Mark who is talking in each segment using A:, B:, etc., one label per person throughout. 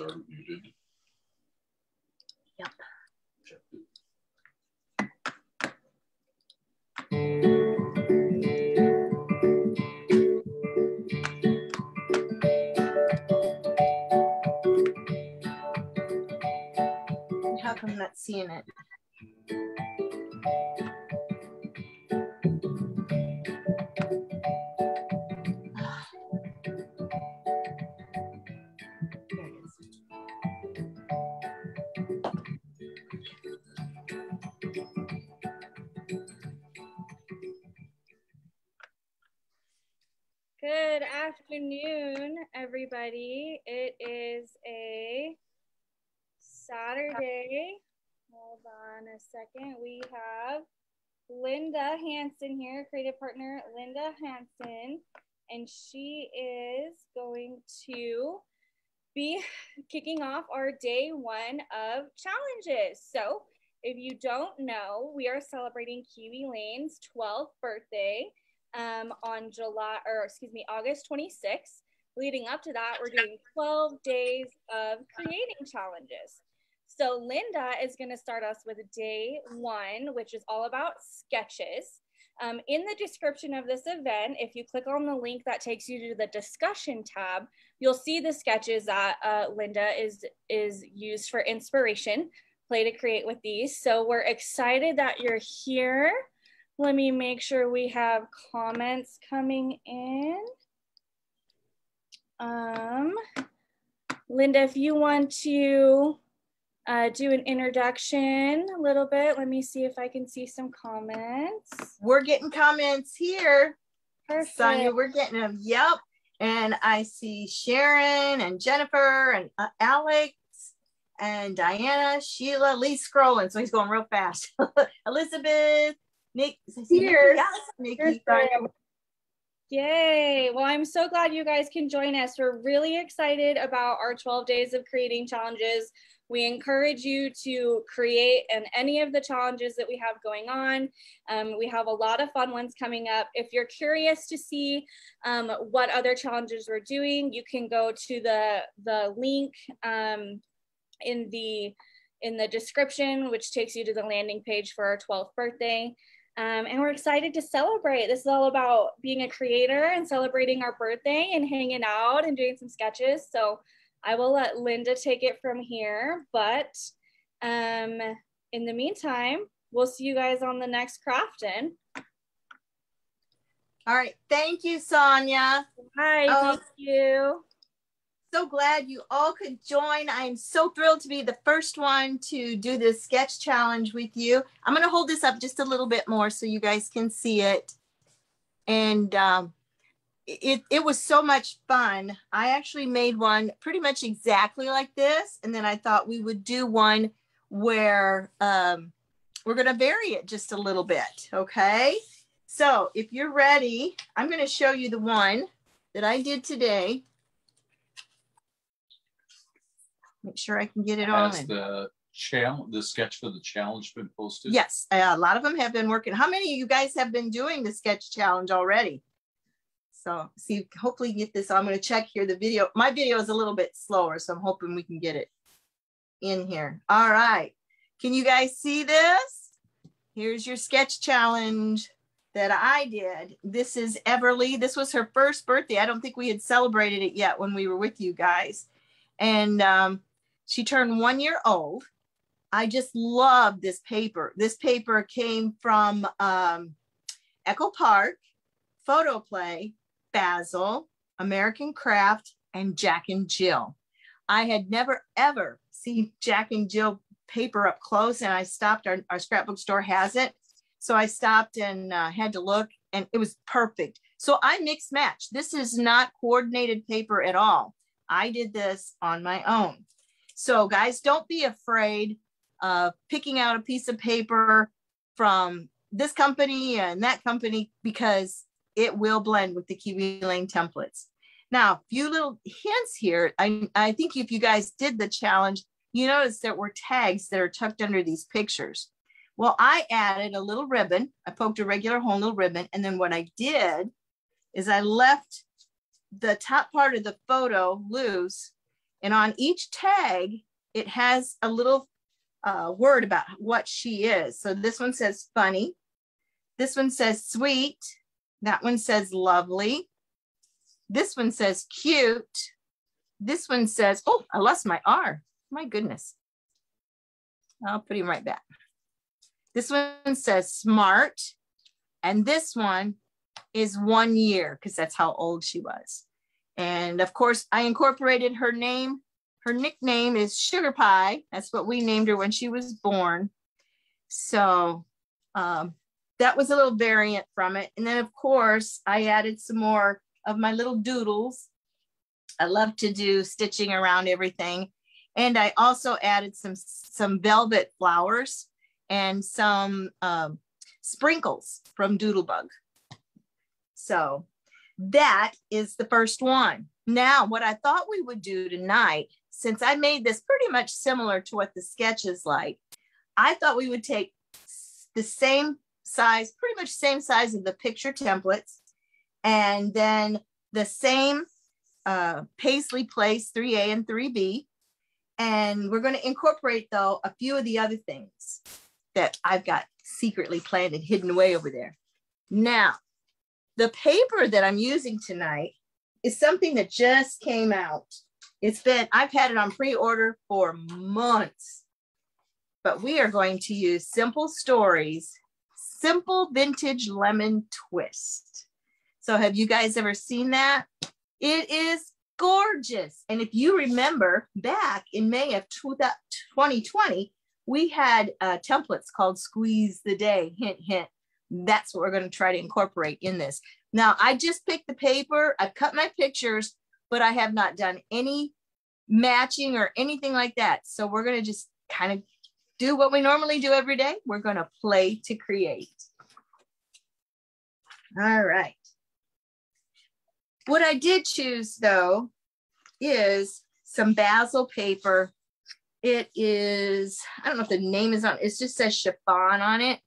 A: are muted.
B: Yep. How come I'm not seeing it?
C: Afternoon, everybody. It is a Saturday. Hold on a second. We have Linda Hansen here, creative partner Linda Hansen, and she is going to be kicking off our day one of challenges. So, if you don't know, we are celebrating Kiwi Lane's 12th birthday um, on July, or excuse me, August 26th. Leading up to that, we're doing 12 days of creating challenges. So Linda is going to start us with day one, which is all about sketches. Um, in the description of this event, if you click on the link that takes you to the discussion tab, you'll see the sketches that uh, Linda is, is used for inspiration, play to create with these. So we're excited that you're here. Let me make sure we have comments coming in. Um, Linda, if you want to uh, do an introduction a little bit, let me see if I can see some comments.
B: We're getting comments here.
C: Perfect.
B: Sonia, we're getting them. Yep. And I see Sharon and Jennifer and uh, Alex and Diana, Sheila, Lee scrolling. So he's going real fast. Elizabeth, Nick,
D: Here.
B: Yes, Nikki.
D: Here's
C: Yay. Well, I'm so glad you guys can join us. We're really excited about our 12 days of creating challenges. We encourage you to create in any of the challenges that we have going on. Um, we have a lot of fun ones coming up. If you're curious to see um, what other challenges we're doing, you can go to the, the link um, in the in the description, which takes you to the landing page for our 12th birthday. Um, and we're excited to celebrate. This is all about being a creator and celebrating our birthday and hanging out and doing some sketches. So I will let Linda take it from here. But um, in the meantime, we'll see you guys on the next crafting.
B: All right. Thank you, Sonia.
C: Hi,
B: Oh.
C: thank you.
B: So glad you all could join. I'm so thrilled to be the first one to do this sketch challenge with you. I'm going to hold this up just a little bit more so you guys can see it. And um, it, it was so much fun. I actually made one pretty much exactly like this. And then I thought we would do one where um, we're going to vary it just a little bit. Okay. So if you're ready, I'm going to show you the one that I did today. Make sure I can get it on.
A: Has the challenge, the sketch for the challenge been posted?
B: Yes, a lot of them have been working. How many of you guys have been doing the sketch challenge already? So see, hopefully get this. I'm going to check here the video. My video is a little bit slower, so I'm hoping we can get it in here. All right. Can you guys see this? Here's your sketch challenge that I did. This is Everly. This was her first birthday. I don't think we had celebrated it yet when we were with you guys. And um, she turned one year old. I just love this paper. This paper came from um, Echo Park, Photo Play, Bazzill, American Craft, and Jack and Jill. I had never ever seen Jack and Jill paper up close, and I stopped. Our, our scrapbook store has it, so I stopped and uh, had to look, and it was perfect. So I mix match. This is not coordinated paper at all. I did this on my own. So guys, don't be afraid of picking out a piece of paper from this company and that company because it will blend with the Kiwi Lane templates. Now, a few little hints here. I, I think if you guys did the challenge, you notice there were tags that are tucked under these pictures. Well, I added a little ribbon. I poked a regular hole in ribbon. And then what I did is I left the top part of the photo loose And on each tag, it has a little uh, word about what she is. So this one says funny. This one says sweet. That one says lovely. This one says cute. This one says, oh, I lost my R. My goodness. I'll put him right back. This one says smart. And this one is one year because that's how old she was. And of course, I incorporated her name. Her nickname is Sugar Pie. That's what we named her when she was born. So um, that was a little variant from it. And then, of course, I added some more of my little doodles. I love to do stitching around everything. And I also added some, some velvet flowers and some um, sprinkles from Doodlebug. So that is the first one. Now, what I thought we would do tonight, since I made this pretty much similar to what the sketch is like, I thought we would take the same size, pretty much same size of the picture templates, and then the same uh, Paisley Place 3A and 3B. And we're going to incorporate, though, a few of the other things that I've got secretly planned and hidden away over there. Now, the paper that I'm using tonight is something that just came out. It's been, I've had it on pre-order for months, but we are going to use Simple Stories, Simple Vintage Lemon Twist. So have you guys ever seen that? It is gorgeous. And if you remember back in May of 2020, we had uh, templates called Squeeze the Day, hint, hint. That's what we're going to try to incorporate in this. Now, I just picked the paper, I've cut my pictures, but I have not done any matching or anything like that. So we're going to just kind of do what we normally do every day. We're going to play to create. All right. What I did choose though is some Bazzill paper. It is, I don't know if the name is on, it just says chiffon on it.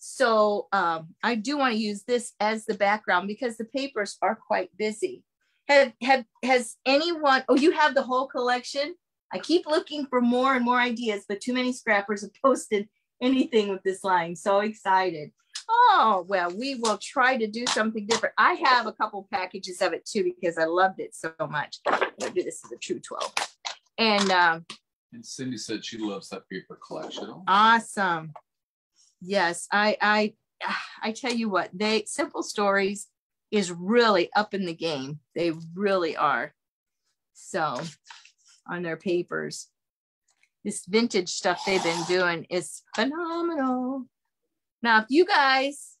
B: So um, I do want to use this as the background because the papers are quite busy. Have, have, has anyone, oh, you have the whole collection? I keep looking for more and more ideas, but too many scrappers have posted anything with this line. So excited. Oh, well, we will try to do something different. I have a couple packages of it too because I loved it so much. Maybe this is a true 12. And um,
A: and Cindy said she loves that paper collection.
B: Awesome yes, I I I tell you what, they simple stories is really up in the game. They really are. So on their papers. This vintage stuff they've been doing is phenomenal. Now, if you guys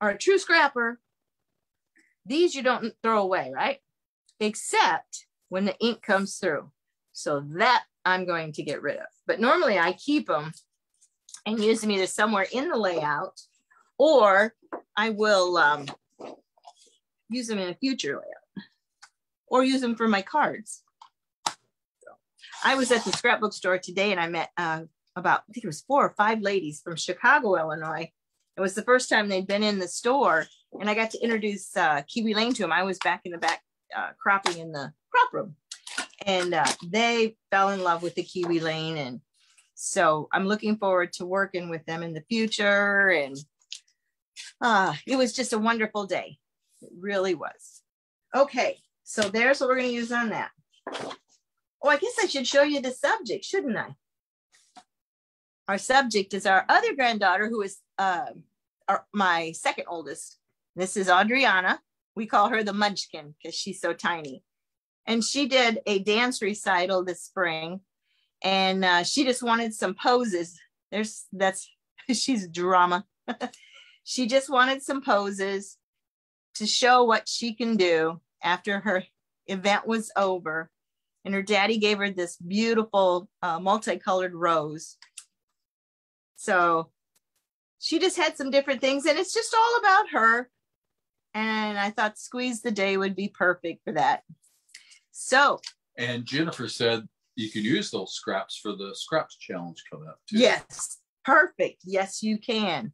B: are a true scrapper, these you don't throw away, right? Except when the ink comes through. So that I'm going to get rid of. But normally I keep them and use them either somewhere in the layout or I will um, use them in a future layout or use them for my cards. So, I was at the scrapbook store today and I met uh, about, I think it was four or five ladies from Chicago, Illinois. It was the first time they'd been in the store and I got to introduce uh, Kiwi Lane to them. I was back in the back uh, cropping in the crop room and uh, they fell in love with the Kiwi Lane and so I'm looking forward to working with them in the future. And uh, it was just a wonderful day. It really was. Okay, so there's what we're going to use on that. Oh, I guess I should show you the subject, shouldn't I? Our subject is our other granddaughter, who is uh, our, my second oldest. This is Adriana. We call her the Munchkin because she's so tiny. And she did a dance recital this spring and uh, she just wanted some poses. There's that's she's drama. she just wanted some poses to show what she can do after her event was over. And her daddy gave her this beautiful uh, multicolored rose. So she just had some different things, and it's just all about her. And I thought Squeeze the Day would be perfect for that. So,
A: and Jennifer said you can use those scraps for the scraps challenge coming up too.
B: Yes, perfect. Yes, you can.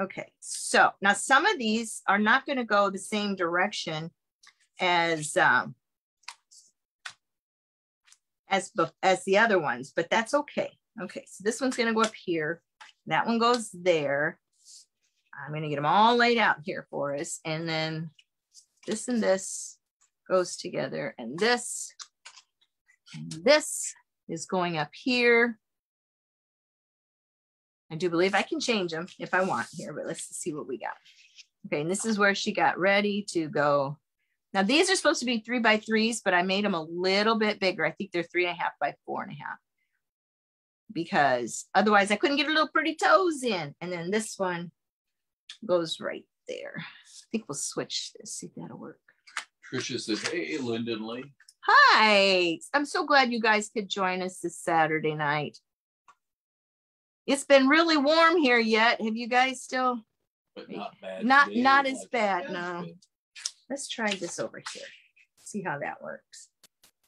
B: Okay, so now some of these are not going to go the same direction as um, as, as the other ones, but that's okay. Okay, so this one's gonna go up here. That one goes there. I'm gonna get them all laid out here for us. And then this and this goes together and this, this is going up here. I do believe I can change them if I want here, but let's see what we got. Okay, and this is where she got ready to go. Now these are supposed to be three by threes, but I made them a little bit bigger. I think they're three and a half by four and a half because otherwise I couldn't get a little pretty toes in. And then this one goes right there. I think we'll switch this, see if that'll work.
A: Tricia said, "Hey, Lyndon Lee."
B: Hi, I'm so glad you guys could join us this Saturday night. It's been really warm here yet. Have you guys still?
A: But not bad.
B: Not-
A: today,
B: not as bad, no. Let's try this over here. See how that works.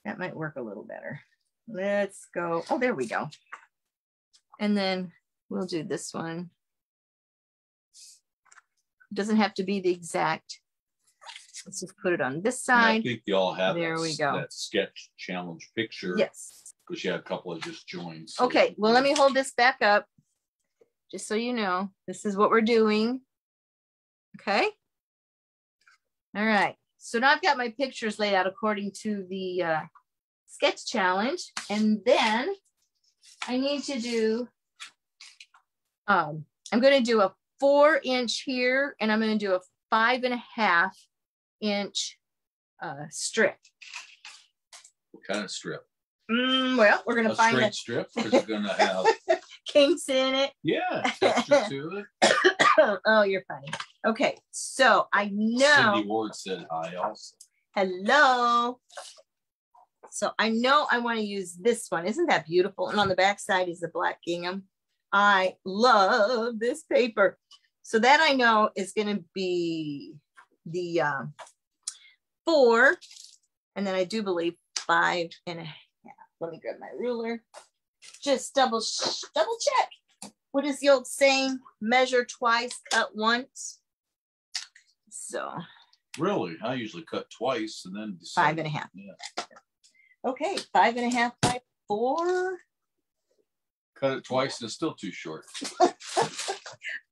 B: That might work a little better. Let's go. Oh, there we go. And then we'll do this one. Doesn't have to be the exact. Let's just put it on this
A: And I
B: side.
A: think you all have
B: There
A: that,
B: we go.
A: that sketch challenge picture.
B: Yes.
A: Because you had a couple of just joins. so-
B: Okay, well, let me hold this back up. Just so you know, this is what we're doing. Okay. All right, so now I've got my pictures laid out according to the uh, sketch challenge. And then I need to do, um, I'm gonna do a four inch here and I'm gonna do a five and a half inch uh, strip.
A: What kind of strip?
B: Mm, well, we're gonna
A: A
B: find the
A: strip? Is gonna have,
B: kinks in it.
A: yeah, texture to it?
B: oh, you're funny. Okay, so I know.
A: Cindy Ward said hi also.
B: Hello. So I know I want to use this one. Isn't that beautiful? And on the back side is the black gingham. I love this paper. So that I know is going to be the um, four. And then I do believe five and a half. Let me grab my ruler. Just double double check. What is the old saying? Measure twice, cut once. So
A: Really? I usually cut twice and then decide.
B: five and a half.
A: Yeah.
B: Okay, five and a half by four.
A: Cut it twice and it's still too short.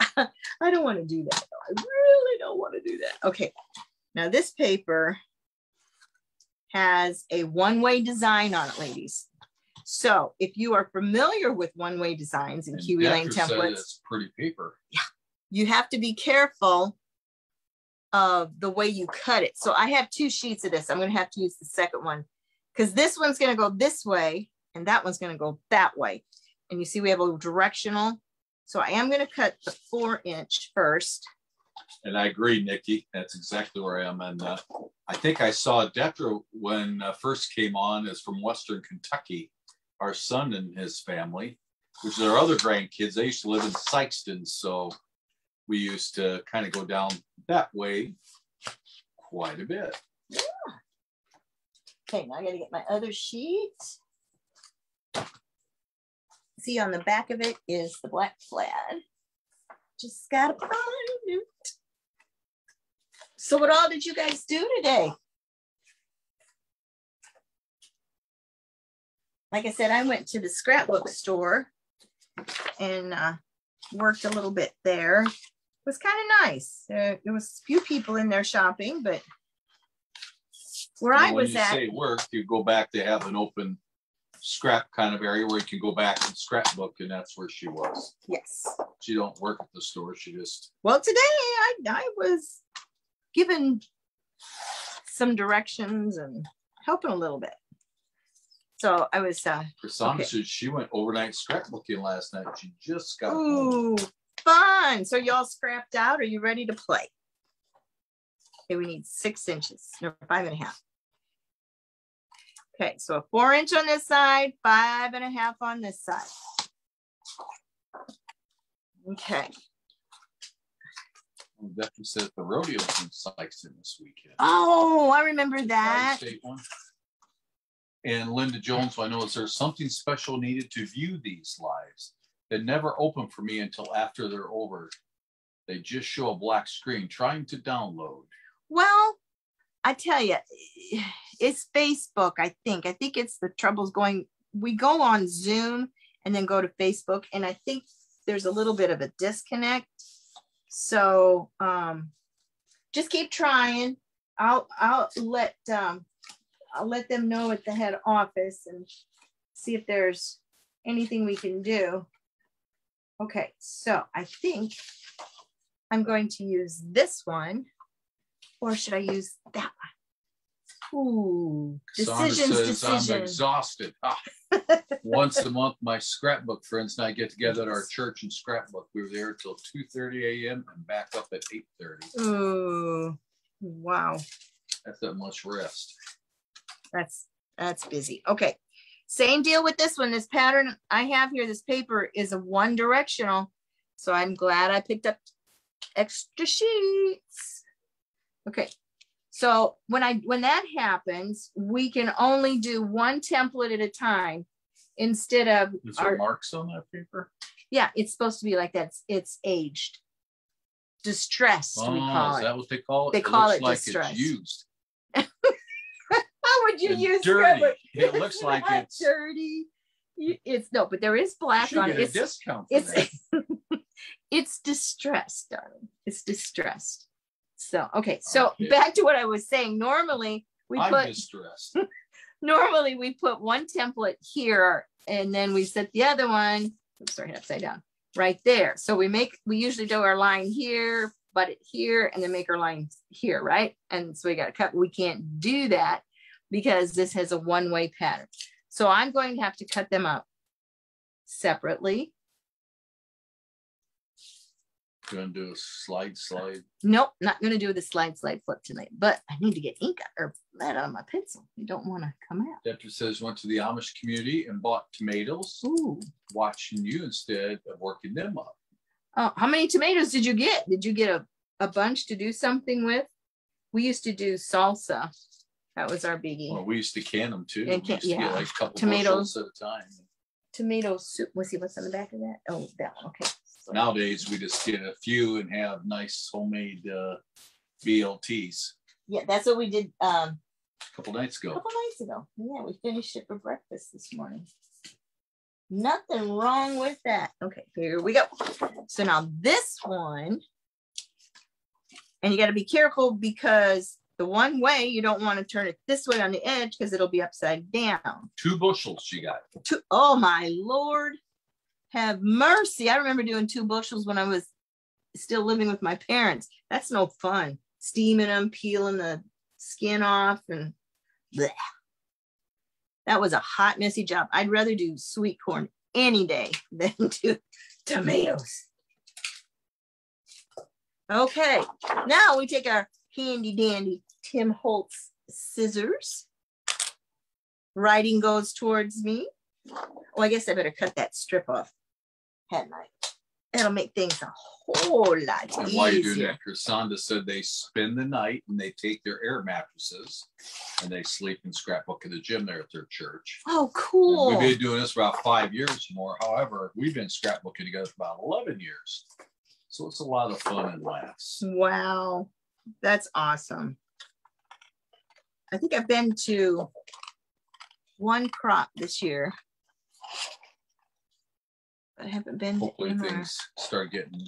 B: I don't want to do that. I really don't want to do that. Okay, now this paper has a one-way design on it, ladies. So if you are familiar with one-way designs and
A: And
B: Kiwi Lane templates,
A: It's pretty paper.
B: Yeah, you have to be careful of the way you cut it. So I have two sheets of this. I'm going to have to use the second one because this one's going to go this way and that one's going to go that way. And you see we have a directional. So I am going to cut the four inch first.
A: And I agree, Nikki. That's exactly where I am. And uh, I think I saw Detra when uh, first came on is from Western Kentucky. Our son and his family, which is our other grandkids, they used to live in Sikeston. So we used to kind of go down that way quite a bit. Yeah.
B: Okay, now I got to get my other sheet. See on the back of it is the black plaid. Just got to find it. So what all did you guys do today? Like I said, I went to the scrapbook store and uh, worked a little bit there. It was kind of nice. Uh, there was a few people in there shopping, but where I was
A: you
B: at,
A: say work, you go back to have an open scrap kind of area where you can go back and scrapbook, and that's where she was.
B: yes.
A: She don't work at the store. She just
B: Well, today I, I was given some directions and helping a little bit. So I was, uh,
A: Cassandra
B: Okay.
A: said she went overnight scrapbooking last night. She just got home.
B: ooh, fun. So y'all scrapped out? Are you ready to play? Okay, we need six inches, no, five and a half. Okay, so a four inch on this side, five and a half on this side. Okay.
A: Veteran said the rodeo's in Sikeston this weekend.
B: Oh, I remember that.
A: And Linda Jones, I know is there something special needed to view these lives? that never open for me until after they're over. They just show a black screen trying to download.
B: Well, I tell you, it's Facebook. I think. I think it's the troubles going. We go on Zoom and then go to Facebook, and I think there's a little bit of a disconnect. So um, just keep trying. I'll I'll let um, I'll let them know at the head office and see if there's anything we can do. Okay, so I think I'm going to use this one, or should I use that one? Ooh,
A: Sandra
B: decisions,
A: I'm exhausted. Ah. Once a month, my scrapbook friends and I get together at our church and scrapbook. We were there till 2:30 a.m. and back up at 8:30.
B: Ooh, wow,
A: That's that much rest.
B: that's that's busy. Okay, same deal with this one. This pattern I have here, this paper is a one directional. So I'm glad I picked up extra sheets. Okay, so when I when that happens, we can only do one template at a time instead of
A: Is there
B: our,
A: marks on that paper?
B: yeah, it's supposed to be like that. It's, it's aged. Distressed, we ah, call
A: Oh, is
B: it.
A: that what they call it?
B: They
A: It
B: call it
A: like
B: distressed.
A: used.
B: How would you
A: and
B: use
A: dirty.
B: rubber?
A: It looks like it's-
B: dirty. It's no, but there is black on it. It's
A: discount.
B: It's it's distressed, darling. It's distressed. So okay, oh, so
A: Okay.
B: back to what I was saying. Normally we
A: I'm
B: put
A: distressed.
B: normally we put one template here and then we set the other one. Oops, sorry, upside down. Right there. So we make we usually do our line here, but it here, and then make our line here, right? And so we got to cut. We can't do that because this has a one-way pattern. So I'm going to have to cut them up separately.
A: Gonna do a slide, slide.
B: Nope, not going to do the slide, slide, flip tonight. But I need to get ink or lead on my pencil. I don't want to come out.
A: Debra says went to the Amish community and bought tomatoes,
B: Ooh.
A: watching you instead of working them up.
B: Oh, how many tomatoes did you get? Did you get a, a bunch to do something with? We used to do salsa. That was our biggie.
A: Well, we used to can them too.
B: Can-
A: used to get
B: yeah.
A: like a couple
B: Tomatoes.
A: at a time.
B: Tomato soup. Was see what's on the back of that? Oh, that one. Okay.
A: Nowadays, we just get a few and have nice homemade uh, BLTs.
B: Yeah, that's what we did um
A: A couple nights ago.
B: a couple nights ago. Yeah, we finished it for breakfast this morning. Nothing wrong with that. Okay, here we go. So now this one, and you got to be careful because the one way you don't want to turn it this way on the edge because it'll be upside down.
A: Two bushels you got.
B: Two, oh my lord, have mercy! I remember doing two bushels when I was still living with my parents. That's no fun. Steaming them, peeling the skin off, and bleh. that was a hot, messy job. I'd rather do sweet corn any day than do tomatoes. Okay, now we take our handy dandy Tim Holtz scissors. Writing goes towards me. Oh, I guess I better cut that strip off, hadn't I? That'll make things a whole lot
A: And while you're doing
B: easier.
A: that, Cassandra said they spend the night and they take their air mattresses and they sleep in scrapbook in the gym there at their church.
B: Oh,
A: And
B: cool.
A: We've been doing this for about five years or more. However, we've been scrapbooking together for about 11 years. So it's a lot of fun and laughs.
B: Wow, that's awesome. I think I've been to one crop this year. I haven't been
A: Hopefully things start getting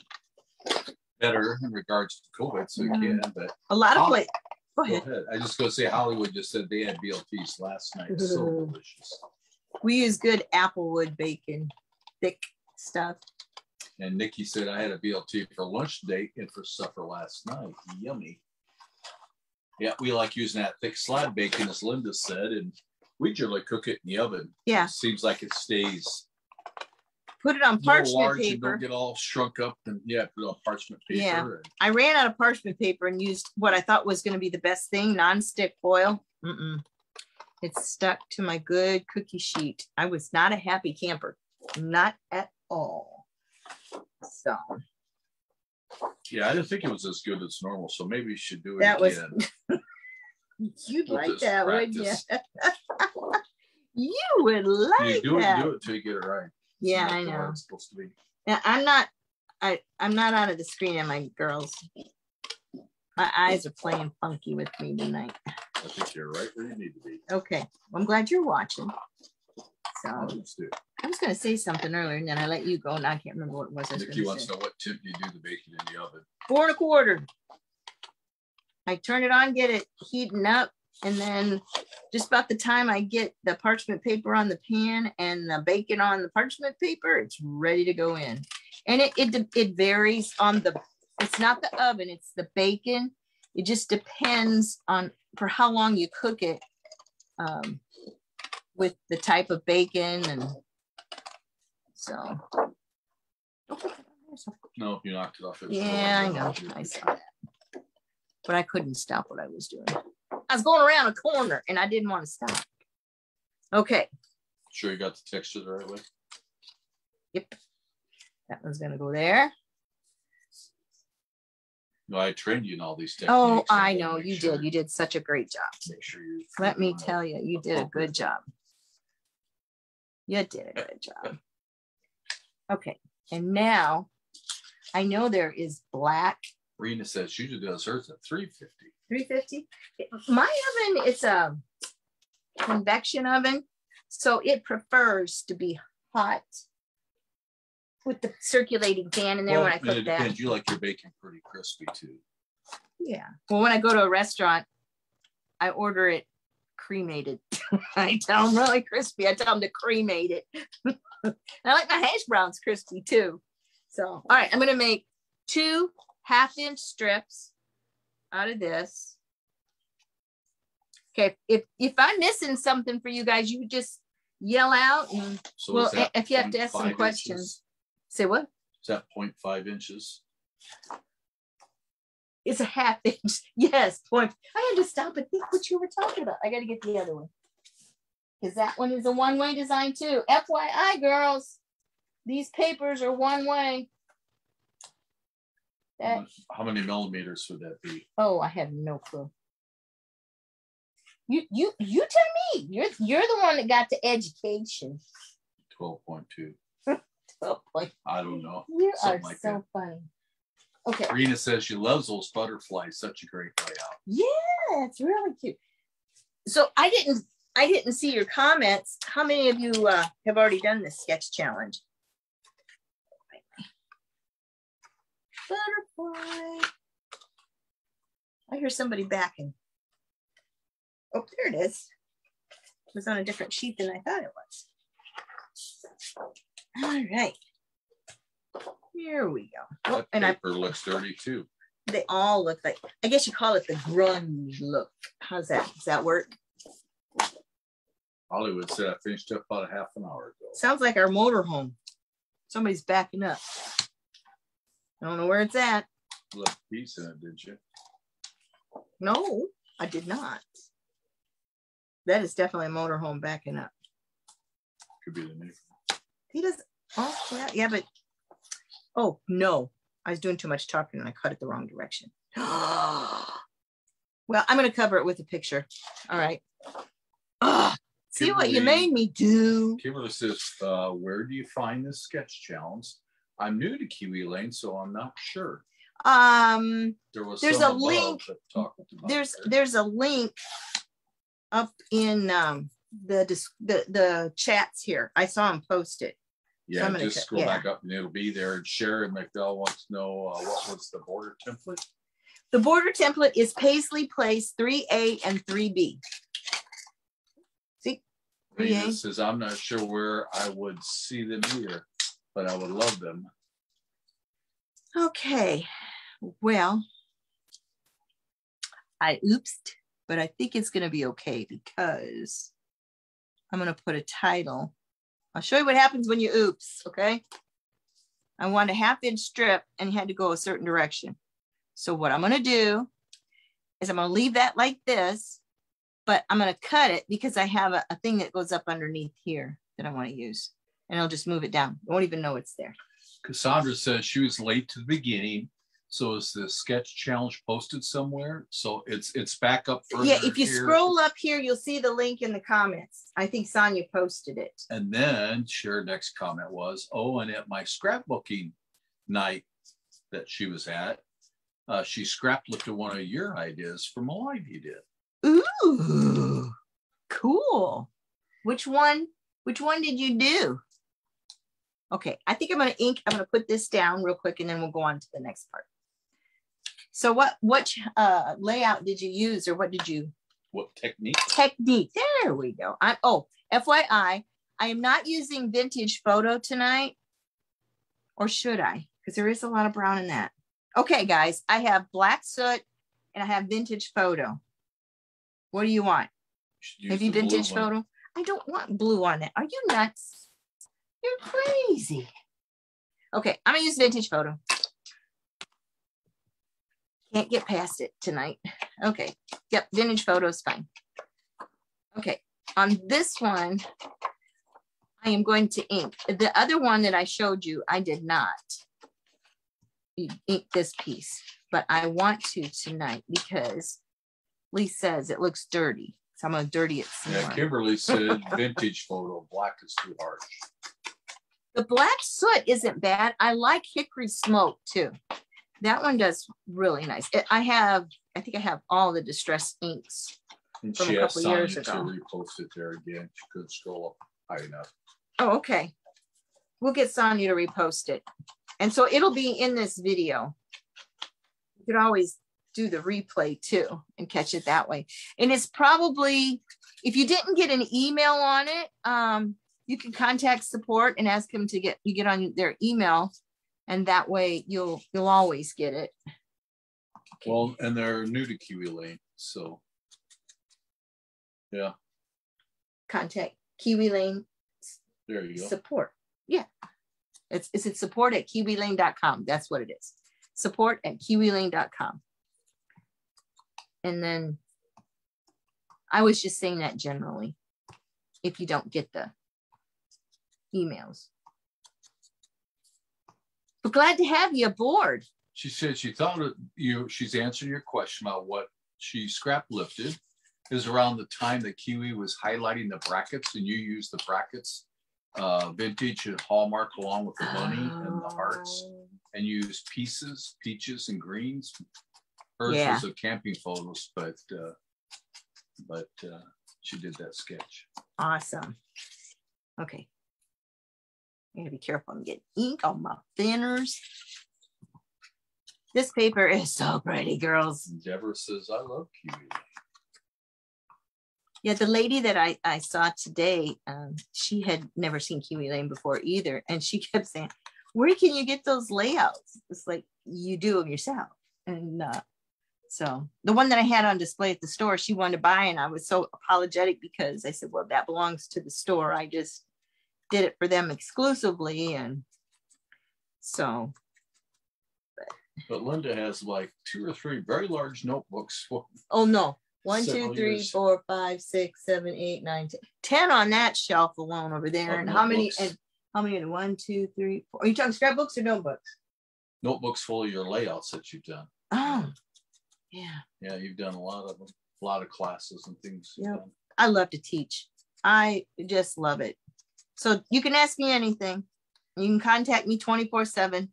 A: better in regards to COVID so you can, but
B: A lot of places. Go
A: go
B: ahead.
A: ahead. I just go say Hollywood just said they had BLTs last night. So
B: mm-hmm.
A: delicious.
B: We use good applewood bacon, thick stuff.
A: And Nikki said I had a BLT for lunch today and for supper last night. Yummy. Yeah, we like using that thick slab bacon, as Linda said, and we generally cook it in the oven.
B: Yeah,
A: Seems like it stays
B: put it on parchment
A: large and
B: paper.
A: don't get all shrunk up. And yeah, put it on parchment paper.
B: Yeah.
A: and-
B: I ran out of parchment paper and used what I thought was going to be the best thing, nonstick foil. Mm-mm. It stuck to my good cookie sheet. I was not a happy camper, not at all. So
A: yeah, I didn't think it was as good as normal, so maybe you should do it
B: That was- you'd like that, wouldn't you? you would like
A: you do it,
B: that.
A: do it till you get it right.
B: Yeah, I know.
A: It's supposed to be.
B: Yeah, I'm not. I I'm not out of the screen, am I, girls? My eyes are playing funky with me tonight.
A: I think you're right where you need to be.
B: Okay, well, I'm glad you're watching. So
A: Let's do it.
B: I was gonna say something earlier and then I let you go and I can't remember what it was. I was
A: Nikki wants to know what temp you do the bacon in the oven.
B: Four and a quarter. I turn it on, get it heating up, and then just about the time I get the parchment paper on the pan and the bacon on the parchment paper, it's ready to go in. And it it, it varies on the it's not the oven, it's the bacon. It just depends on for how long you cook it. Um, with the type of bacon and so.
A: No, you knocked it off. It
B: Yeah, I know. I saw that. But I couldn't stop what I was doing. I was going around a corner and I didn't want to stop. Okay,
A: Sure you got the texture the right way?
B: yep. That one's gonna go there.
A: No, I trained you in all these techniques.
B: Oh, I know, you
A: sure-
B: did. You did such a great job.
A: Make sure you.
B: Let me tell you, you did a good job. You did a good job. Okay, and now I know there is black
A: Rena says she does hers at three fifty.
B: 350. My oven is a convection oven, so it prefers to be hot with the circulating fan in there when I
A: it
B: cook that.
A: depends. You like your bacon pretty crispy too.
B: Yeah. Well, when I go to a restaurant, I order it cremated. I tell them really crispy. I tell them to cremate it. I like my hash browns crispy too. So, all right, I'm gonna make two half inch strips out of this. Okay, if if I'm missing something for you guys, you just yell out. And,
A: So
B: well, if you have to ask some questions,
A: inches?
B: say what?
A: Is that 0.5 inches?
B: It's a half inch. Yes, point. I had to stop and think what you were talking about. I got to get the other one. Because that one is a one way design too. FYI, girls, these papers are one way.
A: How
B: That,
A: mu- How many millimeters would that be?
B: oh, I have no clue. You you you tell me. You're you're the one that got the education.
A: 12.2.
B: Oh boy,
A: I don't know.
B: you are
A: like
B: so
A: that.
B: funny. Okay.
A: Rena says she loves those butterflies. Such a great layout.
B: Yeah, it's really cute. So I didn't I didn't see your comments. How many of you uh, have already done this sketch challenge? Butterfly. I hear somebody backing. Oh, there it is. It was on a different sheet than I thought it was. All right. Here we go. Oh,
A: That
B: and I
A: paper looks dirty too.
B: they all look like I guess you call it the grunge look. How's that? Does that work?
A: Hollywood said I finished up about a half an hour ago.
B: Sounds like our motorhome. Somebody's backing up. I don't know where it's at.
A: Left a piece in it, didn't you?
B: No, I did not. That is definitely a motorhome backing up.
A: Could be the new.
B: He does. Oh yeah, yeah, but oh no, I was doing too much talking and I cut it the wrong direction. well, I'm gonna cover it with a picture. All right. Ugh, see what you made me do.
A: Kimberly says, uh, where do you find this sketch challenge? I'm new to Kiwi Lane, so I'm not sure.
B: Um,
A: There was
B: There's a link.
A: that talked about
B: there's
A: there.
B: there's a link up in um the the the chats here. I saw him post it.
A: Yeah,
B: I'm
A: just scroll
B: yeah.
A: back up and it'll be there. And Sharon McDowell wants to know uh, what was the border template?
B: The border template is Paisley Place 3A and 3B. See,
A: Rena
B: 3A.
A: says, I'm not sure where I would see them here, but I would love them.
B: Okay, well, I oopsed, but I think it's gonna be okay because I'm gonna put a title. I'll show you what happens when you oops, okay? I want a half inch strip and had to go a certain direction. So what I'm gonna do is I'm gonna leave that like this, but I'm gonna cut it because I have a, a thing that goes up underneath here that I wanna use. And I'll just move it down. I won't even know it's there.
A: Cassandra says she was late to the beginning. So is the sketch challenge posted somewhere? So it's it's back up further.
B: Yeah, if you
A: here.
B: scroll up here, you'll see the link in the comments. I think Sonia posted it.
A: And then her next comment was, oh, and at my scrapbooking night that she was at, uh, she scrap lifted one of your ideas from a live you did.
B: Ooh, cool. Which one? Which one did you do? Okay, I think I'm gonna ink. I'm gonna put this down real quick, and then we'll go on to the next part. So, what what uh, layout did you use, or what did you
A: What technique?
B: technique? There we go. I oh, FYI, I am not using vintage photo tonight, or should I? Because there is a lot of brown in that. Okay, guys, I have black soot and I have vintage photo. What do you want?
A: Use
B: Maybe vintage photo. I don't want blue on it. Are you nuts? You're crazy. Okay, I'm gonna use vintage photo. Can't get past it tonight. Okay, yep, vintage photo is fine. Okay, on this one, I am going to ink. The other one that I showed you, I did not ink this piece, but I want to tonight because Lee says it looks dirty. So I'm gonna dirty it some
A: Yeah,
B: more.
A: Kimberly said vintage photo, black is too harsh.
B: The black soot isn't bad. I like hickory smoke too. That one does really nice. It- I have, I think I have all the distress inks.
A: And
B: From a
A: she asked
B: couple
A: Sonia
B: years
A: to repost it there again. She couldn't scroll up high enough.
B: Oh, okay. We'll get Sonya to repost it. And so it'll be in this video. You could always do the replay too and catch it that way. And it's probably, if you didn't get an email on it, um, you can contact support and ask them to get, you get on their email. And that way you'll, you'll always get it. Okay.
A: Well, and they're new to Kiwi Lane, so. Yeah,
B: Contact Kiwi Lane
A: there you go.
B: support. Yeah. It's, is it support at kiwilane.com? That's what it is. Support at kiwilane.com. And then I was just saying that generally, if you don't get the emails. But glad to have you aboard.
A: She said she thought you, she's answering your question about what she scrap lifted. Is around the time that Kiwi was highlighting the brackets and you used the brackets, uh, vintage and hallmark along with the bunny and the hearts.
B: Oh.
A: and use pieces, peaches and greens. Hers
B: Yeah.
A: was of camping photos, but uh, but uh, she did that sketch.
B: Awesome. Okay. I gotta be careful. I'm getting ink on my thinners. This paper is so pretty, girls.
A: Deborah says, "I love Kiwi."
B: Yeah, the lady that I, I saw today, um, she had never seen Kiwi Lane before either. And she kept saying, Where can you get those layouts? It's like you do them yourself. And uh, so the one that I had on display at the store, she wanted to buy, and I was so apologetic because I said, Well, that belongs to the store. I just did it for them exclusively. And so,
A: But Linda has like two or three very large notebooks.
B: oh no, one, two, three,
A: years.
B: four, five, six, seven, eight, nine, ten. Ten on that shelf alone over there.
A: Of
B: And how many? And how many? One, two, three, four. Are you talking scrapbooks or notebooks?
A: Notebooks full of your layouts that you've done.
B: Oh, yeah.
A: Yeah, you've done a lot of them, a lot of classes and things. done.
B: I love to teach. I just love it. So you can ask me anything. You can contact me 24 7.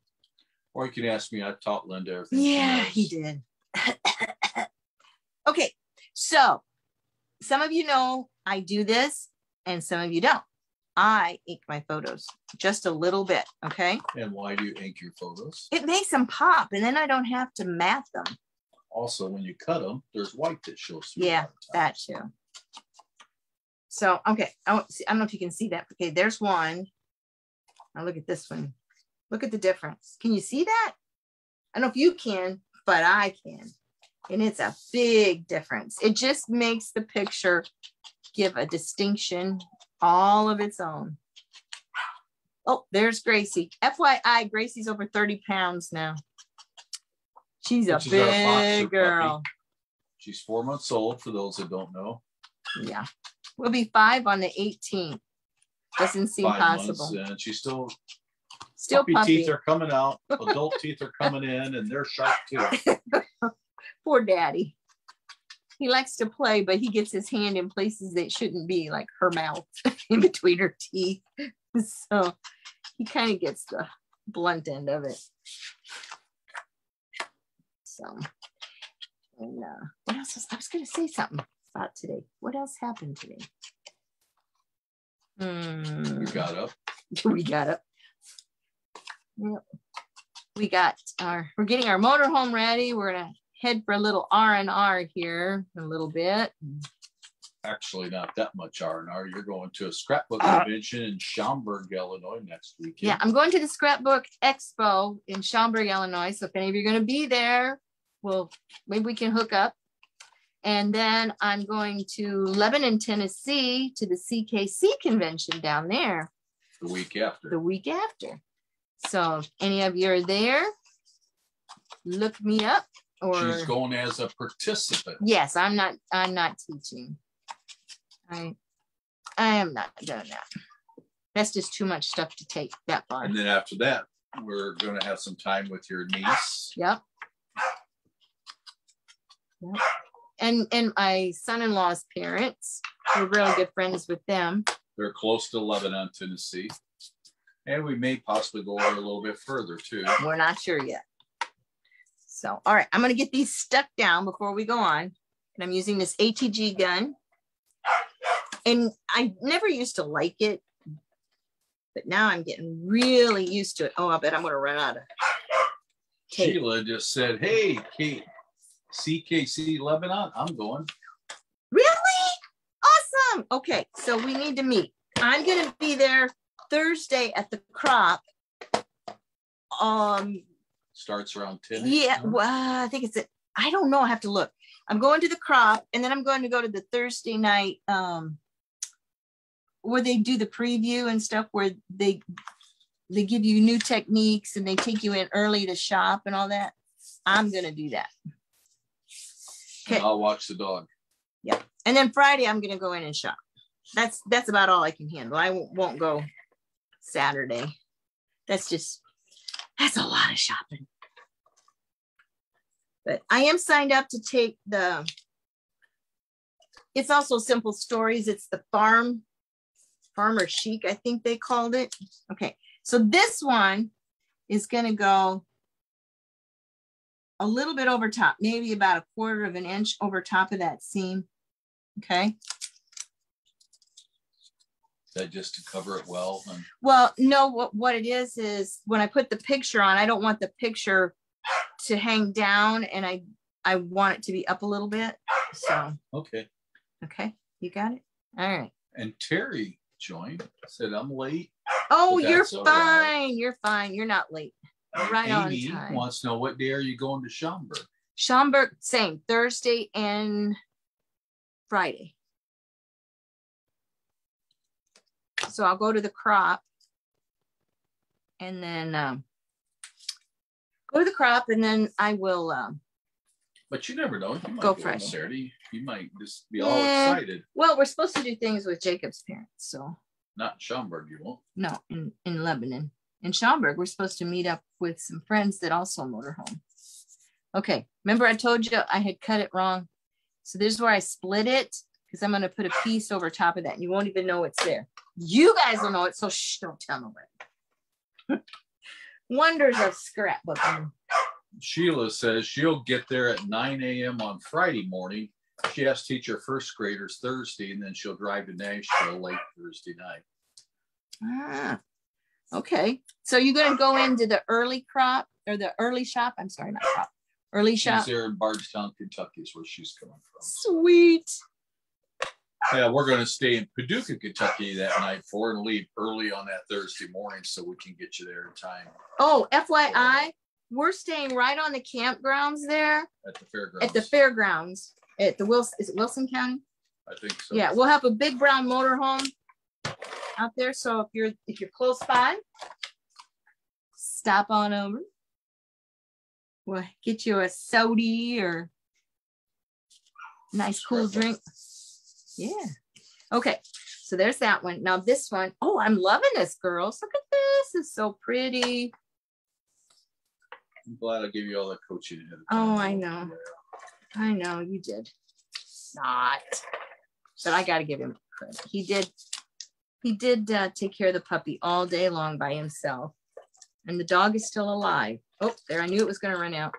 A: Or you can ask me. I taught Linda everything.
B: Yeah, he did. okay. So some of you know I do this and some of you don't. I ink my photos just a little bit. Okay.
A: And why do you ink your photos?
B: It makes them pop and then I don't have to mat them.
A: Also, when you cut them, there's white that shows through.
B: Yeah, that too. So, okay, I don't, see, I don't know if you can see that. Okay, there's one. Now look at this one. Look at the difference. Can you see that? I don't know if you can, but I can. And it's a big difference. It just makes the picture give a distinction all of its own. Oh, there's Gracie. FYI, Gracie's over 30 pounds now. She's a
A: our
B: big girl.
A: She's four months old. For those that don't know,
B: Yeah. We'll be five on the 18th. Doesn't seem
A: five
B: possible.
A: months, and she's still
B: Still
A: puppy,
B: puppy.
A: teeth are coming out. Adult teeth are coming in, and they're sharp too.
B: Poor daddy. He likes to play, but he gets his hand in places that shouldn't be, like her mouth in between her teeth. So he kind of gets the blunt end of it. So, and uh, what else? Was, I was going to say something about today. What else happened today? Hmm.
A: We got up.
B: we got up. Yep. We got our. We're getting our motorhome ready. We're gonna head for a little R and R here in a little bit.
A: Actually, not that much R and R. You're going to a scrapbook
B: Uh,
A: convention in Schaumburg, Illinois next weekend.
B: Yeah, I'm going to the Scrapbook Expo in Schaumburg, Illinois. So if any of you are going to be there, well, maybe we can hook up. And then I'm going to Lebanon, Tennessee to the CKC convention down there
A: the week after.
B: the week after. So any of you are there, look me up or
A: She's going as a participant.
B: yes, I'm not I'm not teaching. I I am not doing that. That's just too much stuff to take that far.
A: And then after that, we're going to have some time with your niece.
B: Yep. Yep. And and my son-in-law's parents. We're really good friends with them.
A: They're close to Lebanon, Tennessee. And we may possibly go a little bit further too.
B: We're not sure yet. So, all right, I'm gonna get these stuck down before we go on. And I'm using this ATG gun. And I never used to like it, but now I'm getting really used to it. Oh, I bet I'm gonna run out of tape.
A: Sheila just said, Hey, Kate, CKC Lebanon, I'm going.
B: Really? Awesome. Okay, so we need to meet. I'm gonna be there Thursday at the crop. Um,
A: Starts around 10.
B: yeah, well, I think it's, a- I don't know, I have to look. I'm going to the crop and then I'm going to go to the Thursday night, um, where they do the preview and stuff where they, they give you new techniques and they take you in early to shop and all that. I'm gonna do that. Okay.
A: I'll watch the dog. Yeah.
B: And then Friday, I'm gonna go in and shop. That's that's about all I can handle. I won't, won't go Saturday. That's just that's a lot of shopping. But I am signed up to take the. It's also simple stories. It's the farm, farmer chic. I think they called it. Okay, so this one is gonna go a little bit over top, maybe about a quarter of an inch over top of that seam. Okay.
A: Is that just to cover it well?
B: Well, no, what, what it is, is when I put the picture on, I don't want the picture to hang down and I, I want it to be up a little bit. So,
A: okay.
B: okay, you got it? All right.
A: And Terry joined, said, I'm late.
B: Oh, you're
A: all right.
B: fine. You're fine. You're not late. Right on
A: Amy
B: time.
A: wants to know what day are you going to Schaumburg?
B: Schaumburg, same Thursday and Friday. So I'll go to the crop and then um, go to the crop and then I will um,
A: But you never know. You
B: Go
A: go, on Saturday. You might just be all excited.
B: Well, we're supposed to do things with Jacob's parents. So,
A: Not Schaumburg, you won't.
B: no, in, in Lebanon. In Schaumburg, we're supposed to meet up with some friends that also motorhome. Okay. Remember, I told you I had cut it wrong. So, this is where I split it because I'm going to put a piece over top of that. And you won't even know it's there. You guys will know it. So, shh, don't tell nobody. Wonders of scrapbooking.
A: Sheila says she'll get there at 9 a.m. on Friday morning. She has to teach her first graders Thursday, and then she'll drive to Nashville late Thursday night.
B: Ah, okay. So, you're going to go into the early crop or the early shop. I'm sorry, not crop. Early shop.
A: She's there in Bardstown, Kentucky, is where she's coming from.
B: Sweet.
A: Yeah, we're going to stay in Paducah, Kentucky that night for and leave early on that Thursday morning so we can get you there in time
B: Oh, FYI, we're staying right on the campgrounds there
A: at the fairgrounds.
B: at the fairgrounds at the Wilson, is it Wilson County?
A: I think so.
B: Yeah, we'll have a big brown motorhome out there. So if you're if you're close by, stop on over. We'll get you a soda or nice cool drink. Yeah. Okay. So there's that one. Now this one, oh, I'm loving this, girls. Look at this. It's so pretty.
A: I'm glad I gave you all that coaching.
B: Oh. I know. I know you did not, but I got to give him credit. He did. He did uh, take care of the puppy all day long by himself, and the dog is still alive. Oh, there! I knew it was going to run out.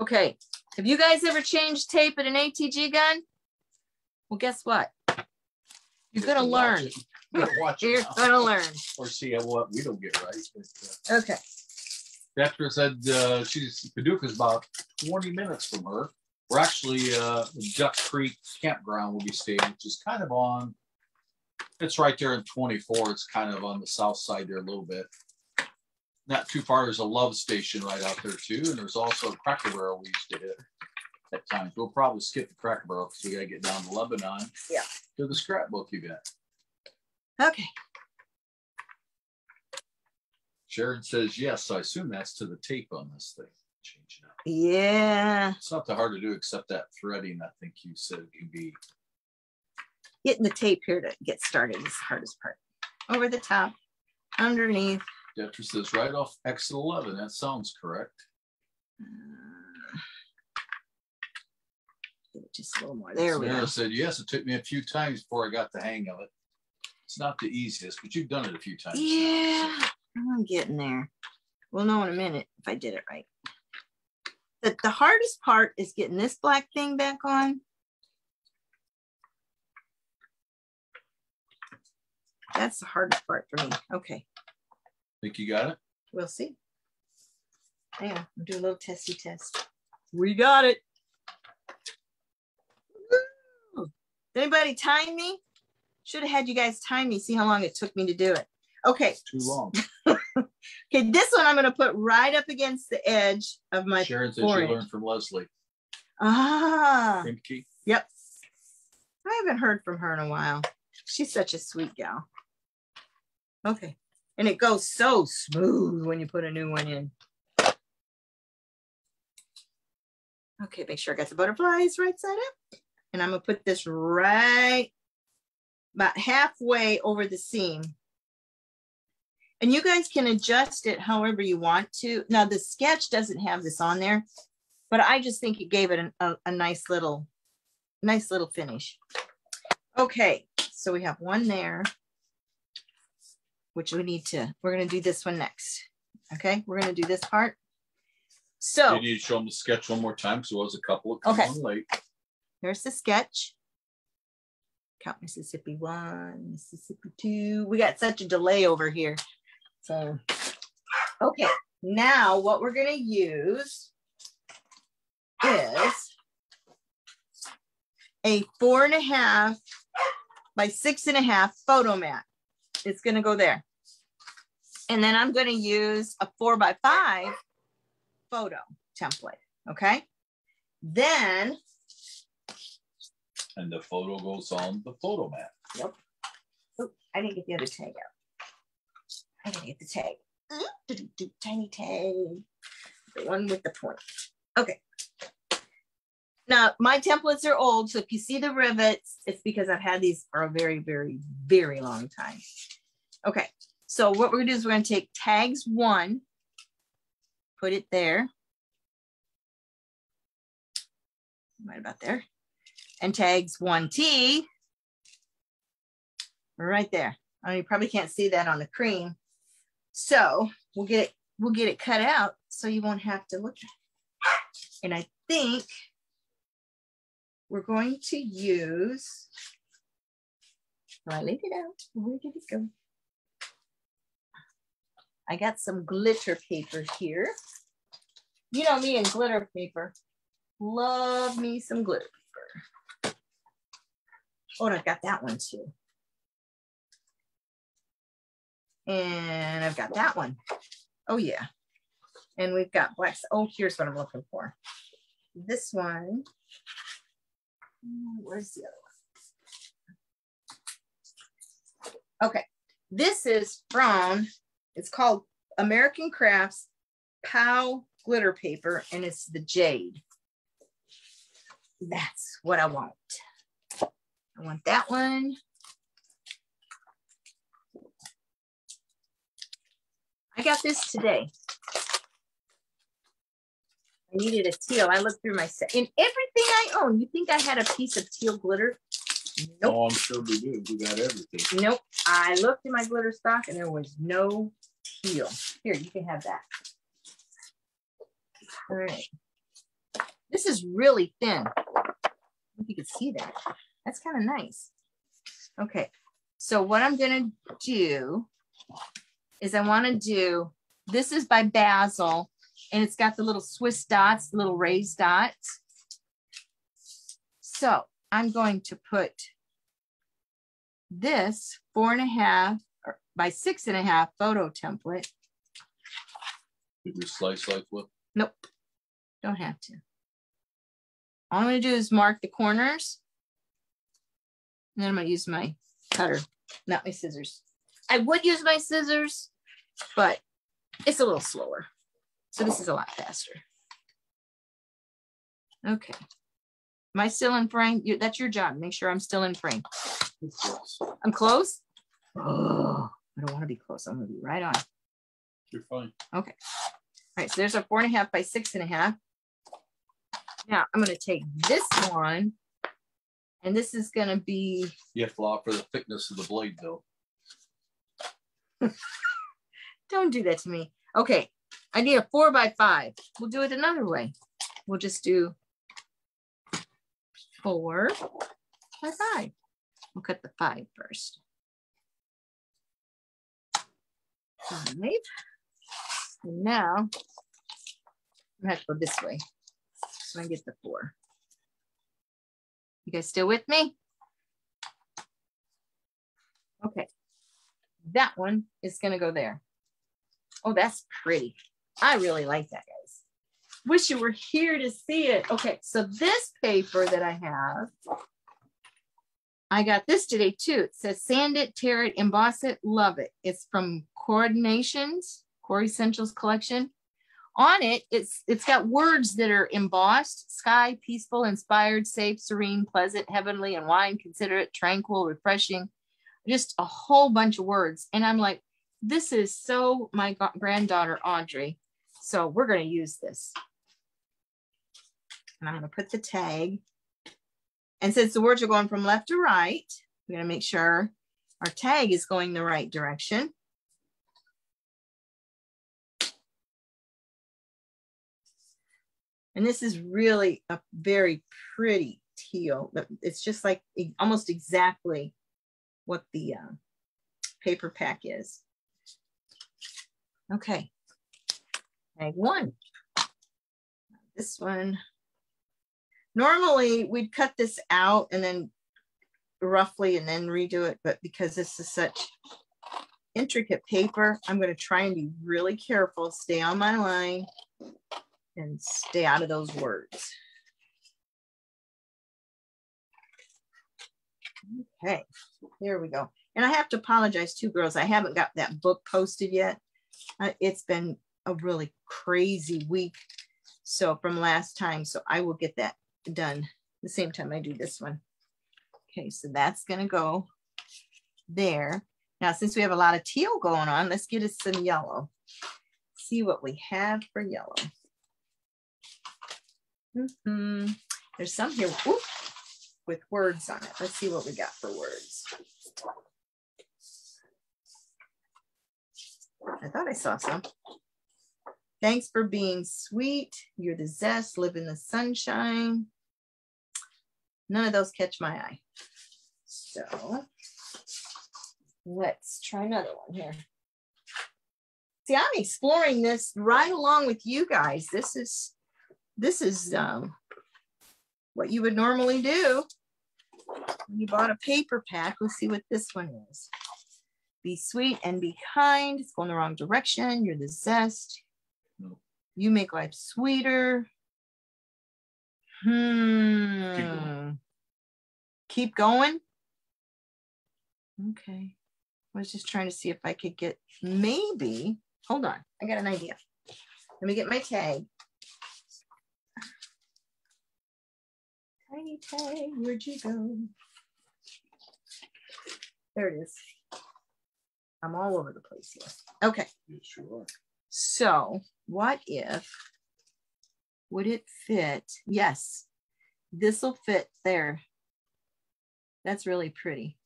B: Okay, have you guys ever changed tape at an ATG gun? Well, guess what? You're gonna learn.
A: Watch
B: You're
A: now.
B: gonna learn.
A: or see what we don't get right. But, uh,
B: Okay.
A: Dexter said uh, she's Paducah's about 20 minutes from her. We're actually uh, the Duck Creek campground will be staying, which is kind of on. It's right there in 24. It's kind of on the south side there a little bit. Not too far. There's a love station right out there too, and there's also a Cracker Barrel we used to hit at times. We'll probably skip the Cracker Barrel because we got to get down to Lebanon.
B: Yeah.
A: To the scrapbook event.
B: Okay.
A: Sharon says yes. So I assume that's to the tape on this thing. Change it up.
B: Yeah.
A: It's not that hard to do except that threading. I think you said can be.
B: Getting the tape here to get started is the hardest part. Over the top, underneath.
A: Detra says right off exit 11. That sounds correct.
B: Uh, Just a little more. There we
A: Sarah
B: go.
A: said yes. It took me a few times before I got the hang of it. It's not the easiest, but you've done it a few times.
B: Yeah, I'm getting there. We'll know in a minute if I did it right. The, the hardest part is getting this black thing back on. That's the hardest part for me. Okay,
A: Think you got it?
B: we'll see. Yeah, we'll do a little testy test. We got it. Woo! Did anybody time me? Should have had you guys time me, see how long it took me to do it. Okay,
A: Too long.
B: Okay, this one I'm going to put right up against the edge of my.
A: Sharon says
B: four
A: you learned from Leslie.
B: Ah,
A: Kimke.
B: yep. I haven't heard from her in a while. She's such a sweet gal. Okay, and it goes so smooth when you put a new one in. Okay, make sure I got the butterflies right side up. And I'm gonna put this right about halfway over the seam. And you guys can adjust it however you want to. Now the sketch doesn't have this on there, but I just think it gave it an- a, a nice little, nice little finish. Okay, so we have one there, which we need to, we're gonna do this one next. Okay, we're gonna do this part. So
A: You need to show them the sketch one more time because there was a couple of
B: Okay.
A: late.
B: Here's the sketch. Count Mississippi one, Mississippi two. We got such a delay over here. So, okay, now what we're gonna use is a four and a half by six and a half photo mat. It's gonna go there. And then I'm gonna use a four by five photo template, okay? Then
A: And the photo goes on the photo mat.
B: Oh, I didn't get the other tag out. I didn't get the tag. Do, do, do, Tiny tag. The one with the point. Okay. Now, my templates are old, so if you see the rivets, it's because I've had these for a very, very, very long time. Okay, so what we're gonna do is we're gonna take tags one, put it there. Right about there. And tags 1T, right there. I you probably can't see that on the cream. So we'll get it, we'll get it cut out so you won't have to look. And I think we're going to use, oh, I laid it out. Where did it go? I got some glitter paper here. You know me and glitter paper. Love me some glitter paper. Oh, and I've got that one too. And I've got that one. Oh yeah. And we've got black. Oh, here's what I'm looking for. This one. Where's the other one? Okay. This is from, it's called American Crafts POW glitter paper, and it's the jade. That's what I want. I want that one. I got this today. I needed a teal. I looked through my set. In everything I own, you think I had a piece of teal glitter? Nope.
A: Oh, I'm sure we do. We got everything.
B: Nope. I looked in my glitter stock and there was no Here, you can have that. All right. This is really thin. if you can see that. That's kind of nice. Okay, so what I'm gonna do is I wanna do, this is by Bazzill and it's got the little Swiss dots, little raised dots. So I'm going to put this four and a half by six and a half photo template.
A: Did we slice like what?
B: Nope, don't have to. All I'm gonna do is mark the corners. And then I'm gonna use my cutter, not my scissors. I would use my scissors, but it's a little slower. So this is a lot faster. Okay. Am I still in frame? You, that's your job. Make sure I'm still in frame. I'm close? Oh, I don't want to be close. I'm going to be right on.
A: You're fine.
B: Okay. All right. So there's a four and a half by six and a half. Now I'm going to take this one and this is going to be.
A: You have to allow for the thickness of the blade though.
B: don't do that to me. Okay. I need a four by five. We'll do it another way. We'll just do four by five. We'll cut the five first. Five. And now gonna have to go this way. So I get the four. You guys still with me? Okay. That one is gonna go there. Oh, that's pretty. I really like that, guys. Wish you were here to see it. Okay, so this paper that I have, I got this today too. It says sand it, tear it, emboss it, love it. It's from Core'dinations, Core Essentials collection. On it, it's it's got words that are embossed: sky, peaceful, inspired, safe, serene, pleasant, heavenly, and wine, considerate, tranquil, refreshing. Just a whole bunch of words. And I'm like, this is so my granddaughter Audrey. So we're going to use this. And I'm going to put the tag. And since the words are going from left to right, we're going to make sure our tag is going the right direction. And this is really a very pretty teal. It's just like almost exactly what the uh, paper pack is. Okay, tag one. This one, normally we'd cut this out and then roughly and then redo it, but because this is such intricate paper, I'm gonna try and be really careful, stay on my line and stay out of those words. Okay, there we go. And I have to apologize too, girls. I haven't got that book posted yet. Uh, it's been a really crazy week. So from last time, so I will get that done the same time I do this one. Okay, so that's gonna go there. Now, since we have a lot of teal going on, let's get us some yellow. See what we have for yellow. Mm -hmm. There's some here whoop, with words on it. Let's see what we got for words. I thought I saw some. Thanks for being sweet. You're the zest, live in the sunshine. None of those catch my eye. So let's try another one here. See, I'm exploring this right along with you guys. This is this is um, what you would normally do. When you bought a paper pack. Let's see what this one is. Be sweet and be kind. It's going the wrong direction. You're the zest. You make life sweeter. Hmm. Keep going. Keep going. Okay. I was just trying to see if I could get maybe. Hold on. I got an idea. Let me get my tag. Tiny tag, where'd you go? There it is. I'm all over the place here. Okay.
A: You sure
B: So what if, would it fit? Yes, this will fit there. That's really pretty.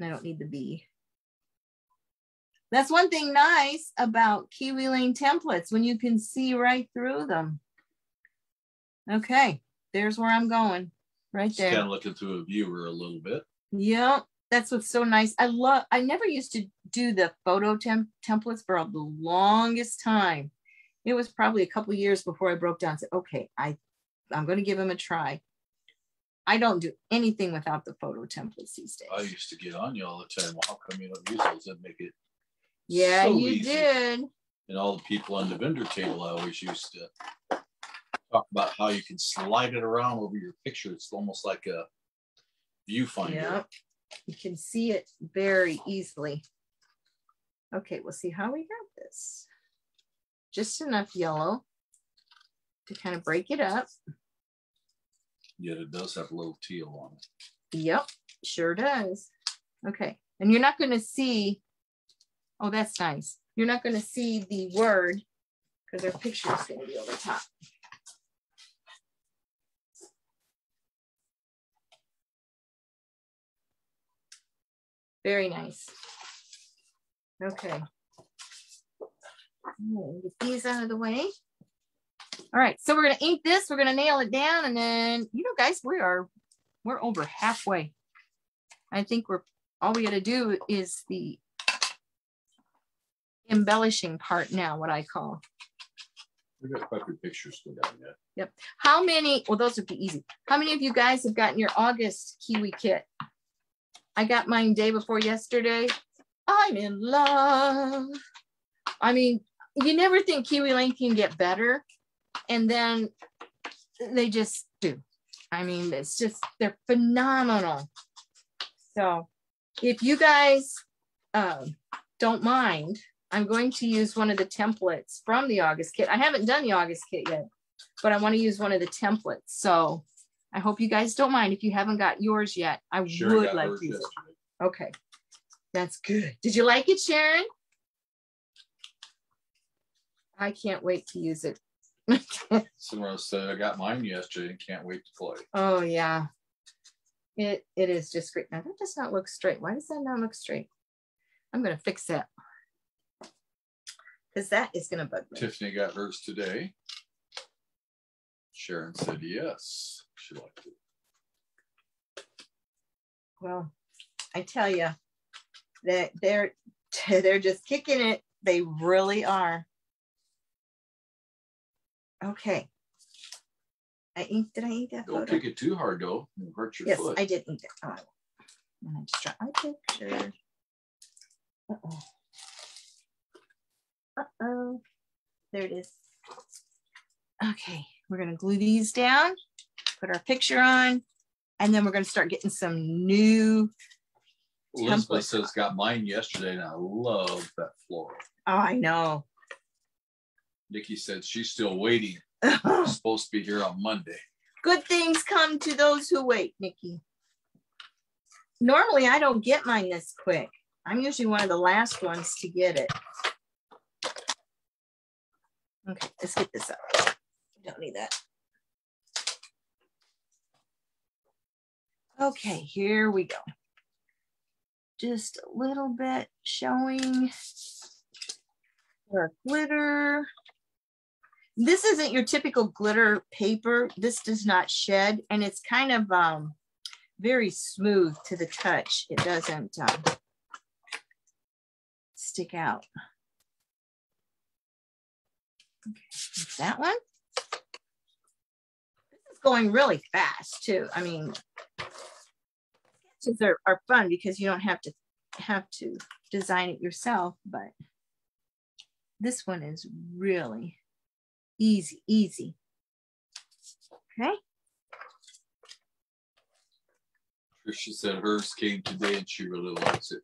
B: I don't need the B. That's one thing nice about Kiwi Lane templates when you can see right through them. Okay, there's where I'm going, right
A: Just
B: there.
A: kind of looking through a viewer a little bit.
B: Yep, that's what's so nice. I love. I never used to do the photo temp templates for the longest time. It was probably a couple years before I broke down. and Said, okay, I, I'm going to give him a try. I don't do anything without the photo templates these days.
A: I used to get on you all the time. Well, how come you don't use those? That make it
B: yeah,
A: so
B: you
A: easy.
B: did.
A: and all the people on the vendor table I always used to talk about how you can slide it around over your picture. It's almost like a viewfinder.
B: Yeah, you can see it very easily. Okay, we'll see how we got this. Just enough yellow to kind of break it up.
A: Yet it does have a little teal on it.
B: Yep, sure does. Okay, and you're not going to see, oh, that's nice. You're not going to see the word because our picture is going to be over top. Very nice. Okay. Get these out of the way. All right, so we're gonna ink this, we're gonna nail it down, and then, you know, guys, we are, we're over halfway. I think we're, all we gotta do is the embellishing part now, what I call.
A: We got quite a few pictures to go down yet. Yep.
B: How many, well, those would be easy. How many of you guys have gotten your August Kiwi kit? I got mine day before yesterday. I'm in love. I mean, you never think Kiwi Lane can get better. And then they just do. I mean, it's just, they're phenomenal. So if you guys um, don't mind, I'm going to use one of the templates from the August kit. I haven't done the August kit yet, but I want to use one of the templates. So I hope you guys don't mind if you haven't got yours yet. I
A: Sharon
B: would like to use it. Okay. That's good. Did you like it, Sharon? I can't wait to use it.
A: Someone else said I got mine yesterday and can't wait to play.
B: Oh yeah. It it is just great. Now that does not look straight. Why does that not look straight? I'm gonna fix that. Because that is gonna bug me.
A: Tiffany got hers today. Sharon said yes. She liked it.
B: Well, I tell you that they're they're just kicking it. They really are. Okay. I inked. Did I ink that
A: Don't
B: photo?
A: kick it too hard though. It'll hurt your
B: Yes,
A: foot.
B: I did ink it. Oh, and I just dropped my picture. Uh-oh. Uh-oh. There it is. Okay, we're gonna glue these down, put our picture on, and then we're gonna start getting some new.
A: Elizabeth says got mine yesterday and I love that floral.
B: Oh, I know.
A: Nikki said she's still waiting. Supposed to be here on Monday.
B: Good things come to those who wait, Nikki. Normally, I don't get mine this quick. I'm usually one of the last ones to get it. Okay, let's get this up. We Don't need that. Okay, here we go. Just a little bit showing our glitter. This isn't your typical glitter paper. This does not shed and it's kind of um, very smooth to the touch. It doesn't um, stick out. Okay, that one. This is going really fast too. I mean, sketches are, are fun because you don't have to have to design it yourself, but this one is really easy, easy. Okay.
A: Trisha said hers came today and she really likes it.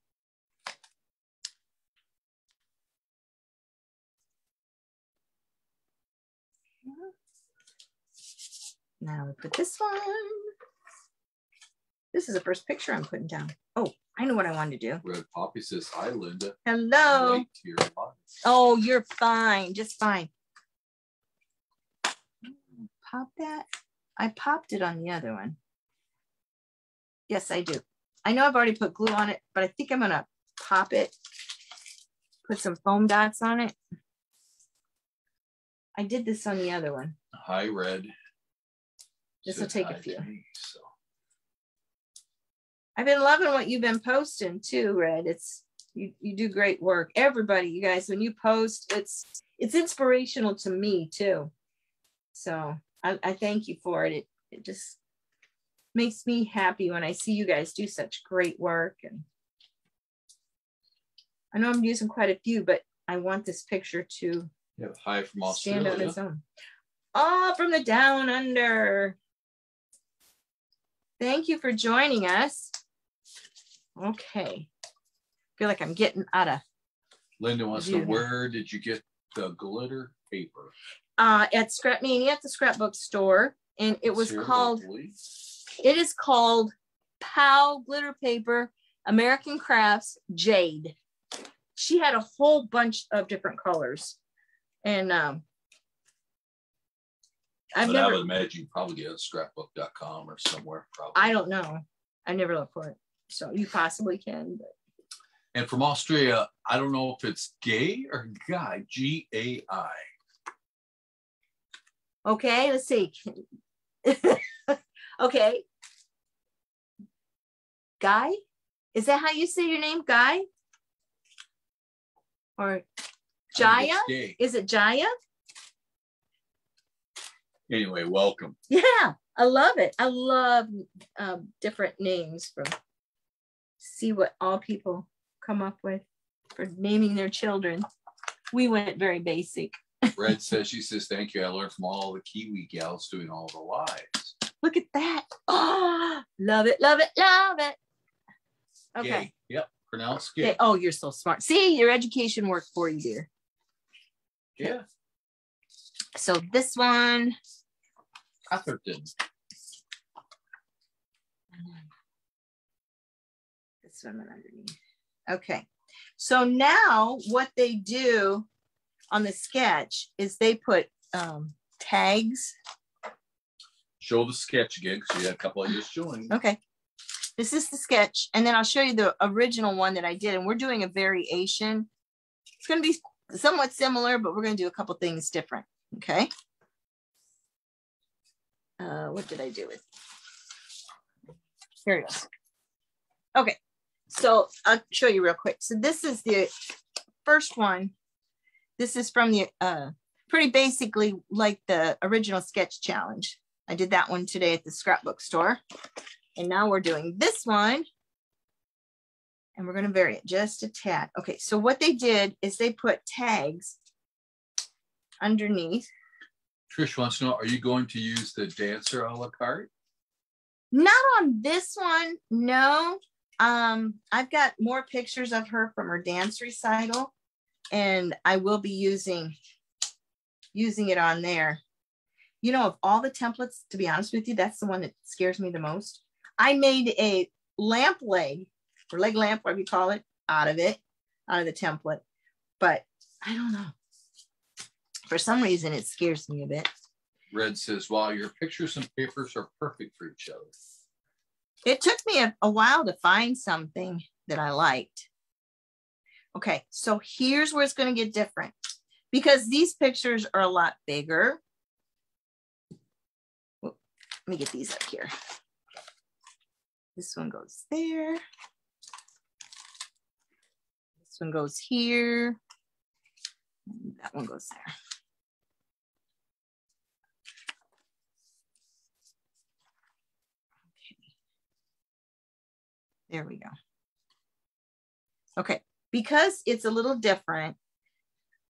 B: Now we put this one. This is the first picture I'm putting down. Oh, I know what I wanted to do.
A: Red Poppy says, hi, Linda.
B: Hello. Oh, you're fine, just fine. Pop that. I popped it on the other one. Yes, I do. I know I've already put glue on it, but I think I'm gonna pop it. Put some foam dots on it. I did this on the other one.
A: Hi, Red.
B: This will take a few.
A: me, so.
B: I've been loving what you've been posting too, Red. It's you, you do great work. Everybody, you guys, when you post, it's it's inspirational to me too. So I, I thank you for it. It it just makes me happy when I see you guys do such great work. And I know I'm using quite a few, but I want this picture to
A: Yeah, hi from
B: stand on
A: Australia.
B: its own. Oh, from the down under. Thank you for joining us. Okay. Feel like I'm getting out of
A: Linda wants to know where did you get the glitter paper?
B: Uh at Scrap Mania at the scrapbook store. And it was
A: Here
B: called it is called POW glitter paper American Crafts Jade. She had a whole bunch of different colors. And um I've
A: But I would imagine you probably get it at scrapbook.com or somewhere. Probably.
B: I don't know. I never looked for it. So you possibly can, but
A: And from Australia, I don't know if it's gay or guy. G A I.
B: okay, let's see. okay. Guy? Is that how you say your name, Guy? Or Jaya? Is it Jaya?
A: Anyway, welcome.
B: Yeah, I love it. I love um, different names from see what all people come up with for naming their children. We went very basic.
A: Red says she says thank you. I learned from all the Kiwi gals doing all the lives.
B: Look at that. Oh, love it, love it, love it. Okay.
A: Gay. Yep. Pronounced gay.
B: Okay. Oh, you're so smart. See, your education worked for you, dear.
A: Yeah.
B: So this one,
A: Atherton.
B: this one underneath. Okay. So now what they do on the sketch is they put um, tags.
A: Show the sketch again because you had a couple of years showing.
B: Okay. This is the sketch. And then I'll show you the original one that I did. And we're doing a variation. It's going to be somewhat similar, but we're going to do a couple things different. Okay. Uh, what did I do with? Here it is. Okay. So I'll show you real quick. So this is the first one. This is from the uh, pretty basically like the original sketch challenge. I did that one today at the scrapbook store. And now we're doing this one. And we're going to vary it just a tad. Okay, so what they did is they put tags underneath.
A: Trish wants to know, are you going to use the dancer a la carte?
B: Not on this one, no. Um, I've got more pictures of her from her dance recital, and I will be using using it on there. You know, of all the templates, to be honest with you, that's the one that scares me the most. I made a lamp leg or leg lamp, whatever you call it, out of it, out of the template. But I don't know. For some reason, it scares me a bit.
A: Red says, wow, your pictures and papers are perfect for each other.
B: It took me a, a while to find something that I liked. Okay, so here's where it's going to get different because these pictures are a lot bigger. Let me get these up here. This one goes there. This one goes here. That one goes there. Okay. There we go. Okay, because it's a little different,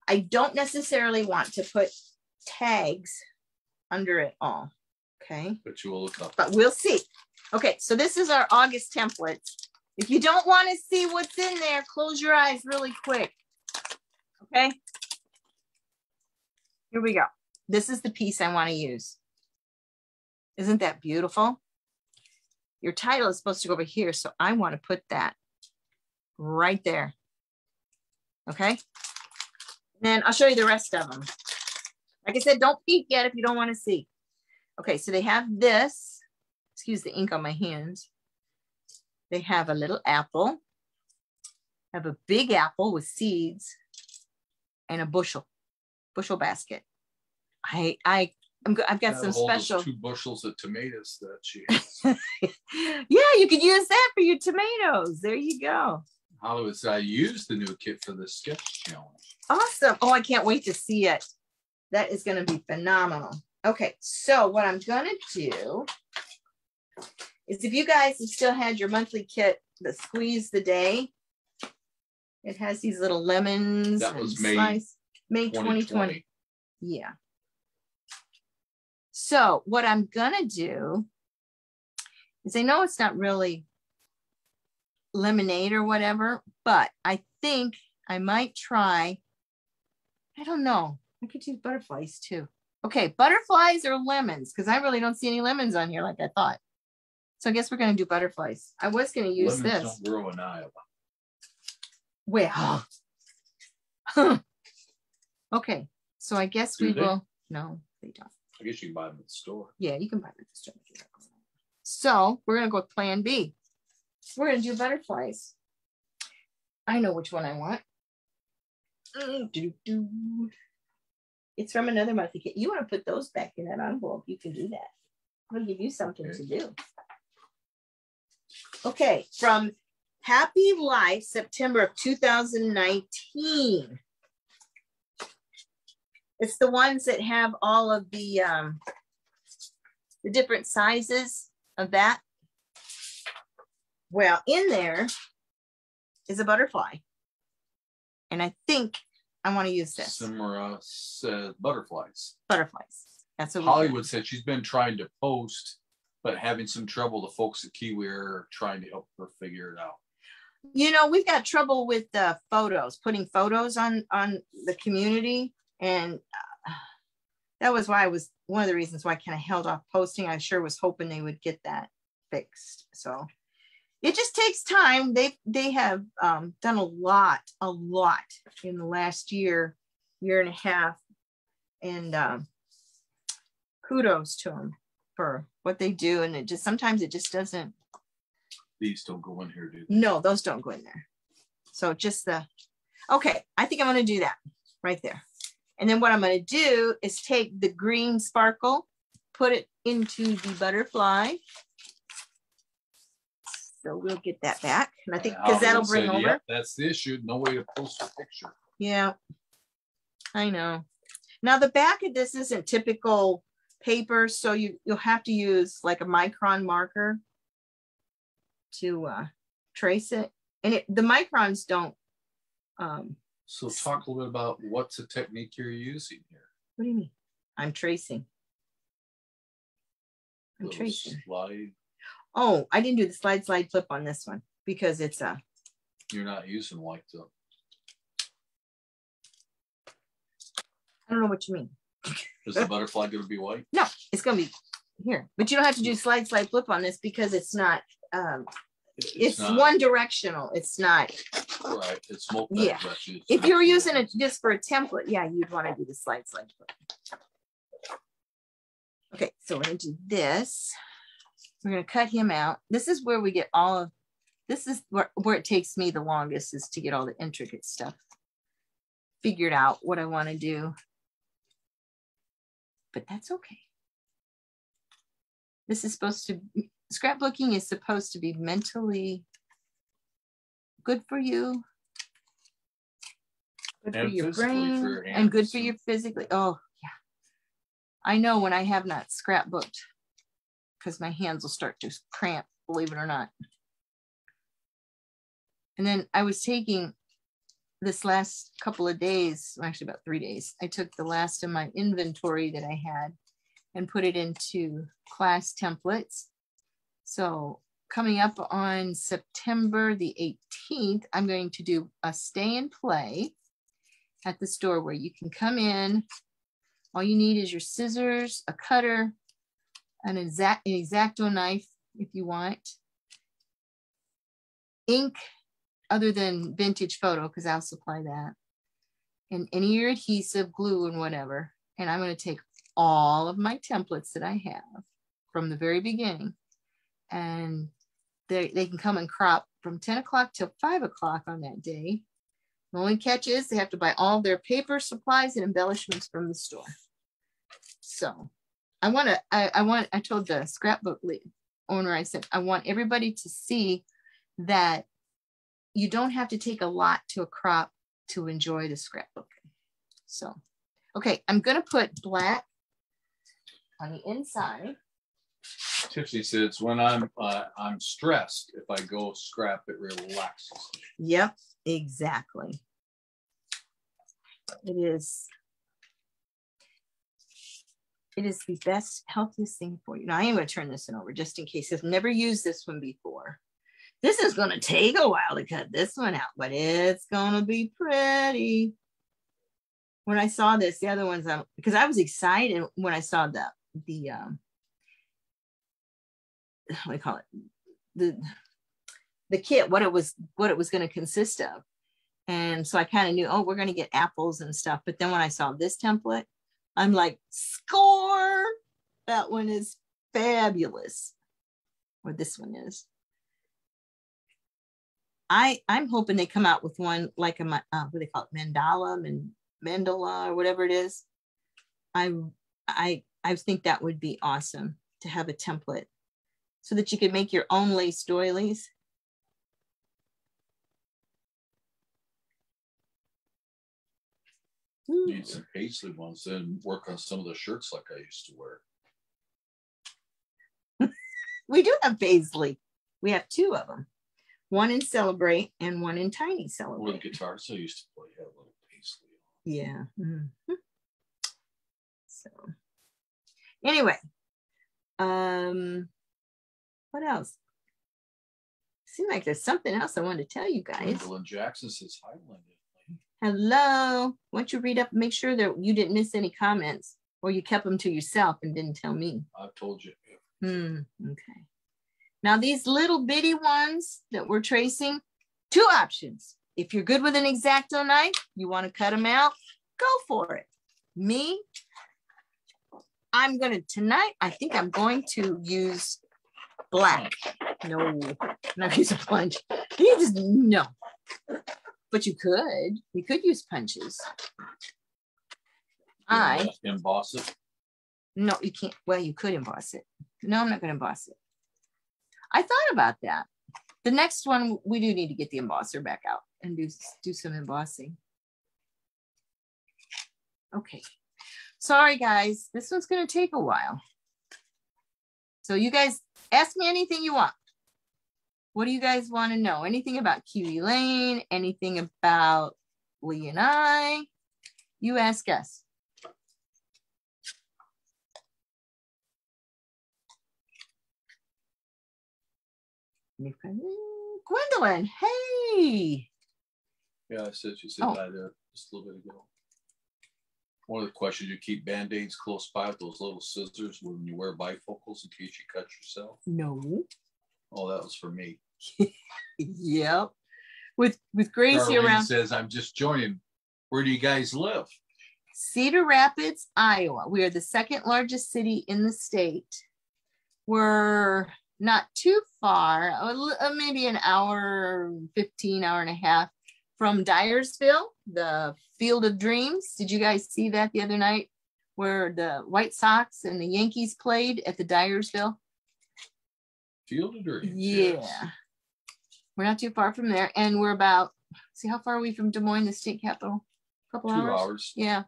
B: I don't necessarily want to put tags under it all. Okay,
A: But you will look up.
B: but we'll see. Okay, so this is our August templates. If you don't want to see what's in there, close your eyes really quick. Okay. Here we go. This is the piece I want to use. Isn't that beautiful? Your title is supposed to go over here, so I want to put that right there. Okay. And then I'll show you the rest of them. Like I said, don't peek yet if you don't want to see. Okay, so they have this. Excuse the ink on my hands. They have a little apple, have a big apple with seeds, and a bushel, bushel basket. I I I'm go- I've got some
A: of all those
B: special.
A: Two bushels of tomatoes that she has.
B: yeah, you could use that for your tomatoes. There you go.
A: Hollywood said, I used the new kit for the sketch challenge.
B: Awesome. Oh, I can't wait to see it. That is going to be phenomenal. Okay, so what I'm going to do is if you guys have still had your monthly kit, the squeeze the day, it has these little lemons.
A: That was May
B: slice- May 2020.
A: 2020.
B: Yeah. So what I'm gonna do is I know it's not really lemonade or whatever, but I think I might try. I don't know. I could use butterflies too. Okay, butterflies or lemons, because I really don't see any lemons on here like I thought. So I guess we're gonna do butterflies. I was gonna use
A: Lemons
B: this.
A: don't grow in Iowa.
B: Well. okay, so I guess
A: Do
B: we
A: they?
B: will. No, they don't.
A: I guess you can buy them at the store.
B: Yeah, you can buy them at the store. if you're not going out. So we're gonna go with plan B. We're gonna do butterflies. I know which one I want. Mm. It's from another monthly kit. You want to put those back in that envelope, you can do that. I'll give you something to do. Okay, from Happy Life, September of 2019. It's the ones that have all of the um, the different sizes of that. Well, in there is a butterfly. And I think I want to use this
A: Simra said butterflies.
B: butterflies. That's what
A: Hollywood said she's been trying to post, but having some trouble. The folks at Kiwi are trying to help her figure it out.
B: you know we've got trouble with the photos putting photos on on the community and uh, that was why i was one of the reasons why i kind of held off posting i sure was hoping they would get that fixed so it just takes time they they have um, done a lot a lot in the last year year and a half and um, kudos to them for what they do and it just sometimes it just doesn't
A: These don't go in here, dude.
B: no, those don't go in there. So just the, okay, I think I'm gonna do that right there. And then what I'm gonna do is take the green sparkle, put it into the butterfly. So we'll get that back. And I think, because that'll bring
A: said,
B: over,
A: "Yep, That's the issue. No way to post a picture.
B: yeah. I know. Now the back of this isn't typical paper, so you, you'll have to use like a micron marker to uh, trace it. And it, the microns don't, um,
A: So talk a little bit about what's the technique you're using here.
B: what do you mean? I'm tracing. I'm tracing.
A: Slide.
B: Oh, I didn't do the slide, slide, flip on this one because it's a,
A: You're not using like the
B: I don't know what you mean.
A: is the butterfly going to be white?
B: No, it's gonna be here, but you don't have to do slide, slide, flip on this because it's not, um, it's
A: not-
B: one directional. It's not,
A: right. It's multi.
B: Yeah. if you're using it just for a template, yeah, you'd want to do the slide, slide, flip. Okay, so we're gonna do this. We're gonna cut him out. This is where we get all of, this is where, where it takes me the longest is to get all the intricate stuff figured out what I want to do. But that's okay. This is supposed to, scrapbooking is supposed to be mentally good for you. Good for your
A: physically for
B: brain
A: your
B: and good for your physically. Oh, yeah. I know when I have not scrapbooked because my hands will start to cramp, believe it or not. And then I was taking this last couple of days, actually about three days, I took the last of my inventory that I had and put it into class templates. So coming up on September the 18th, I'm going to do a stay and play at the store where you can come in. All you need is your scissors, a cutter, an exact an exacto knife if you want, ink other than vintage photo because I'll supply that, and any your adhesive, glue, and whatever. And I'm going to take all of my templates that I have from the very beginning, and they they can come and crop from 10 o'clock till 5 o'clock on that day. The only catch is they have to buy all their paper supplies and embellishments from the store. So I want to, I, I want, I told the scrapbook owner, I said, I want everybody to see that you don't have to take a lot to a crop to enjoy the scrapbook. So, okay, I'm going to put black on the inside.
A: Tiffany says, when I'm uh, I'm stressed, if I go scrap, it relaxes.
B: Yep, exactly. It is. It is the best, healthiest thing for you. Now I am going to turn this one over just in case I've never used this one before. This is going to take a while to cut this one out, but it's going to be pretty. When I saw this, the other ones, um, because I was excited when I saw the the um, what do you call it the the kit what it was what it was going to consist of and so i kind of knew oh we're going to get apples and stuff but then when i saw this template i'm like score! That one is fabulous. Or this one is. I i'm hoping they come out with one like a uh, what do they call it? Mandala and mandala or whatever it is. I i i think that would be awesome to have a template so that you could make your own lace doilies.
A: Need some paisley ones and work on some of the shirts like I used to
B: wear. we do have paisley. We have two of them. One in Celebrate and one in Tiny Celebrate.
A: Well, the guitars I used to play had a little paisley.
B: Yeah. Mm-hmm. So anyway, um, what else? Seems like there's something else I wanted to tell you guys.
A: Gwendolyn Jackson says hi, Linda.
B: Hello. Why don't you read up, make sure that you didn't miss any comments or you kept them to yourself and didn't tell me.
A: I've told you.
B: Hmm. Okay. Now these little bitty ones that we're tracing, two options. If you're good with an X-Acto knife, you want to cut them out, go for it. Me, I'm going to, tonight, I think I'm going to use black. No, not use a punch. You just no. But you could. You could use punches. I
A: emboss it.
B: No, you can't. Well, you could emboss it. No, I'm not going to emboss it. I thought about that. The next one, we do need to get the embosser back out and do, do some embossing. Okay. Sorry, guys. This one's going to take a while. So you guys ask me anything you want. What do you guys want to know? Anything about Kiwi Lane? Anything about Lee and I? You ask us. Gwendolyn, hey.
A: Yeah, I said she said oh. hi there uh, just a little bit ago. One of the questions you keep band aids close by with those little scissors when you wear bifocals in case you cut yourself.
B: No.
A: Oh, that was for me.
B: yep. With with Gracie
A: Darlene
B: around.
A: says, I'm just joining. Where do you guys live?
B: Cedar Rapids, Iowa. We are the second largest city in the state. We're not too far, uh, maybe an hour, 15 hour and a half from Dyersville, the Field of Dreams. Did you guys see that the other night where the White Sox and the Yankees played at the Dyersville?
A: Field of Dreams.
B: Yeah. Yes. We're not too far from there. And we're about, see how far are we from Des Moines, the state capital? A couple
A: Two
B: hours?
A: hours.
B: Yeah.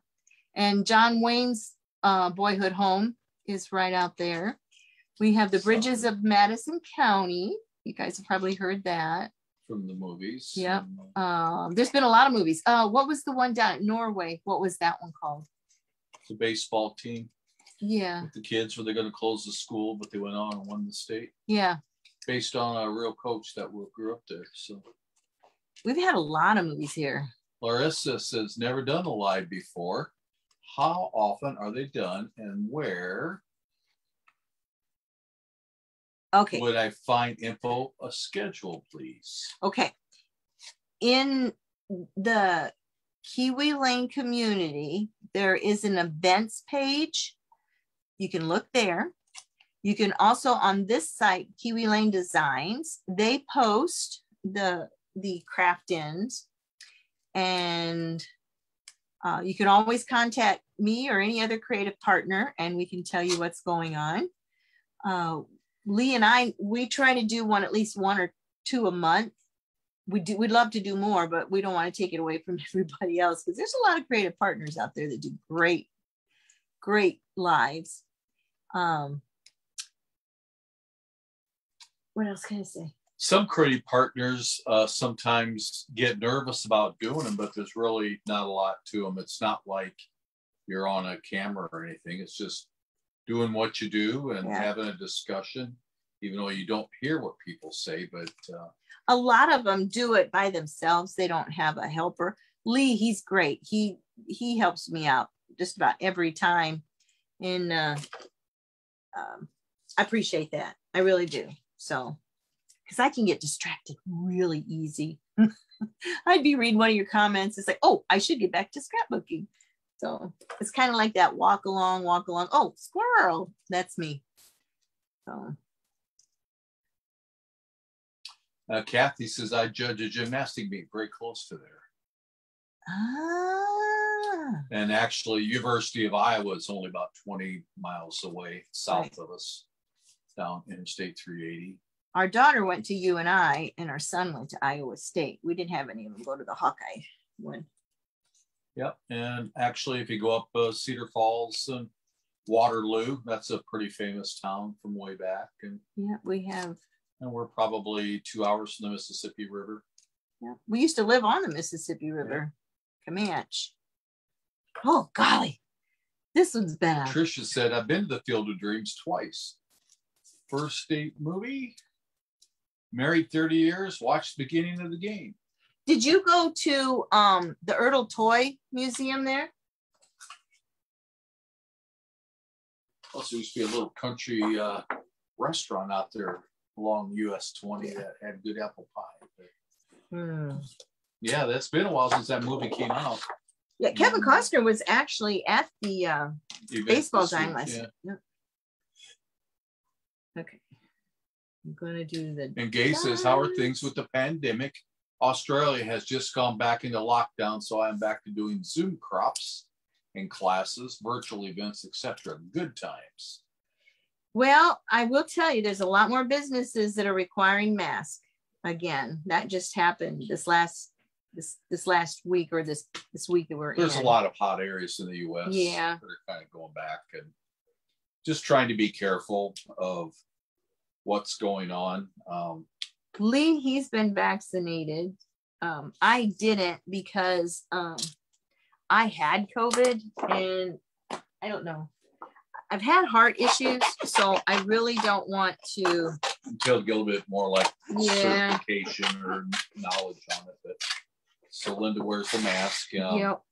B: And John Wayne's uh, boyhood home is right out there. We have the bridges of Madison County. You guys have probably heard that
A: from the movies.
B: Yep. Um, there's been a lot of movies. Uh, what was the one down in Norway? What was that one called?
A: The baseball team.
B: Yeah.
A: The kids where they're going to close the school, but they went on and won the state.
B: Yeah.
A: Based on a real coach that grew up there. So
B: we've had a lot of movies here.
A: Larissa says, never done a live before. How often are they done and where
B: Okay.
A: Would I find info a schedule, please?
B: Okay. In the Kiwi Lane community, there is an events page. You can look there. You can also on this site, Kiwi Lane Designs, they post the the craft ins and Uh, you can always contact me or any other creative partner and we can tell you what's going on. Uh, Lee and I, we try to do one at least one or two a month. We do, we'd love to do more, but we don't want to take it away from everybody else because there's a lot of creative partners out there that do great, great lives. Um, what else can I say?
A: Some creative partners uh, sometimes get nervous about doing them, but there's really not a lot to them. It's not like you're on a camera or anything. It's just doing what you do and
B: Yeah.
A: having a discussion, even though you don't hear what people say. But uh,
B: a lot of them do it by themselves they don't have a helper lee he's great he he helps me out just about every time and uh um, i appreciate that i really do so because i can get distracted really easy. I'd be reading one of your comments. It's like oh i should get back to scrapbooking. So it's kind of like that walk along walk along. Oh squirrel that's me. So.
A: Uh, Kathy says, I judge a gymnastic meet very close to there.
B: ah.
A: And actually, University of Iowa is only about 20 miles away south
B: Right.
A: of us down Interstate 380.
B: our daughter went to U and I, and our son went to Iowa State. We didn't have any of them go to the Hawkeye one.
A: Yep. And actually, if you go up uh, Cedar Falls and Waterloo, that's a pretty famous town from way back. And,
B: Yeah, we have.
A: and we're probably two hours from the Mississippi River.
B: Yeah, we used to live on the Mississippi River, Camanche. Oh golly, this one's bad.
A: Tricia said, I've been to the Field of Dreams twice. First date movie, married 30 years, watched the beginning of the game.
B: Did you go to um the Ertl Toy Museum there?
A: Also, used to be a little country uh, restaurant out there along US 20 that had good apple pie.
B: Hmm.
A: yeah, that's been a while since that movie came out.
B: Yeah, Kevin Costner was actually at the uh, baseball game last.
A: yeah.
B: Yep. Okay, I'm gonna do the.
A: And Gay says, How are things with the pandemic? Australia has just gone back into lockdown, so I'm back to doing Zoom crops and classes, virtual events, etc. Good times.
B: Well, I will tell you, there's a lot more businesses that are requiring masks. Again, that just happened this last this this last week or this this week that we're in
A: There's
B: in.
A: a lot of hot areas in the US
B: Yeah.
A: that are kind of going back and just trying to be careful of what's going on. Um,
B: Lee, he's been vaccinated. Um, I didn't because um, I had COVID and I don't know. I've had heart issues, so I really don't want to.
A: until get a little bit more like
B: Yeah.
A: certification or knowledge on it. But so Linda wears the mask. Um,
B: Yep.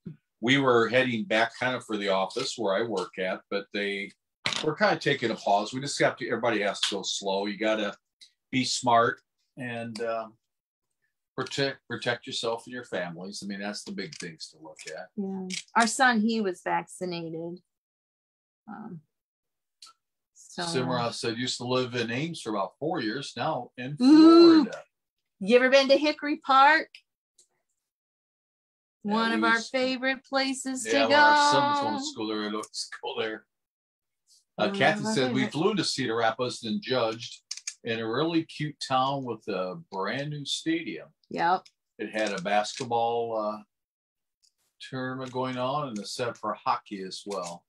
A: we were heading back kind of for the office where I work at, but they were kind of taking a pause. We just have to, everybody has to go slow. You got to be smart and um, protect protect yourself and your families. I mean, that's the big things to look at.
B: Yeah. Our son, he was vaccinated. Um, so,
A: Simra said used to live in Ames for about four years now in
B: Ooh.
A: Florida.
B: you ever been to Hickory Park? One
A: we
B: of our favorite places
A: Yeah,
B: to go.
A: our son was going to school there, looked school there. Uh,
B: One
A: Kathy said we flew to Cedar Rapids and judged in a really cute town with a brand new stadium.
B: Yep.
A: It had a basketball uh, tournament going on and a set for hockey as well.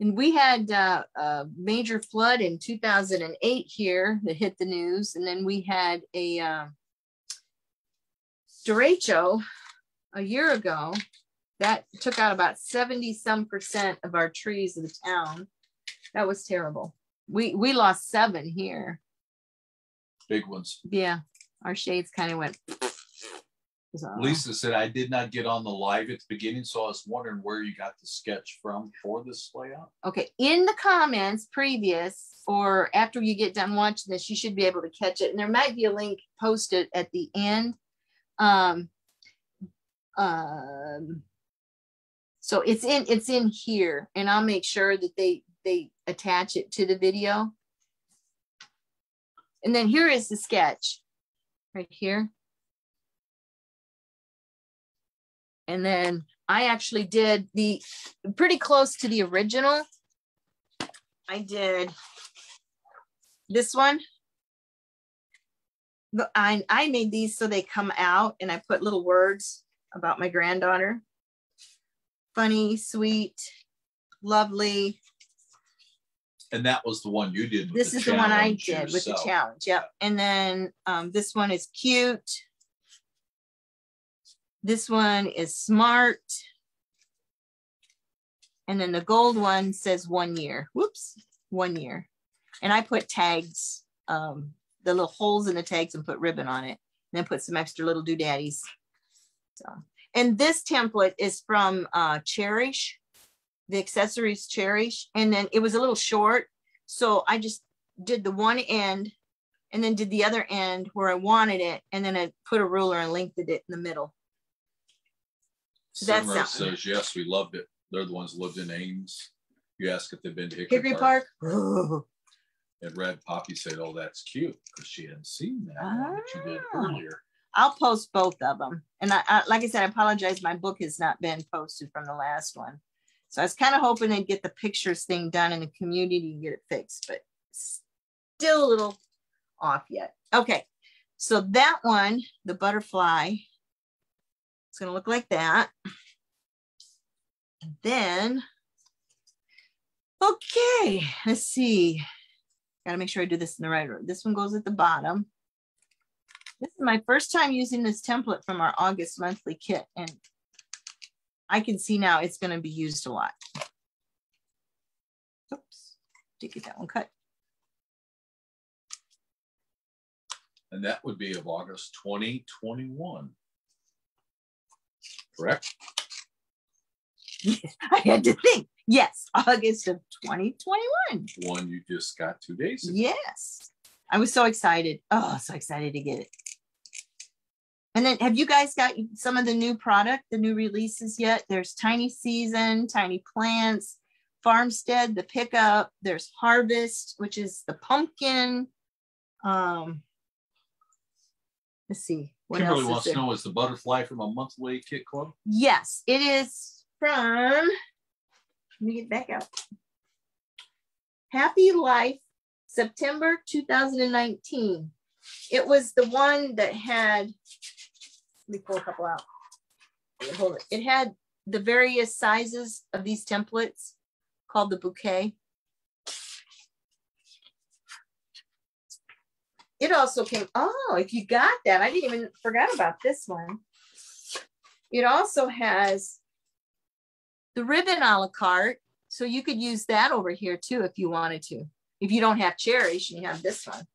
B: And we had uh, a major flood in 2008 here that hit the news. And then we had a uh, derecho a year ago that took out about 70 some percent of our trees in the town. That was terrible. We, we lost seven here.
A: Big ones.
B: Yeah. Our shades kind of went. So-
A: Lisa said I did not get on the live at the beginning, so I was wondering where you got the sketch from for this layout.
B: Okay, in the comments previous or after you get done watching this, you should be able to catch it. And there might be a link posted at the end. Um, um, so it's in it's in here, and I'll make sure that they they attach it to the video. And then here is the sketch right here. And then I actually did the pretty close to the original. I did this one. I, I made these so they come out and I put little words about my granddaughter. Funny, sweet, lovely.
A: And that was the one you did.
B: This
A: the
B: is the one I did
A: challenge
B: with the challenge. Yep. And then um, this one is cute. This one is smart. And then the gold one says one year. Whoops, one year. And I put tags, um, the little holes in the tags and put ribbon on it. And then put some extra little doodaddies. So, and this template is from uh, Cherish, the accessories Cherish. And then it was a little short. So I just did the one end and then did the other end where I wanted it. And then I put a ruler and lengthened it in the middle. So that's
A: says, yes, we loved it. They're the ones who lived in Ames. You ask if they've been to Hickory,
B: Hickory
A: Park.
B: Park.
A: And Red Poppy said, oh, that's cute because she hadn't seen that one that you did
B: Ah.
A: earlier.
B: I'll post both of them. And I, I, like I said, I apologize. My book has not been posted from the last one. So I was kind of hoping they'd get the pictures thing done in the community and get it fixed, but still a little off yet. Okay. So that one, the butterfly, it's going to look like that. And then, okay, let's see. Got to make sure I do this in the right order. This one goes at the bottom. This is my first time using this template from our August monthly kit, and I can see now it's going to be used a lot. Oops, did get that one cut.
A: And that would be of August 2021. Correct?
B: I had to think. Yes, August of 2021.
A: One you just got two days ago.
B: Yes. I was so excited. Oh, so excited to get it. And then have you guys got some of the new product, the new releases yet? There's Tiny Season, Tiny Plants, Farmstead, the pickup. There's Harvest, which is the pumpkin. Um, let's see. What
A: Kimberly
B: else
A: wants
B: is
A: to know is the butterfly from a monthly kit club?
B: Yes, it is from, let me get back out. Happy Life, September 2019. It was the one that had, let me pull a couple out. Hold it. It had the various sizes of these templates called the bouquet. It also came, oh, if you got that, I didn't even forgot about this one. It also has the ribbon a la carte. So you could use that over here too if you wanted to. If you don't have Cherish, you have this one.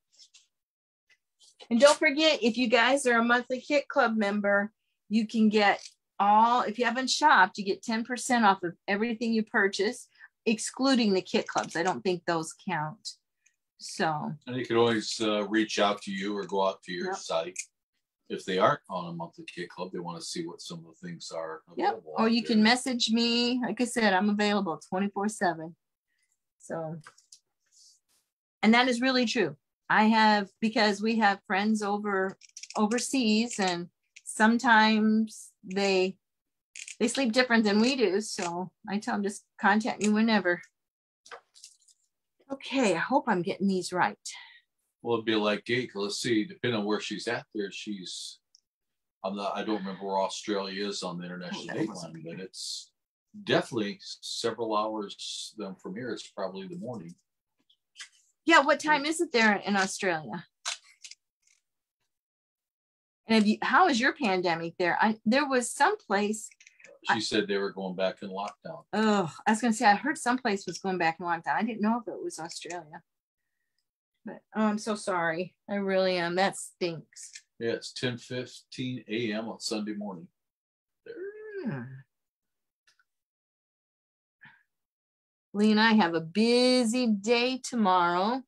B: And don't forget, if you guys are a monthly kit club member, you can get all, if you haven't shopped, you get 10% off of everything you purchase, excluding the kit clubs. I don't think those count. So,
A: And you could always uh, reach out to you or go out to your
B: Yep.
A: site. If they aren't on a monthly kit club, they want to see what some of the things are
B: Yep. Or you
A: there.
B: can message me. Like I said, I'm available 24 7. So, and that is really true. I have, because we have friends over overseas and sometimes they, they sleep different than we do. So I tell them just contact me whenever. Okay, I hope I'm getting these right.
A: Well, it'd be like Gate. Let's see, depending on where she's at there, she's, I'm not, I don't remember where Australia is on the international date line, but it's definitely several hours from here. It's probably the morning.
B: Yeah, what time is it there in Australia? And have you, how is your pandemic there? I there was some place.
A: She said they were going back in lockdown.
B: Oh, I was gonna say I heard some place was going back in lockdown. I didn't know if it was Australia. But oh, I'm so sorry. I really am. That stinks.
A: Yeah, it's ten fifteen AM on Sunday morning.
B: Hmm. Lee and I have a busy day tomorrow.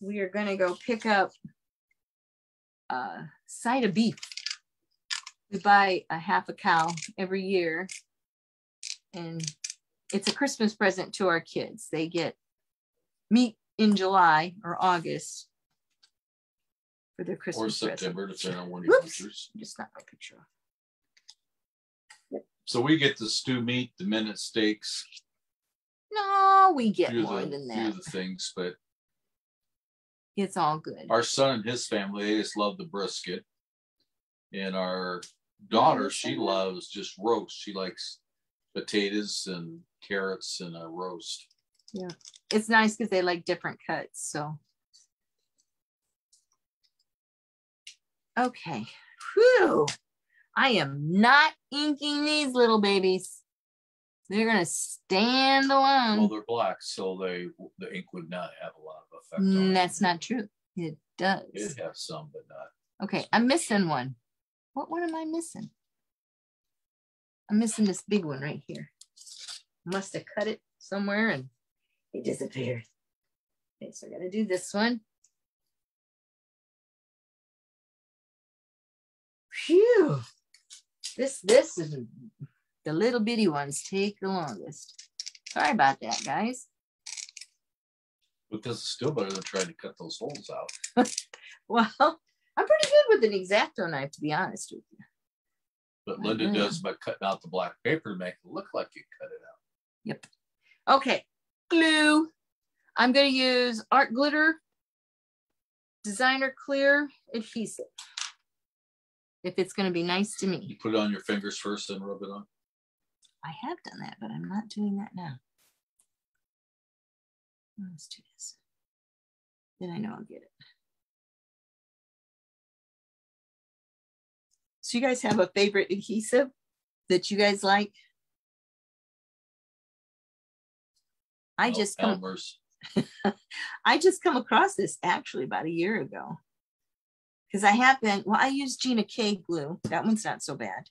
B: We are going to go pick up a side of beef. We buy a half a cow every year, and it's a Christmas present to our kids. They get meat in July or August for their
A: Or
B: Christmas present.
A: September, depending on when he
B: Whoops.
A: ventures.
B: Just not my picture.
A: So we get the stew meat, the minute steaks,
B: No, we get
A: few
B: more
A: the,
B: than
A: few of the things, but
B: It's all good.
A: our son and his family they just love the brisket and our daughter she loves just roast she likes potatoes and carrots and a roast Yeah.
B: It's nice because they like different cuts. So, okay. Whew. I am not inking these little babies. They're gonna stand alone.
A: well they're black so they the ink would not have a lot of effect
B: Mm,
A: on
B: that's
A: it.
B: not true. It does.
A: it have some but not
B: Okay, I'm missing one. What one am I missing? I'm missing this big one right here. Must have cut it somewhere and it disappeared. Okay, so I gotta do this one. Phew. This this is the little bitty ones take the longest. Sorry about that, guys.
A: because it's still better than trying to cut those holes out
B: Well, I'm pretty good with an X-Acto knife, to be honest with you.
A: but linda
B: know.
A: does by cutting out the black paper to make it look like you cut it out Yep.
B: Okay, glue. I'm going to use art glitter, designer clear adhesive. If it's going to be nice to me.
A: you put it on your fingers first and rub it on
B: I have done that, but I'm not doing that now. Let's do this. Then I know I'll get it. So you guys have a favorite adhesive that you guys like? I
A: El-
B: just come I just come across this actually about a year ago. Because I have been, well, I use Gina K glue. That one's not so bad.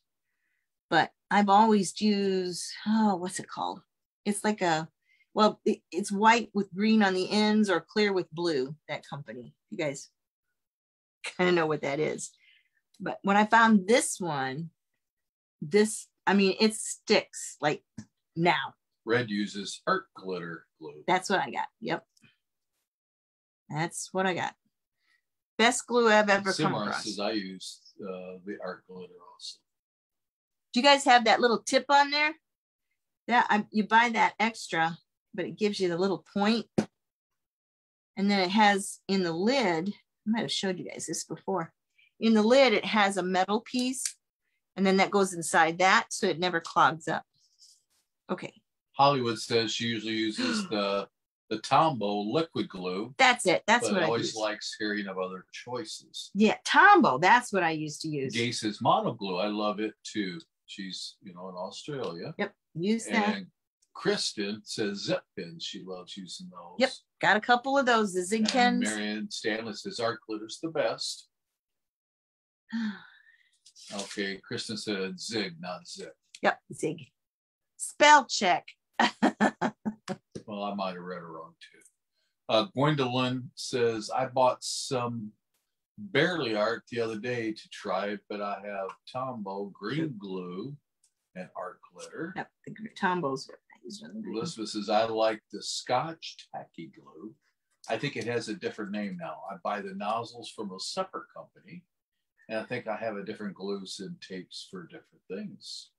B: But I've always used, oh, what's it called? It's like a, well, it's white with green on the ends or clear with blue, that company. You guys kind of know what that is. But when I found this one, this, I mean, it sticks like now.
A: red uses art glitter glue
B: That's what I got. Yep. That's what I got. Best glue I've ever come
A: Similar
B: across.
A: says I use uh, the art glitter also.
B: Do you guys have that little tip on there? That I, you buy that extra, but it gives you the little point. And then it has in the lid, I might have showed you guys this before. In the lid, it has a metal piece, and then that goes inside that so it never clogs up. Okay,
A: Hollywood says she usually uses the the Tombow liquid glue,
B: that's it. That's what I
A: always
B: use.
A: likes hearing of other choices.
B: Yeah, Tombow. That's what I used to use.
A: Gay says mono glue. I love it too. She's you know in Australia.
B: Yep, use that.
A: And Kristen says zip pins. She loves using those.
B: Yep, Got a couple of those, the Zig
A: And
B: pens.
A: Marianne Stanley says art glitter's the best. Okay, Kristen said zig, not zip.
B: Yep, Zig. Spell check.
A: Well, I might have read it wrong too. Uh, Gwendolyn says, I bought some Bearly Art the other day to try, it, but I have Tombow green glue and art glitter.
B: Yep, the Tombows were I used on the green.
A: Elizabeth says, I like the Scotch tacky glue. I think it has a different name now. I buy the nozzles from a separate company. And I think I have a different glues and tapes for different things.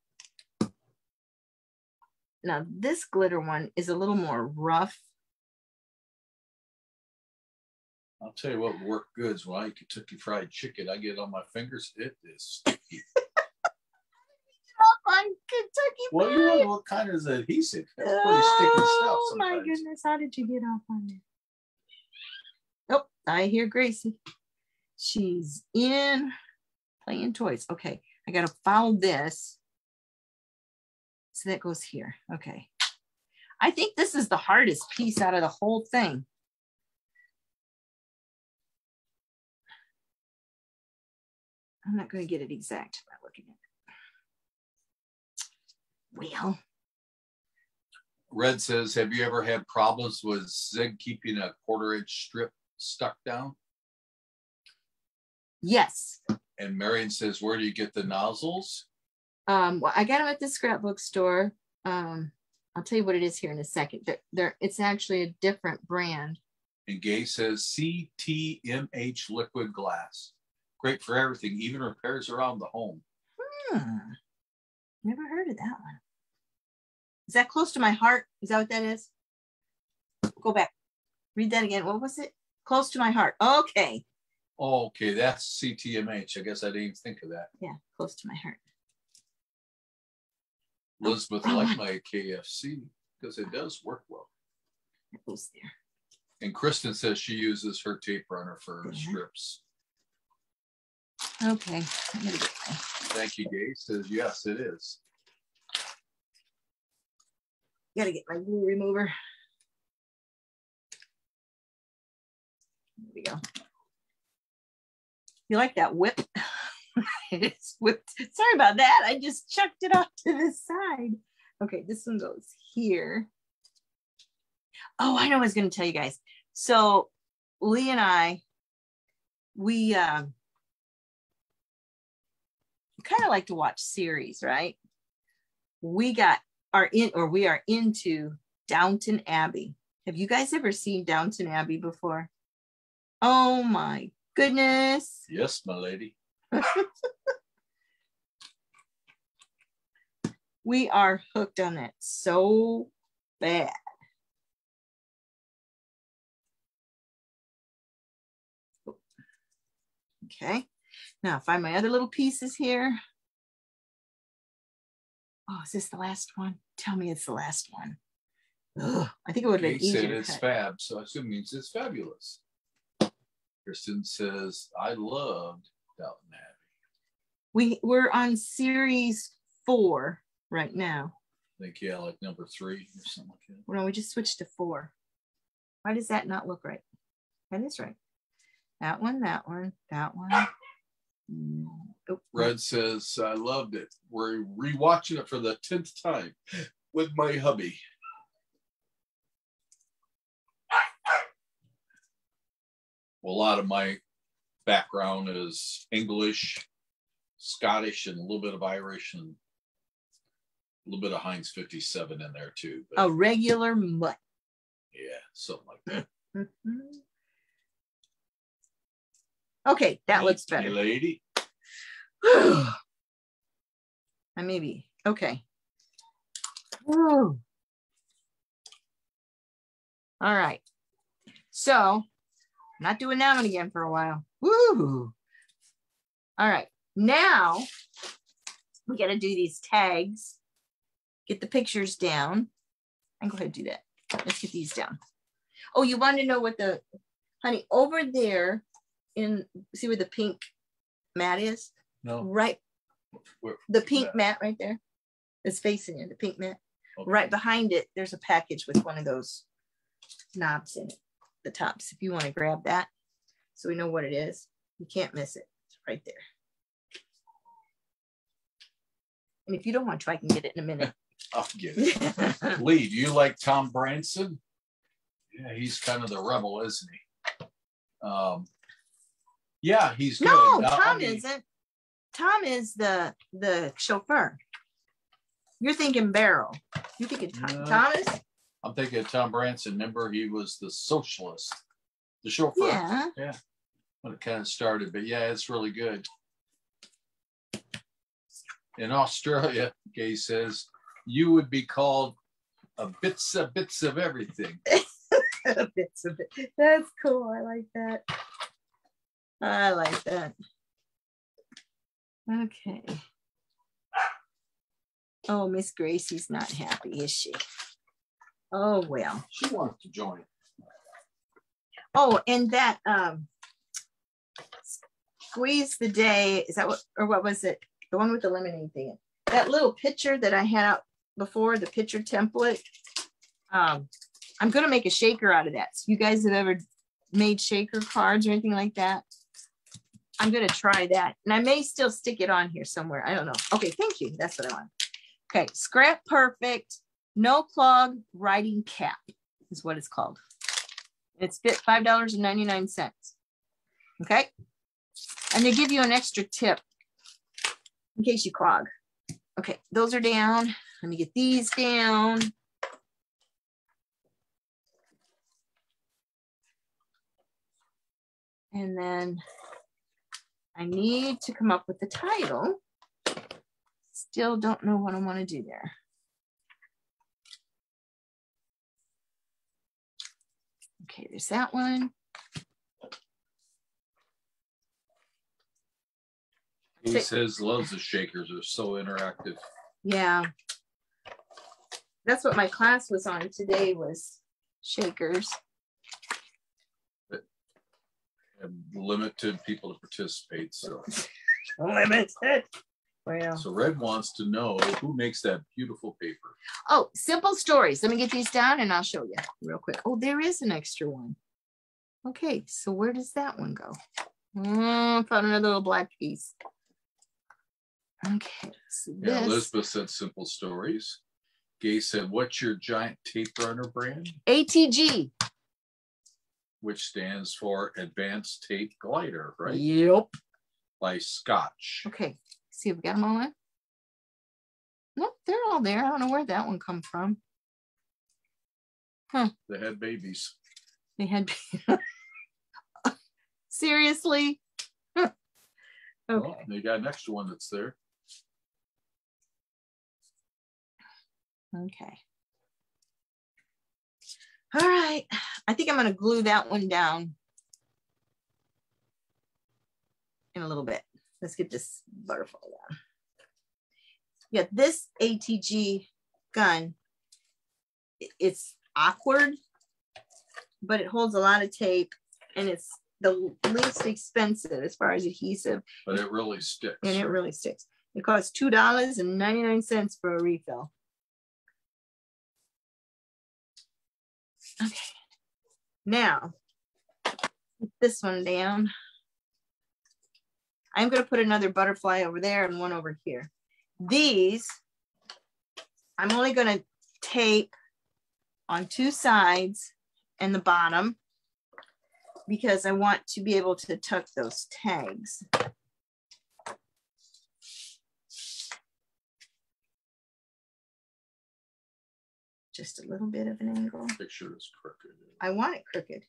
B: Now this glitter one is a little more rough.
A: I'll tell you what worked good is when I eat Kentucky Fried Chicken, I get it on my fingers. It is sticky.
B: On Kentucky
A: well, you know what kind of adhesive? That's pretty sticky stuff
B: Oh my goodness, how did you get off on that? Oh, I hear Gracie. She's in playing toys. Okay, I gotta follow this. So that goes here. Okay. I think this is the hardest piece out of the whole thing. I'm not going to get it exact by looking at it. Well,
A: Red says, Have you ever had problems with Zig keeping a quarter inch strip stuck down?
B: yes.
A: And Marion says, Where do you get the nozzles?
B: Um, well, I got them at the scrapbook store. Um, I'll tell you what it is here in a second. They're, they're, it's actually a different brand.
A: And Gay says CTMH liquid glass. Great for everything, even repairs around the home.
B: Hmm. Never heard of that one. Is that close to my heart? Is that what that is? Go back. Read that again. What was it? Close to my heart. Okay.
A: Okay, that's CTMH. I guess I didn't even think of that.
B: Yeah, close to my heart.
A: Elizabeth
B: Oh,
A: liked my KFC because it does work well.
B: It goes there.
A: And Kristen says she uses her tape runner for
B: Mhm.
A: strips.
B: Okay. I'm gonna get my
A: Thank you, Gay. Says yes, it is.
B: gotta get my glue remover. There we go. You like that whip? it's whipped. Sorry about that. I just chucked it off to the side. Okay, this one goes here. Oh, I know I was going to tell you guys. So Lee and I, we um, kind of like to watch series, right? We got are in or we are into Downton Abbey. Have you guys ever seen Downton Abbey before? Oh my goodness.
A: Yes, my lady.
B: We are hooked on it so bad. Okay, now find my other little pieces here. Oh, is this the last one? Tell me it's the last one. Ugh, I think it would have
A: Gay
B: been easier.
A: said it's
B: cut.
A: fab, so I assume it means it's fabulous. Kristen says, I loved Downton Abbey.
B: We we're on series four right now.
A: I think, yeah, like number three or something like that.
B: Well, no, we just switched to four. Why does that not look right? That is right. That one, that one, that one. Oh,
A: Red says, I loved it. We're rewatching it for the 10th time with my hubby. Well, a lot of my background is English, Scottish, and a little bit of Irish, and a little bit of Heinz 57 in there too. But
B: A regular mutt.
A: yeah, something like that.
B: Mm-hmm. Okay, that looks better.
A: lady.
B: I maybe okay. All right. So I'm not doing that one again for a while. Woo. All right. Now we got to do these tags. Get the pictures down. And go ahead and do that. Let's get these down. Oh, you want to know what the honey over there in see where the pink mat is?
A: No,
B: Right
A: where-
B: the pink
A: mat?
B: mat right there is facing you, the pink mat.
A: okay.
B: Right behind it, there's a package with one of those knobs in it, the tops. If you want to grab that, so we know what it is, you can't miss it. It's right there. And if you don't want to, I can get it in a minute.
A: I'll get it. Lee, do you like Tom Branson? Yeah, he's kind of the rebel, isn't he? Um, yeah, he's good.
B: no,
A: I- I
B: Tom
A: mean,
B: isn't. Tom is the the chauffeur. You're thinking Barrow. You thinking Tom,
A: No.
B: Thomas?
A: I'm thinking of Tom Branson. Remember, he was the socialist, the chauffeur
B: Yeah.
A: when it kind of started. But yeah, it's really good. In Australia, Gay says, you would be called a bits of bits of everything.
B: bits of it. That's cool. I like that. I like that. Okay. Oh, Miss Gracie's not happy, is she? Oh well.
A: She wants to join.
B: Oh, and that um squeeze the day, is that what or what was it? The one with the lemonade thing. That little picture that I had out before, the picture template. Um, I'm gonna make a shaker out of that. So you guys have ever made shaker cards or anything like that? I'm gonna try that. And I may still stick it on here somewhere. I don't know. Okay, thank you. That's what I want. Okay, scrap perfect, no clog writing cap is what it's called. It's fit five dollars and ninety nine cents. Okay, and they give you an extra tip in case you clog. Okay, those are down. Let me get these down. And then I need to come up with the title. still don't know what I want to do there. Okay, there's that one.
A: He
B: Say-
A: says loves the shakers. They're so interactive.
B: Yeah. That's what my class was on today was shakers.
A: And limited people to participate. So,
B: Limited. Well.
A: so Red wants to know who makes that beautiful paper.
B: Oh, simple stories. Let me get these down and I'll show you real quick. Oh, there is an extra one. Okay, so where does that one go? Mm, found another little black piece. Okay, so
A: Yeah,
B: this
A: Elizabeth said simple stories. Gay said, "What's your giant tape runner brand?"
B: ATG.
A: Which stands for Advanced Tape Glider, right?
B: Yep.
A: By Scotch.
B: Okay, see if we got them all in. Nope, they're all there. I don't know where that one come from. Huh.
A: They had babies.
B: They had seriously. okay.
A: Well, they got an extra one that's there.
B: Okay. All right. I think I'm going to glue that one down in a little bit. Let's get this butterfly down. Yeah, this ATG gun, it's awkward, but it holds a lot of tape and it's the least expensive as far as adhesive
A: But it really sticks.
B: and it really sticks. It costs two dollars and ninety nine cents for a refill. Okay, now put this one down. I'm going to put another butterfly over there and one over here. These I'm only going to tape on two sides and the bottom because I want to be able to tuck those tags. Just a little bit of an angle.
A: Picture is crooked.
B: I want it crooked.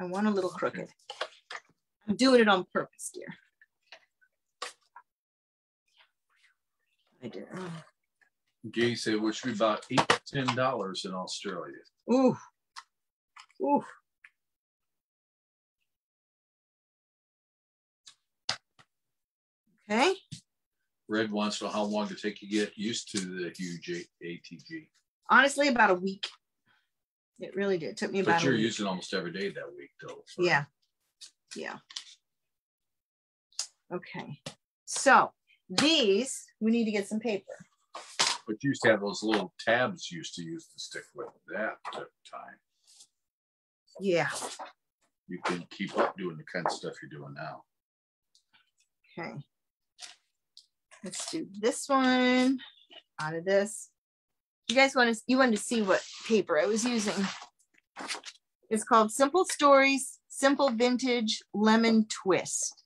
B: I want a little crooked. I'm doing it on purpose, dear. I did. oh.
A: Gay said, which would be about eight to ten dollars in Australia.
B: Ooh. Ooh. Okay.
A: Red wants to know how long to take you to get used to the huge ATG.
B: Honestly, about a week. It really did. It took me about
A: But you're using almost every day that week, though. so-
B: Yeah. Yeah. Okay. So these, we need to get some paper.
A: But you used to have those little tabs you used to use to stick with that took time.
B: Yeah.
A: You can keep up doing the kind of stuff you're doing now.
B: Okay. Let's do this one out of this. You guys want to, you wanted to see what paper I was using. It's called Simple Stories, Simple Vintage Lemon Twist.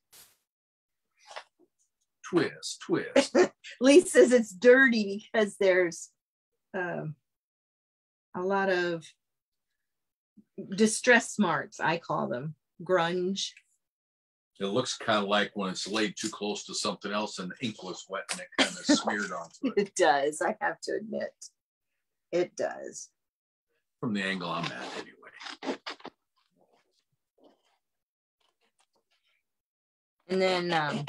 A: Twist, twist.
B: Lee says it's dirty because there's um, a lot of distress smarts, I call them grunge.
A: It looks kind of like when it's laid too close to something else and the ink was wet and it kind of smeared onto it
B: It does, I have to admit. It does.
A: from the angle I'm at anyway.
B: And then um,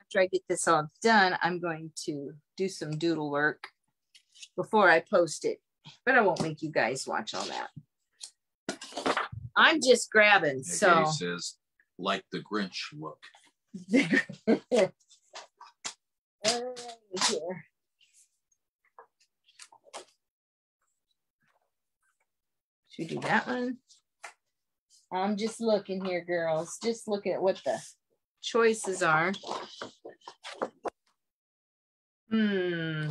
B: after I get this all done, I'm going to do some doodle work before I post it. But I won't make you guys watch all that. I'm just grabbing, so.
A: Gay says, like the Grinch look.
B: Alright, here. Should we do that one? I'm just looking here, girls. Just looking at what the choices are. Hmm.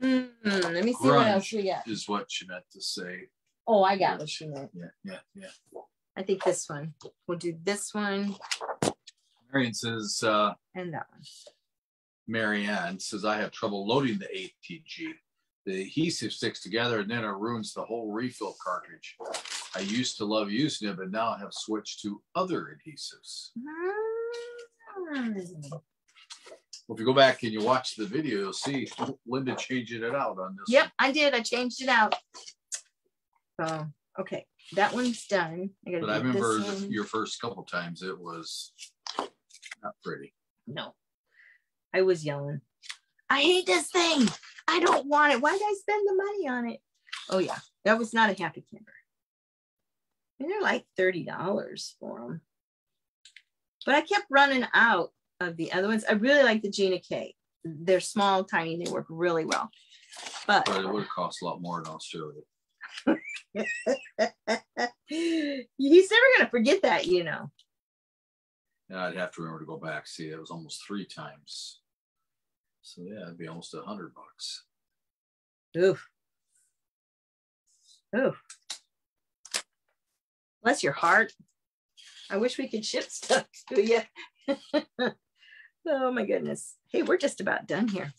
B: Hmm. Let me see what else we got.
A: is what she meant to say.
B: Oh, I got what you meant.
A: Yeah, yeah, yeah.
B: I think this one. We'll do this one
A: Marion says, uh,
B: and that one.
A: Marianne says, I have trouble loading the ATG. The adhesive sticks together and then it ruins the whole refill cartridge. I used to love using it, but now I have switched to other adhesives.
B: Hmm.
A: Well, if you go back and you watch the video, you'll see Linda changing it out on this.
B: Yep, I did. I changed it out. So, okay, that one's done. I
A: But I remember
B: one.
A: your first couple times it was not pretty.
B: No, I was yelling. I hate this thing. I don't want it. Why did I spend the money on it? Oh yeah, that was not a happy camper. And they're like thirty dollars for them. But I kept running out of the other ones. I really like the Gina K. They're small, tiny. They work really well. But
A: But it would have cost a lot more in Australia.
B: he's never gonna forget that, you know.
A: And I'd have to remember to go back. See, it was almost three times. So yeah, it'd be almost a hundred bucks.
B: Oof. Oof. Bless your heart. I wish we could ship stuff to you. oh my goodness. Hey, we're just about done here.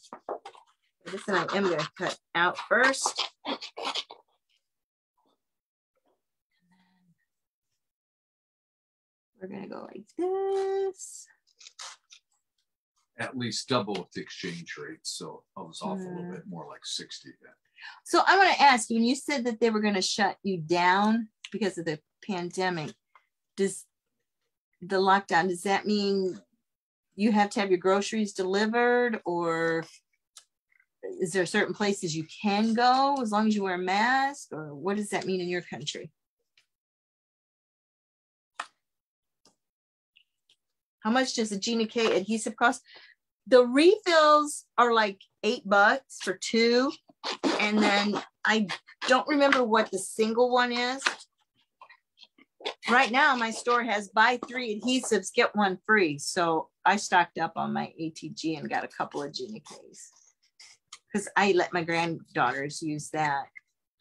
B: This one I am going to cut out first. We're going to go like this.
A: At least double the exchange rate. So I was off a little
B: Hmm.
A: bit more like 60 then.
B: So I want to ask you, when you said that they were going to shut you down because of the pandemic, does the lockdown, does that mean you have to have your groceries delivered or is there certain places you can go as long as you wear a mask or what does that mean in your country? How much does a Gina K adhesive cost? The refills are like eight bucks for two. And then I don't remember what the single one is. Right now, my store has buy three adhesives, get one free. So I stocked up on my ATG and got a couple of Gina K's. Because I let my granddaughters use that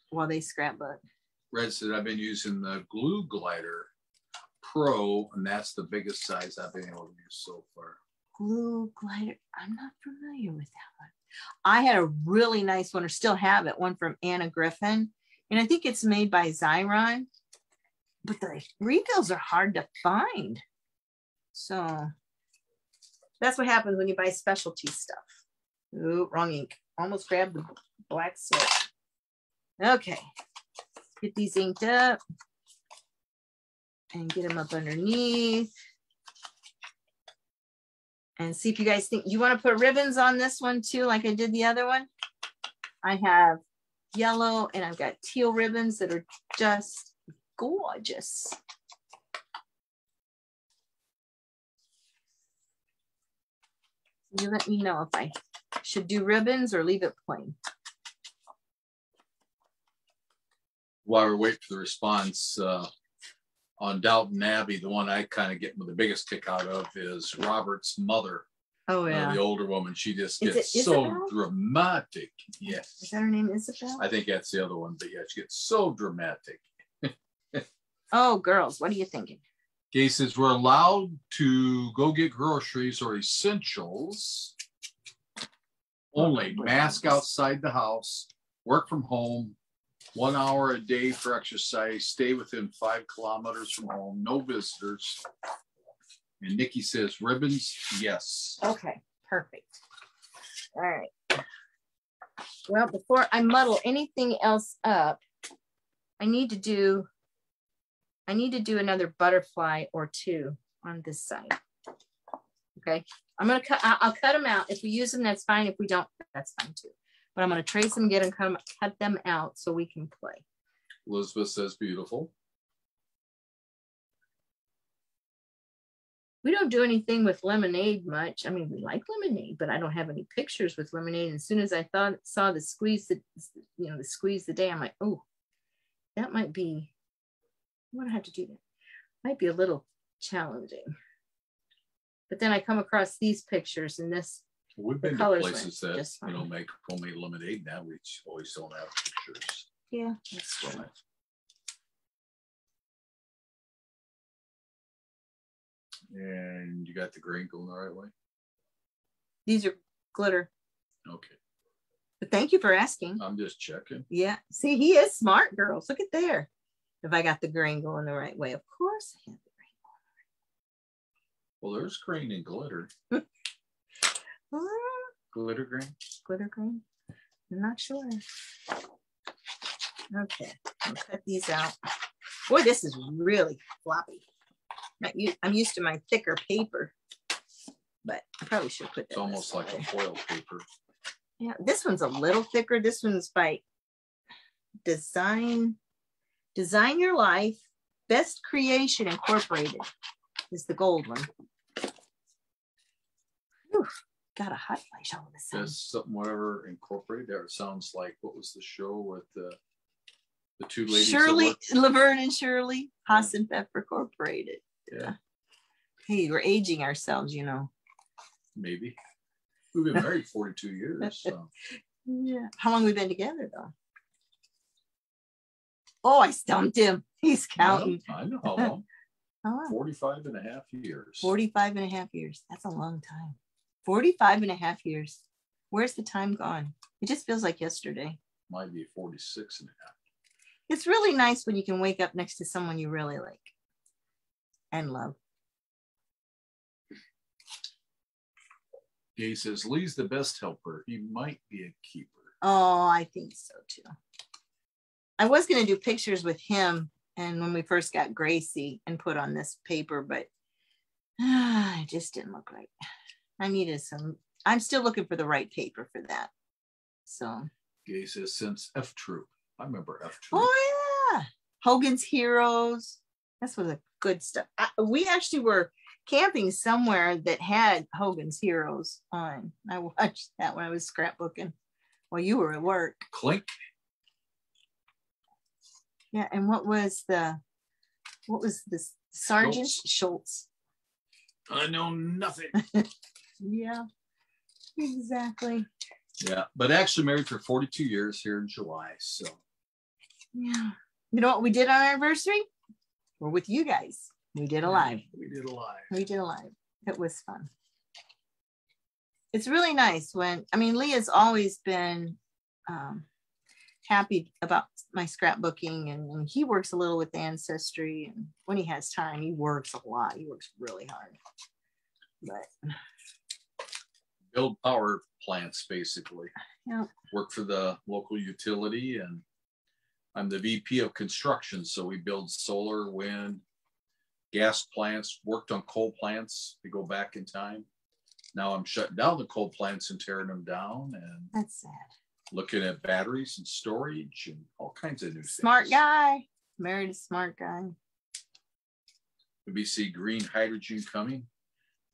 B: while they scrapbook.
A: Red said I've been using the glue glider pro, and that's the biggest size I've been able to use so far.
B: Glue glider. I'm not familiar with that one. I had a really nice one, or still have it, one from Anna Griffin. And I think it's made by Xyron. But the refills are hard to find. So that's what happens when you buy specialty stuff. Ooh, wrong ink. Almost grabbed the black soap. Okay. Get these inked up and get them up underneath and see if you guys think you want to put ribbons on this one too, like I did the other one. I have yellow and I've got teal ribbons that are just gorgeous. You let me know if I should do ribbons or leave it plain.
A: While we're waiting for the response, uh, on Downton Abbey, the one I kind of get the biggest kick out of is Robert's mother,
B: Oh
A: uh,
B: yeah.
A: the older woman. She just
B: Is
A: gets so dramatic. Yes, Is
B: that her name, Isabel?
A: I think that's the other one, but yeah, she gets so dramatic.
B: Oh, girls, what are you thinking?
A: Gay says we're allowed to go get groceries or essentials only. Mask outside the house, work from home, one hour a day for exercise, stay within five kilometers from home, no visitors. And Nikki says ribbons, yes.
B: Okay, perfect. All right. Well, before I muddle anything else up, I need to do, I need to do another butterfly or two on this side. Okay, I'm gonna cut, I'll, cut them out. If we use them, that's fine. If we don't, that's fine too. But I'm gonna trace them, get them, cut them, cut them out so we can play.
A: Elizabeth says beautiful.
B: we don't do anything with lemonade much. I mean, we like lemonade, but I don't have any pictures with lemonade. And as soon as I thought saw the squeeze the you know the squeeze the day, I'm like, oh, that might be. I'm gonna have to do that. Might be a little challenging. But then I come across these pictures and this.
A: We've been to
B: colors
A: places
B: went
A: that,
B: just
A: you know,
B: fine.
A: make homemade lemonade now. We always don't have pictures.
B: Yeah, that's.
A: And you got the grain going the right way?
B: These are glitter.
A: Okay,
B: But thank you for asking.
A: I'm just checking.
B: Yeah. See, he is smart, girls. Look at there. If I got the grain going the right way, of course I have the grain.
A: Well, there's grain and glitter. Glitter green.
B: glitter green. I'm not sure. Okay, I'll cut these out. Boy, this is really floppy. Not u- I'm used to my thicker paper, but I probably should put that.
A: It's almost
B: this
A: like
B: way.
A: a foil paper.
B: Yeah, this one's a little thicker. This one's by Design Design Your Life Best Creation Incorporated is the gold one. Whew, got a hot flash all of a sudden.
A: Does something whatever incorporated there. It sounds like what was the show with the the two ladies?
B: Shirley, Laverne and Shirley, Haas and Pepper Incorporated.
A: Yeah,
B: Hey, we're aging ourselves, you know.
A: maybe. We've been married 42 years. So.
B: Yeah. How long we been together though? Oh, I stumped him. He's counting.
A: I know how long. 45 and a half years.
B: 45 and a half years. That's a long time. 45 and a half years. Where's the time gone? It just feels like yesterday.
A: Might be 46 and a half.
B: It's really nice when you can wake up next to someone you really like and love.
A: He says Lee's the best helper. He might be a keeper.
B: Oh, I think so too. I was going to do pictures with him and when we first got Gracie and put on this paper, but ah, it just didn't look right. I needed some, um, I'm still looking for the right paper for that. So,
A: Gay says since F Troop. I remember F Troop.
B: oh yeah, Hogan's Heroes. That's was a good stuff. I, we actually were camping somewhere that had Hogan's Heroes on. I watched that when I was scrapbooking while you were at work.
A: Klink.
B: Yeah, and what was the what was this Sergeant
A: Schultz.
B: Schultz?
A: I know nothing.
B: Yeah, exactly.
A: yeah, but actually married for 42 years here in July. So
B: Yeah. You know what we did on our anniversary? We're with you guys. We did a live.
A: We did a live.
B: We did a live. It was fun. It's really nice when I mean Leah's always been um, happy about my scrapbooking and, and he works a little with ancestry and when he has time he works a lot. He works really hard. But
A: Build power plants basically.
B: yeah.
A: Work for the local utility and I'm the VP of construction. So we build solar, wind, gas plants, worked on coal plants to go back in time. Now I'm shutting down the coal plants and tearing them down and
B: That's sad.
A: looking at batteries and storage and all kinds of new
B: Smart
A: things.
B: guy. Married a smart guy.
A: We see green hydrogen coming.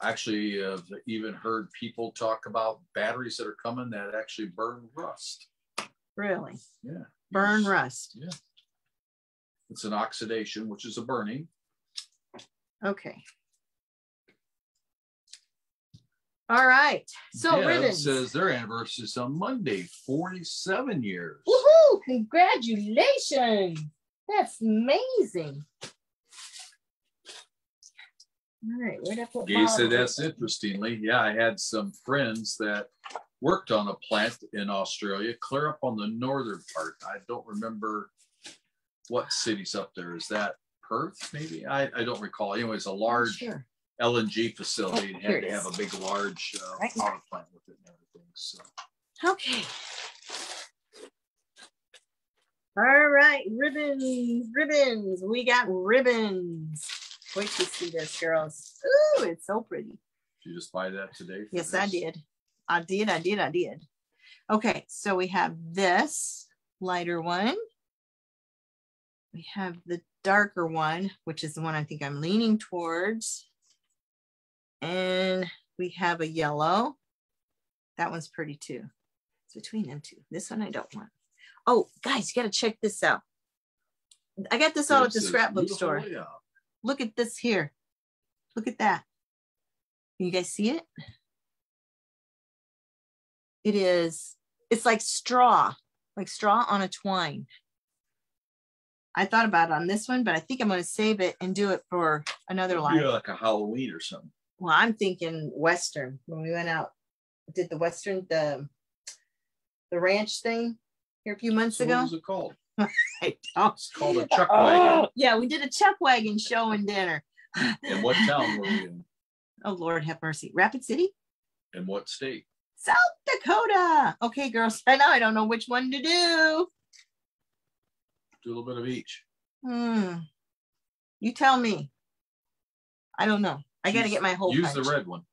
A: Actually, I've even heard people talk about batteries that are coming that actually burn rust.
B: Really.
A: Yeah.
B: Burn
A: Yes.
B: rust.
A: Yeah. It's an oxidation, which is a burning.
B: Okay. All right. So
A: Yeah,
B: ribbons.
A: says their anniversary is on Monday, 47 years.
B: Woohoo! Congratulations. That's amazing. All right, where'd I put
A: Gay said that's interestingly. Yeah, I had some friends that worked on a plant in Australia, clear up on the northern part. I don't remember what city's up there. Is that Perth, maybe? I, I don't recall. Anyways, a large
B: Sure.
A: LNG facility and
B: Oh, here
A: had to have a big, large uh,
B: Right
A: power plant with it and everything. So
B: Okay. All right, ribbons, ribbons. We got ribbons. Wait to see this, girls. Ooh, it's so pretty.
A: did you just buy that today?
B: Yes, I did. I did, I did, I did. Okay, so we have this lighter one. We have the darker one, which is the one I think I'm leaning towards. And we have a yellow. That one's pretty too. It's between them two. This one I don't want. Oh, guys, you got to check this out. I got this out at the scrapbook store. Look at this here. Look at that. Can you guys see it? It is, it's like straw, like straw on a twine. I thought about it on this one, but I think I'm going to save it and do it for another line.
A: Yeah, like a Halloween or something.
B: Well, I'm thinking Western when we went out, did the Western, the, the ranch thing here a few months
A: So what was it called?
B: I don't-
A: It's called a chuck wagon.
B: Oh, yeah, we did a chuck wagon show and dinner.
A: And what town were we in?
B: Oh Lord, have mercy. Rapid City.
A: In what state?
B: South Dakota. Okay, girls. I know I don't know which one to do.
A: Do a little bit of each.
B: Hmm. You tell me. I don't know. I got to get my whole
A: Use
B: punch.
A: the red one.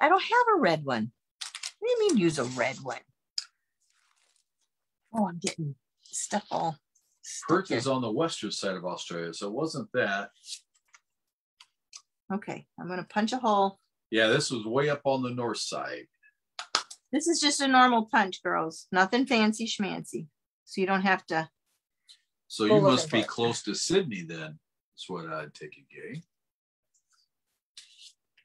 B: I don't have a red one. What do you mean use a red one? Oh, I'm getting stuff all.
A: Perth is on the western side of Australia, so it wasn't that.
B: Okay, I'm gonna punch a hole.
A: Yeah, this was way up on the north side.
B: This is just a normal punch, girls. Nothing fancy schmancy. So you don't have to.
A: So you must be close to Sydney then. That's what I'd take it, Gay.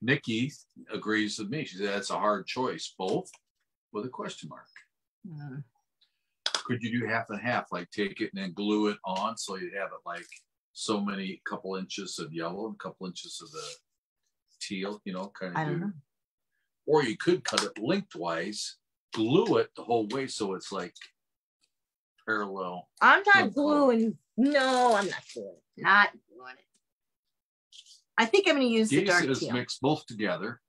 A: Nikki agrees with me. She said that's a hard choice, both with a question mark.
B: Hmm.
A: Could you do half and half, like take it and then glue it on so you have it like so many couple inches of yellow and a couple inches of the teal, you know, kind of
B: I
A: of
B: don't know.
A: Or you could cut it lengthwise, glue it the whole way so it's like parallel.
B: I'm not gluing. No, I'm not doing it. Not doing it. I think I'm gonna use the dark
A: says
B: teal.
A: mix both together.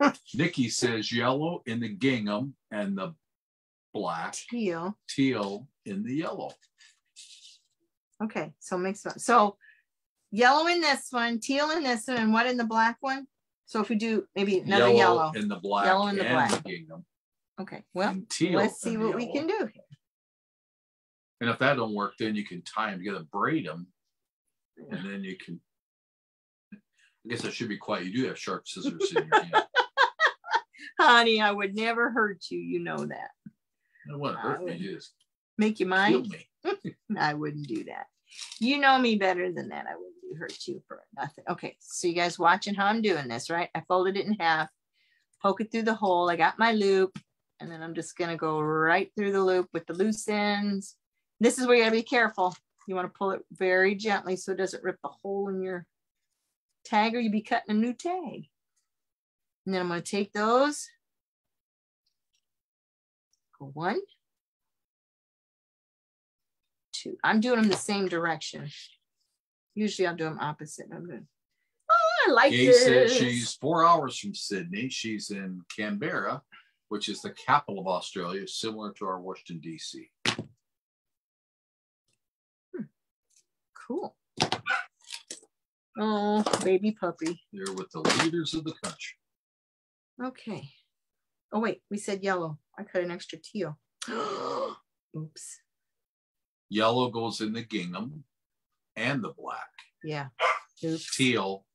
A: Nikki says yellow in the gingham and the black,
B: Teal.
A: teal in the yellow.
B: Okay, so mix one. So yellow in this one, teal in this one, and what in the black one? So if we do maybe another yellow.
A: in the black
B: Yellow in the black.
A: gingham
B: Okay, well, let's see what we can do here.
A: And if that don't work, then you can tie them together, braid them, and then you can. I guess I should be quiet. You do have sharp scissors in your hand.
B: Honey, I would never hurt you. You know that.
A: It wouldn't hurt me. You just
B: Make you mine? I wouldn't do that. You know me better than that. I wouldn't hurt you for nothing. Okay, so you guys watching how I'm doing this, right? I folded it in half, poke it through the hole. I got my loop, and then I'm just gonna go right through the loop with the loose ends. This is where you gotta be careful. You want to pull it very gently so it doesn't rip a hole in your tag or you'd be cutting a new tag. And then I'm gonna take those. One, two. I'm doing them the same direction. Usually I'll do them opposite. I'm doing. Oh, I like
A: Gay
B: this.
A: says she's four hours from Sydney. She's in Canberra, which is the capital of Australia, similar to our Washington, D.C. Hmm.
B: cool. Oh, baby puppy.
A: They're with the leaders of the country.
B: Okay. Oh wait, we said yellow. I cut an extra teal. Oops.
A: Yellow goes in the gingham and the black.
B: Yeah. Oops.
A: Teal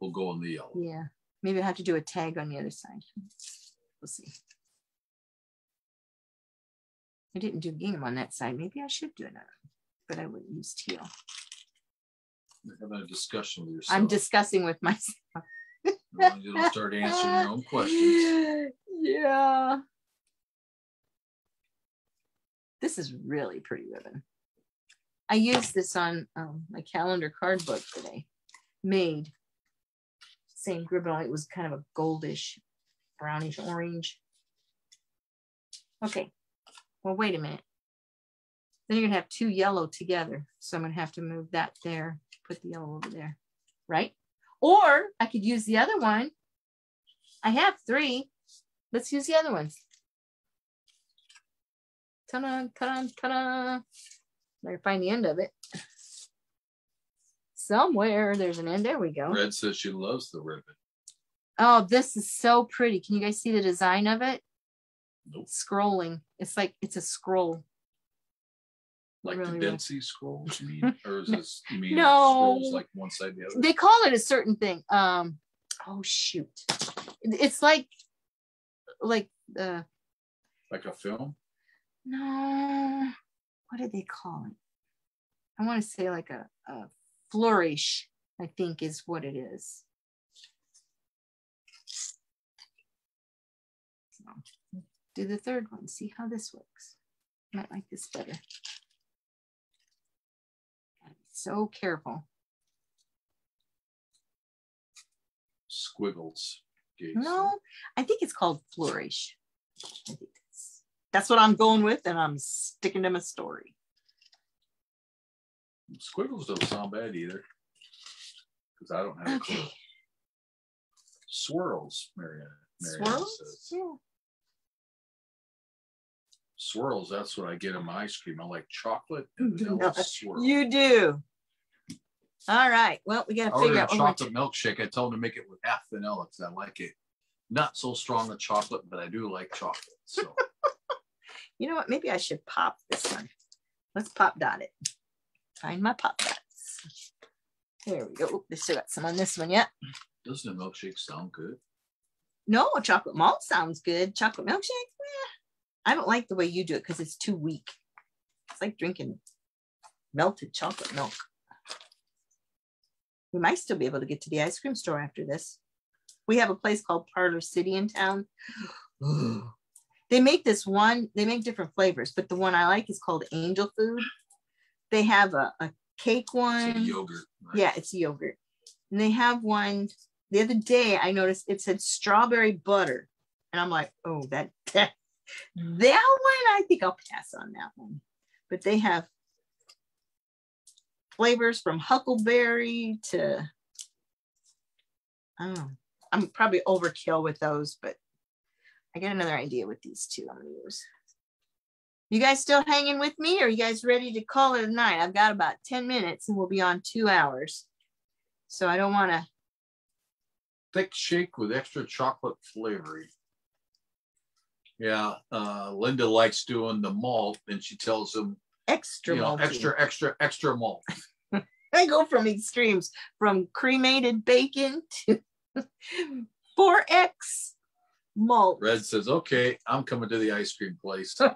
A: will go in the yellow.
B: Yeah. Maybe I have to do a tag on the other side. We'll see. I didn't do gingham on that side. Maybe I should do another, but I wouldn't use teal.
A: You're having a discussion with yourself.
B: I'm discussing with myself.
A: No, you don't start answering your own questions.
B: Yeah. This is really pretty ribbon. I used this on um, my calendar card book today, made. Same ribbon, it was kind of a goldish, brownish orange. Okay, well, wait a minute. Then you're gonna have two yellow together. So I'm gonna have to move that there, put the yellow over there, right? Or I could use the other one. I have three. Let's use the other ones. Ta-da, ta-da, ta-da. Better find the end of it. Somewhere there's an end. There we go.
A: Red says she loves the ribbon.
B: Oh, this is so pretty. Can you guys see the design of it?
A: Nope.
B: Scrolling. It's like it's a scroll.
A: Like
B: Really,
A: the. Dead Sea Scrolls, you mean? Or is this, you mean
B: No.
A: scrolls like one side the other?
B: They call it a certain thing. Um, oh shoot. It's like like uh
A: Like a film?
B: no what do they call it? I want to say like a, a flourish, I think is what it is. Do the third one, see how this works. Might like this better. So careful.
A: Squiggles.
B: No, I think it's called flourish. I think that's, that's what I'm going with, and I'm sticking to my story.
A: Squiggles don't sound bad either. Because I don't have a clue. Swirls, Marianne. Mary Ann
B: Swirls?
A: says.
B: Yeah.
A: Swirls, that's what I get in my ice cream. I like chocolate and
B: No,
A: swirl.
B: You do. All right. Well, we got to figure out what we're
A: chocolate milkshake. I told him to make it with half vanilla because I like it not so strong a chocolate, but I do like chocolate. So
B: You know what? Maybe I should pop this one. Let's pop dot it. Find my pop dots. There we go. They still got some on this one yet.
A: doesn't a milkshake sound good?
B: No, chocolate malt sounds good. Chocolate milkshake? Eh, I don't like the way you do it because it's too weak. It's like drinking melted chocolate milk. We might still be able to get to the ice cream store after this. We have a place called Parlor City in town. they make this one, they make different flavors, but the one I like is called Angel Food. They have a, a cake
A: It's
B: one.
A: a yogurt. right?
B: Yeah, it's yogurt. And they have one the other day I noticed it said strawberry butter. And I'm like, oh, that that, that one, I think I'll pass on that one. But they have flavors from huckleberry to I don't know. I'm probably overkill with those, but I got another idea with these two I'm gonna use. You guys still hanging with me? Or are you guys ready to call it a night? I've got about 10 minutes and we'll be on two hours. So I don't want to
A: Thick shake with extra chocolate flavoring. Yeah, uh, Linda likes doing the malt, and she tells them,
B: extra
A: you know,
B: malty.
A: extra, extra, extra malt.
B: I go from extremes from cremated bacon to 4x malt.
A: Red says, "Okay, I'm coming to the ice cream place.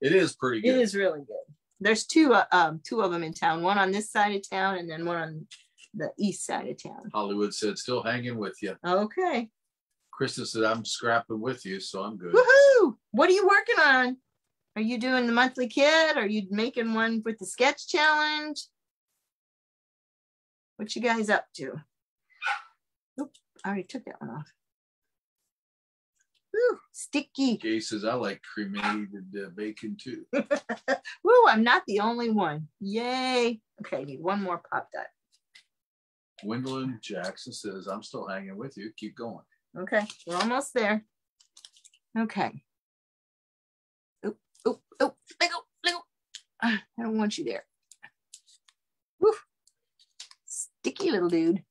A: It is pretty good."
B: It is really good. There's two uh, um two of them in town, one on this side of town and then one on the east side of town.
A: Hollywood said, "Still hanging with you."
B: Okay.
A: Krista said, "I'm scrapping with you, so I'm good."
B: Woohoo! What are you working on? Are you doing the monthly kit? Are you making one with the sketch challenge? What you guys up to? Oops, I already took that one off. Ooh, sticky.
A: Gay says, "I like cremated uh, bacon too."
B: Woo, I'm not the only one. Yay. Okay, need one more pop dot.
A: Gwendolyn Jackson says, "I'm still hanging with you. Keep going."
B: Okay, we're almost there. Okay. Oop, oop, oop, let go, let go. Ah, I don't want you there. Woo. Sticky little dude.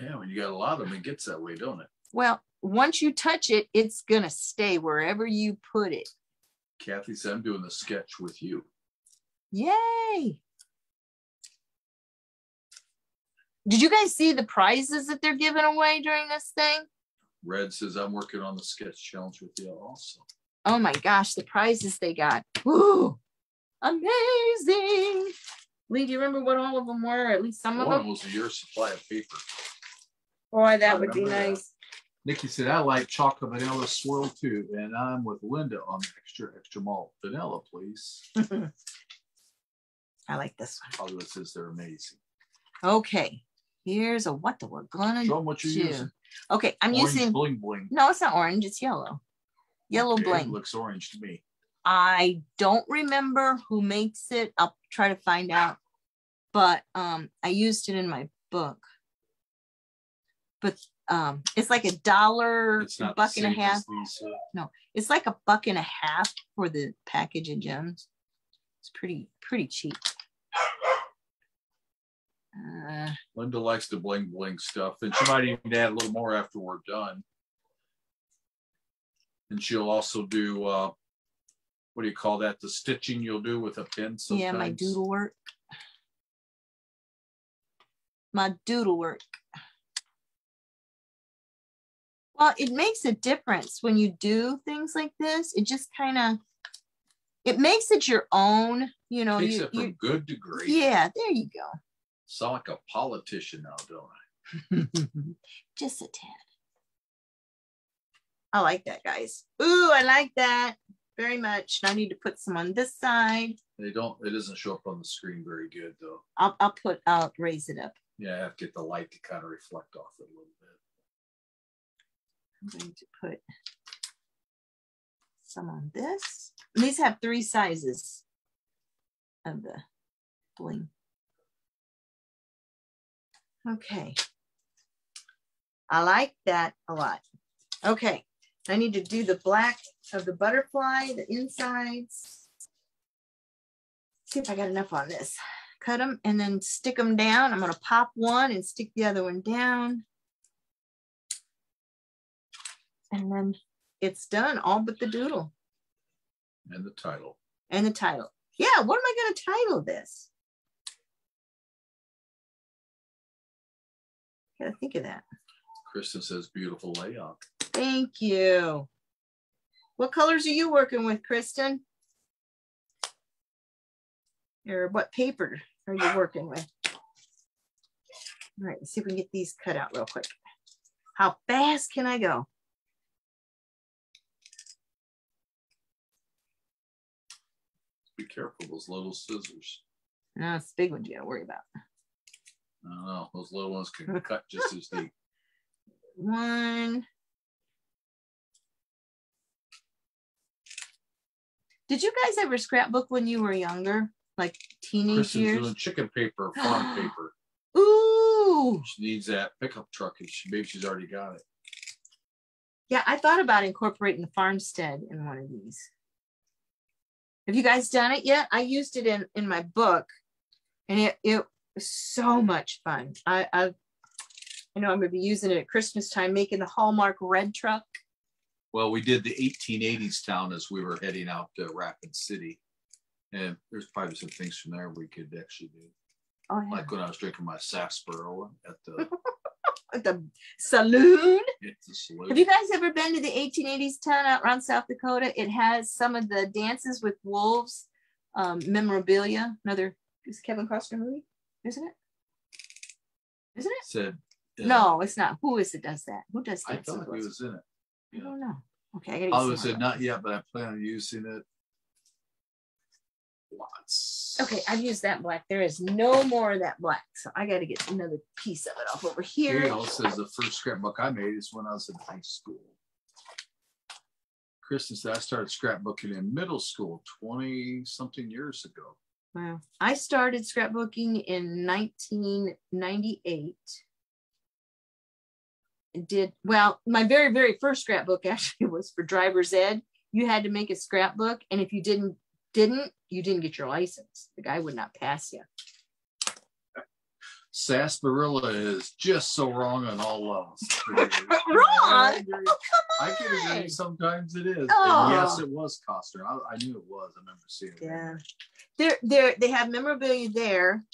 A: Yeah, when you got a lot of them, it gets that way, don't it?
B: Well, once you touch it, it's gonna stay wherever you put it.
A: Kathy said, "I'm doing the sketch with you."
B: Yay! Did you guys see the prizes that they're giving away during this thing?
A: Red says, "I'm working on the sketch challenge with you also."
B: Oh my gosh, the prizes they got. Woo! Amazing. Lee, do you remember what all of them were? At least some of
A: One
B: them?
A: was a year supply of paper.
B: Boy, that
A: I
B: would be
A: remember that.
B: nice.
A: Nikki said, I like chocolate vanilla swirl too, and I'm with Linda on the extra, extra malt. Vanilla, please.
B: I like this one.
A: Hollywood says they're amazing.
B: Okay, here's a what the we're gonna
A: Show them what you're
B: do.
A: using.
B: Okay, I'm
A: Orange
B: using,
A: bling bling.
B: no, it's not orange, it's yellow. Yellow
A: Okay,
B: bling.
A: Looks orange to me.
B: I don't remember who makes it. I'll try to find out. But um, I used it in my book. But um, it's like a dollar,
A: the
B: buck and a half.
A: these. Uh,
B: It's like a buck and a half for the package of gems. It's pretty pretty cheap. Uh,
A: Linda likes the bling bling stuff, and she might even add a little more after we're done. And she'll also do uh, what do you call that? The stitching you'll do with a pin. Sometimes.
B: yeah, my doodle work. My doodle work. Well, it makes a difference when you do things like this. It just kind of it makes it your own, you know. You,
A: it from
B: you
A: good to great.
B: yeah, there you go.
A: Sound like a politician now, don't I?
B: just a tad. I like that, guys. Ooh, I like that very much. And I need to put some on this side.
A: They don't. It doesn't show up on the screen very good though.
B: I'll, I'll put, I'll raise it up.
A: Yeah, I have to get the light to kind of reflect off it a little bit.
B: I'm going to put some on this. And these have three sizes of the bling. Okay. I like that a lot. Okay, I need to do the black of the butterfly, the insides. See if I got enough on this. Cut them and then stick them down. I'm gonna pop one and stick the other one down. And then it's done, all but the doodle
A: And the title.
B: and the title. Yeah, what am I gonna title this? Gotta think of that.
A: Kristen says beautiful layout.
B: Thank you. What colors are you working with, Kristen? Or what paper are you working with? All right, let's see if we can get these cut out real quick. How fast can I go?
A: Be careful, those little scissors.
B: No, it's the big ones you gotta worry about.
A: I don't know. Those little ones can cut just as deep.
B: One. Did you guys ever scrapbook when you were younger? Like teenage
A: Kristen's
B: years?
A: doing chicken paper, farm paper.
B: Ooh.
A: She needs that pickup truck, and she maybe she's already got it.
B: Yeah, I thought about incorporating the farmstead in one of these. Have you guys done it yet? I used it in in my book, and it it was so much fun. I I, I know I'm gonna be using it at Christmas time, making the Hallmark red truck.
A: Well, we did the 1880s town as we were heading out to Rapid City, and there's probably some things from there we could actually do.
B: Oh yeah,
A: Like when I was drinking my sarsaparilla at the,
B: At the saloon.
A: saloon.
B: Have you guys ever been to the 1880s town out around South Dakota? It has some of the dances with wolves, um, memorabilia. Another is Kevin Costner movie, isn't it? Isn't it?
A: Said uh,
B: No, it's not. Who is it does that? Who does
A: I
B: dances
A: thought he was in it.
B: I don't know. Okay, I gotta get
A: said not yet, but I plan on using it. Lots.
B: Okay, I've used that black. There is no more of that black, so I got to get another piece of it off over
A: Here all says the first scrapbook I made is when I was in high school. Kristen said I started scrapbooking in middle school 20 something years ago.
B: Wow. I started scrapbooking in 1998. Did well, my very, very first scrapbook actually was for driver's ed. You had to make a scrapbook, and if you didn't didn't, you didn't get your license. The guy would not pass you.
A: Sarsaparilla is just so wrong on all levels.
B: Wrong?
A: Oh, I, agree. Oh, I can
B: on.
A: agree. Sometimes it is.
B: Oh.
A: Yes, it was Costner. I, I knew it was. I remember seeing it.
B: Yeah. They're they're they have memorabilia there,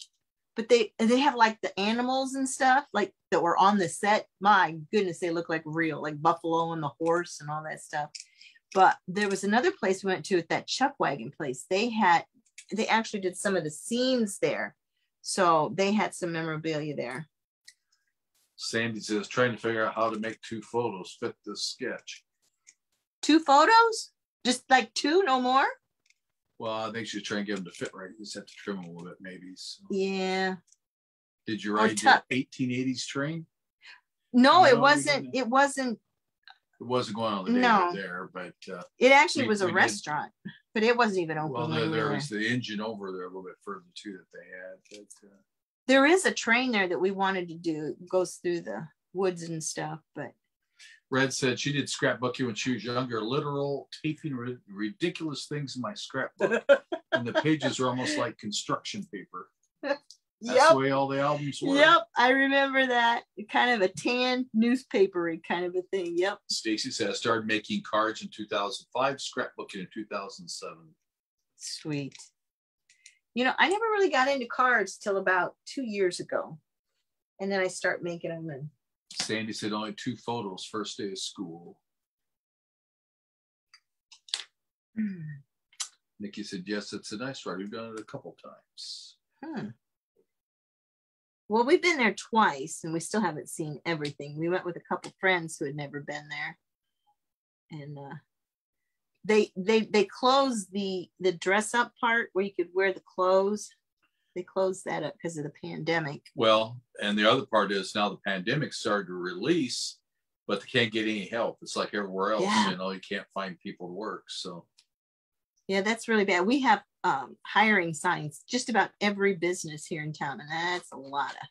B: but they they have like the animals and stuff like that were on the set. My goodness, they look like real, like buffalo and the horse and all that stuff. But there was another place we went to at that Chuck Wagon place. They had they actually did some of the scenes there. So they had some memorabilia there.
A: Sandy says trying to figure out how to make two photos fit this sketch.
B: Two photos? Just like two, no more?
A: Well, I think she's trying to get them to fit right. You just have to trim them a little bit, maybe. So.
B: Yeah.
A: Did you ride the 1880s train?
B: No,
A: No,
B: it wasn't, it wasn't,
A: It wasn't going on the day
B: No.
A: there, but uh,
B: it actually
A: We-
B: was a
A: did-
B: restaurant, but it wasn't even open.
A: well, there, was the engine over there a little bit further too that they had. But, uh,
B: there is a train there that we wanted to do It goes through the woods and stuff but
A: Red said she did scrapbooking when she was younger, literal taping ri- ridiculous things in my scrapbook, and the pages are almost like construction paper. That's
B: yep
A: the way all the albums were.
B: yep i remember that kind of a tan newspapery kind of a thing yep
A: Stacy said I started making cards in 2005, scrapbooking in 2007.
B: sweet you know i never really got into cards till about two years ago and then i start making them and
A: Sandy said only two photos first day of school. Nikki said yes, it's a nice ride. We've done it a couple times.
B: Hmm. Well, we've been there twice and we still haven't seen everything. We went with a couple friends who had never been there. And uh they they they closed the the dress up part where you could wear the clothes. They closed that up because of the pandemic.
A: Well, and the other part is now the pandemic started to release, but they can't get any help. It's like everywhere else,
B: Yeah.
A: you know, you can't find people to work. So
B: Yeah, that's really bad. We have um hiring signs just about every business here in town, and that's a lot of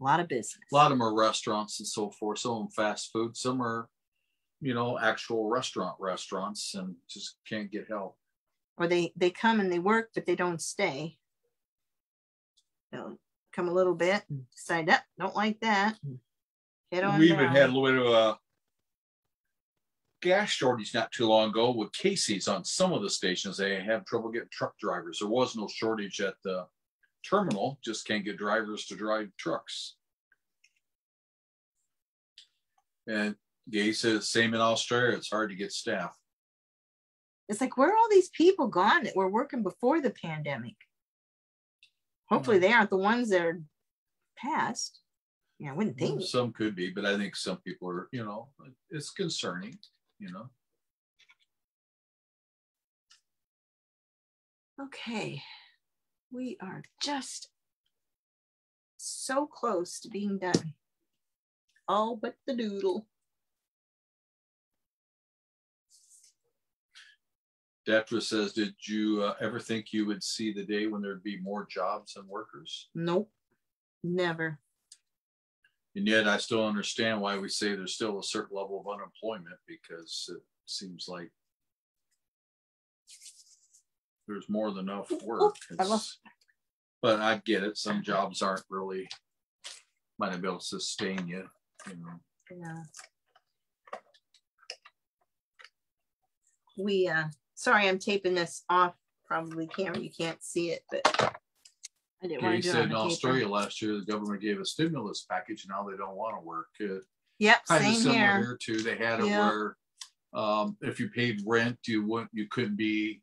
B: a lot of business.
A: a lot of them are restaurants and so forth. Some of them fast food, some are you know, actual restaurant restaurants and just can't get help.
B: Or they they come and they work, but they don't stay. They'll come a little bit, and decide that don't like that. Hmm. Head on
A: we even had a little bit of a gas shortage not too long ago with Casey's on some of the stations. They have trouble getting truck drivers. There was no shortage at the terminal, just can't get drivers to drive trucks. And Gay says same in Australia. It's hard to get staff.
B: It's like where are all these people gone that were working before the pandemic? Hopefully they aren't the ones that are passed. Yeah, I wouldn't think.
A: Some could be, but I think some people are, you know, it's concerning, you know.
B: Okay, we are just so close to being done. All but the doodle.
A: Detra says, did you uh, ever think you would see the day when there'd be more jobs and workers?
B: Nope, never.
A: And yet I still understand why we say there's still a certain level of unemployment because it seems like there's more than enough work.
B: I love-
A: It's- But I get it. Some jobs aren't really, might not be able to sustain you, you know.
B: Yeah. We, uh, sorry, I'm taping this off, probably camera, you can't see it, but I didn't want to do it
A: said in
B: the paper.
A: Australia last year, the government gave a stimulus package. Now they don't want to work. Uh,
B: Yep,
A: kind of
B: same
A: similar
B: here.
A: here too. They had it where um, if you paid rent, you wouldn't, you couldn't be,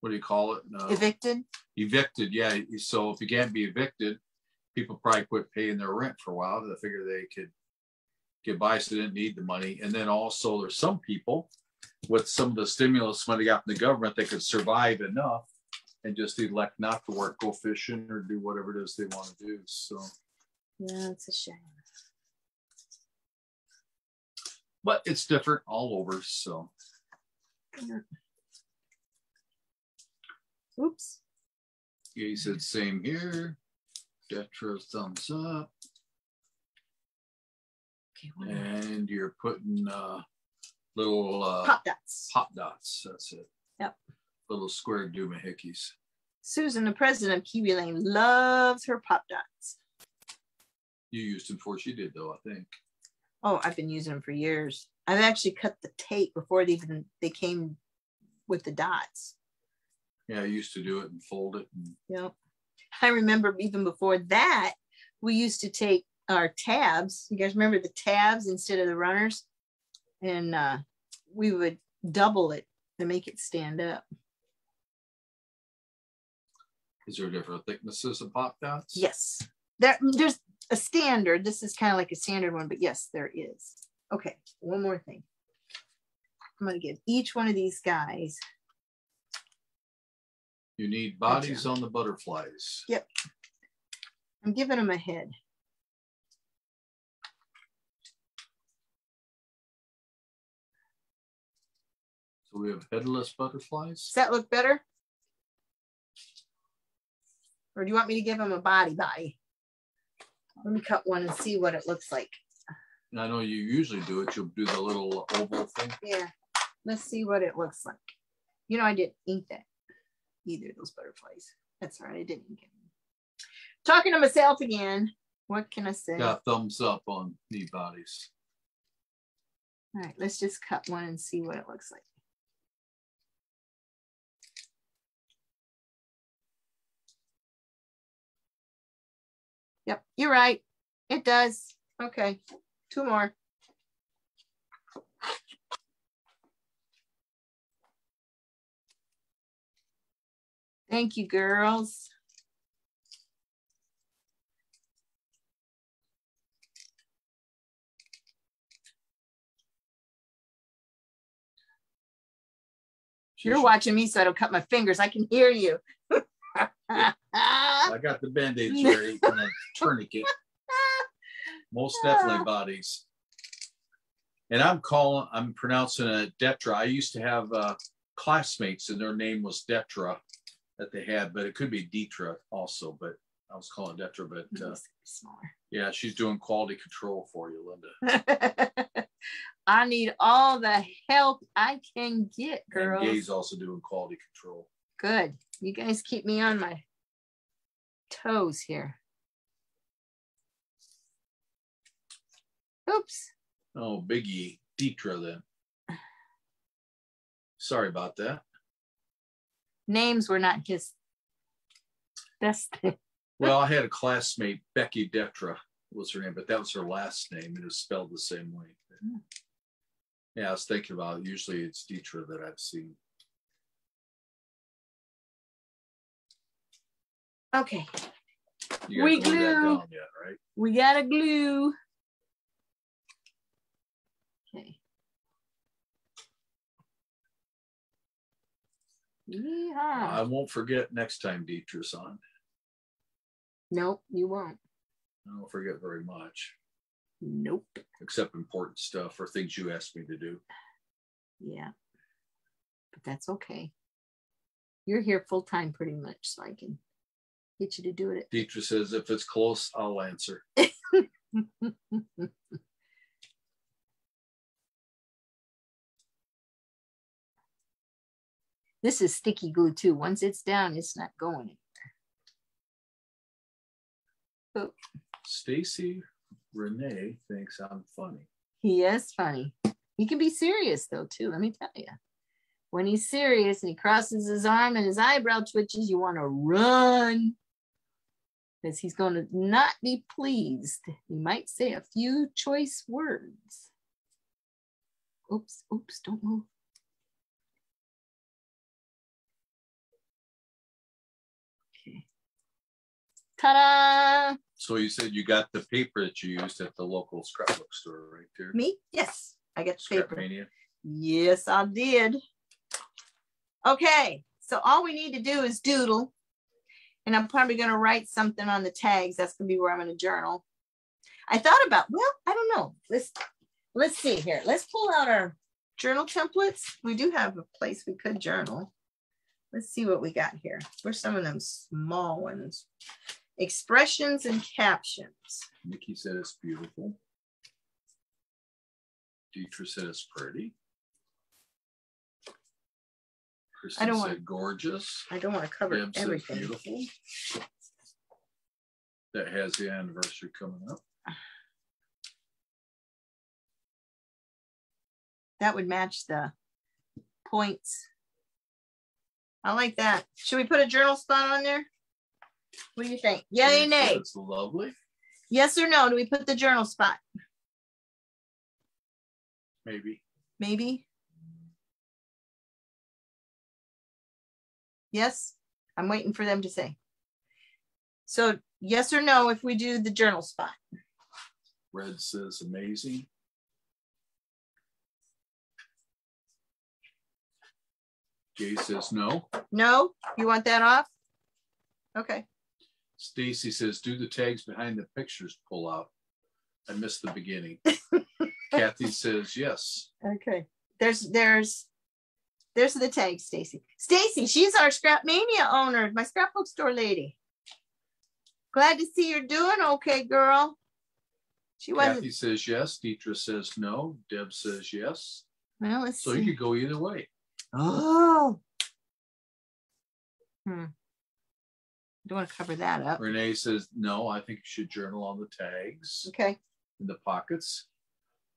A: what do you call it? Uh,
B: Evicted,
A: evicted. Yeah. So if you can't be evicted, people probably quit paying their rent for a while. They figure they could get by, so they didn't need the money. And then also there's some people with some of the stimulus money got from the government, they could survive enough and just elect not to work, go fishing or do whatever it is they want to do. So,
B: yeah, it's a shame.
A: but it's different all over. So.
B: Oops,
A: Yeah, he said same here. Detra thumbs up.
B: okay.
A: And you're putting uh little uh
B: pop dots.
A: pop dots. That's it.
B: Yep.
A: Little square doohickeys.
B: Susan, the president of Kiwi Lane, loves her pop dots.
A: You used them before she did though, I think.
B: Oh, I've been using them for years. I've actually cut the tape before they even they came with the dots.
A: Yeah, I used to do it and fold it. And
B: Yep. I remember even before that, we used to take our tabs. You guys remember the tabs instead of the runners? And uh, we would double it to make it stand up.
A: is there different thicknesses of pop dots?
B: Yes. There, there's a standard. This is kind of like a standard one, but yes, there is. Okay, one more thing. I'm going to give each one of these guys.
A: You need bodies on the butterflies. Yep.
B: I'm giving them a head.
A: So we have headless butterflies.
B: Does that look better? Or do you want me to give them a body body? Let me cut one and see what it looks like.
A: I know you usually do it. You'll do the little oval thing.
B: Yeah, let's see what it looks like. You know, I didn't ink that either of those butterflies. That's all right, I didn't ink it. Talking to myself again. What can I say?
A: Got thumbs up on knee bodies.
B: All right, let's just cut one and see what it looks like. Yep, you're right. It does. Okay, two more. Thank you, girls. You're watching me, so I don't cut my fingers. I can hear you.
A: I got the band-aids ready and a tourniquet. Most definitely bodies. And I'm calling, I'm pronouncing it Detra. I used to have uh, classmates and their name was Detra that they had, but it could be Detra also, but I was calling Detra. But uh, yeah, she's doing quality control for you, Linda.
B: I need all the help I can get,
A: And
B: girls.
A: Gay's also doing quality control.
B: Good. You guys keep me on my toes here. Oops.
A: Oh, Biggie, Deetra then. Sorry about that.
B: Names were not his best thing.
A: Well, I had a classmate, Becky Detra was her name, but that was her last name. It is spelled the same way.
B: Hmm.
A: Yeah, I was thinking about it. usually it's Deetra that I've seen.
B: Okay. We
A: glue that
B: glue.
A: down yet, right?
B: We got a glue. Okay. Yeehaw.
A: I won't forget next time Deetra's on.
B: nope, you won't.
A: I don't forget very much,
B: Nope.
A: except important stuff or things you asked me to do.
B: Yeah. But that's okay. You're here full time pretty much, so I can get you to do it.
A: Deetra says, if it's close, I'll answer.
B: this is sticky glue too. Once it's down, it's not going. Oh.
A: Stacy Renee thinks I'm funny.
B: He is funny. He can be serious though too. Let me tell you. When he's serious and he crosses his arm and his eyebrow twitches, you want to run because he's going to not be pleased. He might say a few choice words. Oops, oops, don't move. Okay. Ta-da!
A: So you said you got the paper that you used at the local scrapbook store right there.
B: Me? Yes, I got the paper.
A: Scrapmania.
B: Yes, I did. Okay, so all we need to do is doodle. And I'm probably going to write something on the tags. That's going to be where I'm going to journal. I thought about, well, I don't know. Let's let's see here. Let's pull out our journal templates. We do have a place we could journal. Let's see what we got here. Where's some of them small ones? Expressions and captions.
A: Nikki said it's beautiful. Deetra said it's pretty. Kristen
B: don't
A: said
B: want-
A: gorgeous.
B: I don't want to cover
A: Deb
B: everything.
A: beautiful. That has the anniversary coming up.
B: that would match the points. I like that. Should we put a journal spot on there? What do you think? Yay, nay?
A: It's lovely.
B: Yes or no? Do we put the journal spot?
A: Maybe.
B: Maybe. Yes, I'm waiting for them to say. So yes or no if we do the journal spot?
A: Red says amazing. Jay says no.
B: No? You want that off? Okay.
A: Stacy says do the tags behind the pictures pull out. I missed the beginning. Kathy says yes.
B: Okay. There's there's there's the tag, Stacy. Stacy, she's our scrap mania owner, my scrapbook store lady. Glad to see you're doing okay, girl. She wasn't
A: Kathy says yes. Deetra says no. Deb says yes.
B: well, let's
A: So
B: see.
A: you could go either way.
B: Oh. Hmm. Don't want to cover that up.
A: Renee says no. I think you should journal on the tags
B: Okay.
A: in the pockets.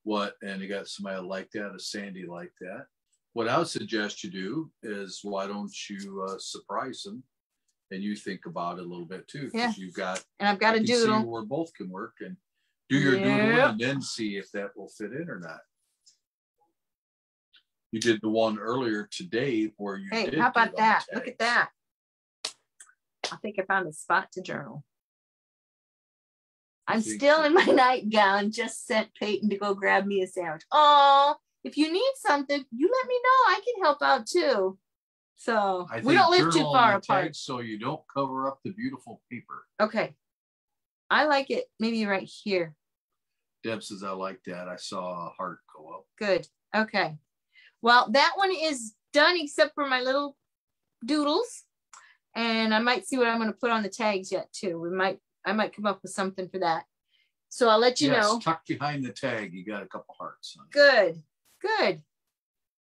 A: What? And you got somebody like that, a Sandy like that. What I would suggest you do is why don't you uh, surprise them and you think about it a little bit too?
B: Yeah.
A: You've got
B: And I've got
A: I
B: a doodle.
A: where both can work and do your doodle and then see if that will fit in or not. You did the one earlier today where you
B: Hey, how
A: do it on
B: about that? Look at that. I think I found a spot to journal. I'm still in my nightgown. Just sent Peyton to go grab me a sandwich. Oh, if you need something, you let me know. I can help out too. So
A: I
B: we don't live too far apart.
A: So you don't cover up the beautiful paper.
B: Okay. I like it maybe right here.
A: Deb says, I like that. I saw a heart go up.
B: Good. Okay. Well, that one is done except for my little doodles. And I might see what I'm going to put on the tags yet too. We might, I might come up with something for that. So I'll let you
A: yes,
B: know.
A: tucked behind the tag, you got a couple hearts. on it.
B: Good, good.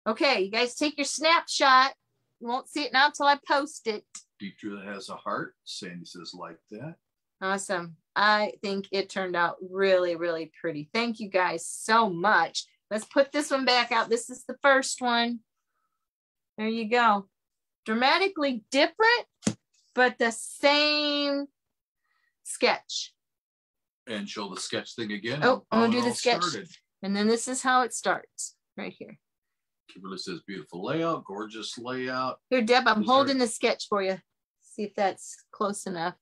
B: Okay, you guys take your snapshot. You won't see it now until I post it.
A: Deidre has a heart. Sandy says like that.
B: Awesome. I think it turned out really, really pretty. Thank you guys so much. Let's put this one back out. This is the first one. There you go. Dramatically different, but the same sketch.
A: And show the sketch thing again.
B: Oh, I'm gonna do the sketch.
A: started.
B: And then this is how it starts right here.
A: Kimberly says beautiful layout, gorgeous layout.
B: Here, Deb, I'm
A: Is there-
B: holding the sketch for you. See if that's close enough.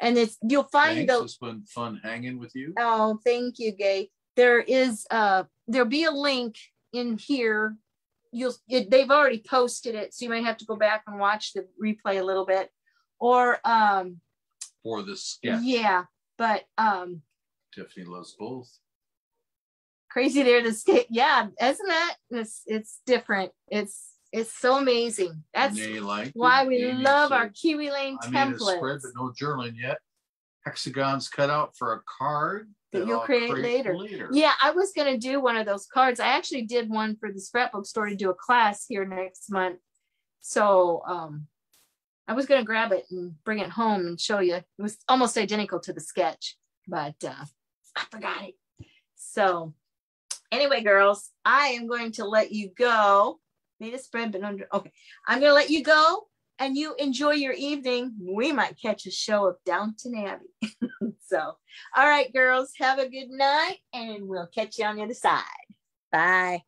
B: And it's you'll find
A: Thanks.
B: the
A: It's been fun hanging with you.
B: Oh, thank you, Gay. There is uh there'll be a link in here. You'll it, they've already posted it, so you might have to go back and watch the replay a little bit. Or um
A: For the sketch.
B: yeah, but um
A: Tiffany loves both.
B: Crazy there to stay. Yeah, isn't that it's it's different. It's it's so amazing. That's
A: it.
B: why we love our Kiwi Lane
A: I made a spread, but no journaling yet. Hexagons cut out for a card
B: That you'll
A: I'll
B: create later. Yeah, I was gonna do one of those cards. I actually did one for the scrapbook store to do a class here next month. So um I was gonna grab it and bring it home and show you. It was almost identical to the sketch, but uh I forgot it. So anyway, girls, I am going to let you go. Made a spread, but under okay. I'm gonna let you go and you enjoy your evening. We might catch a show of Downton Abbey. so all right, girls, have a good night and we'll catch you on the other side. Bye.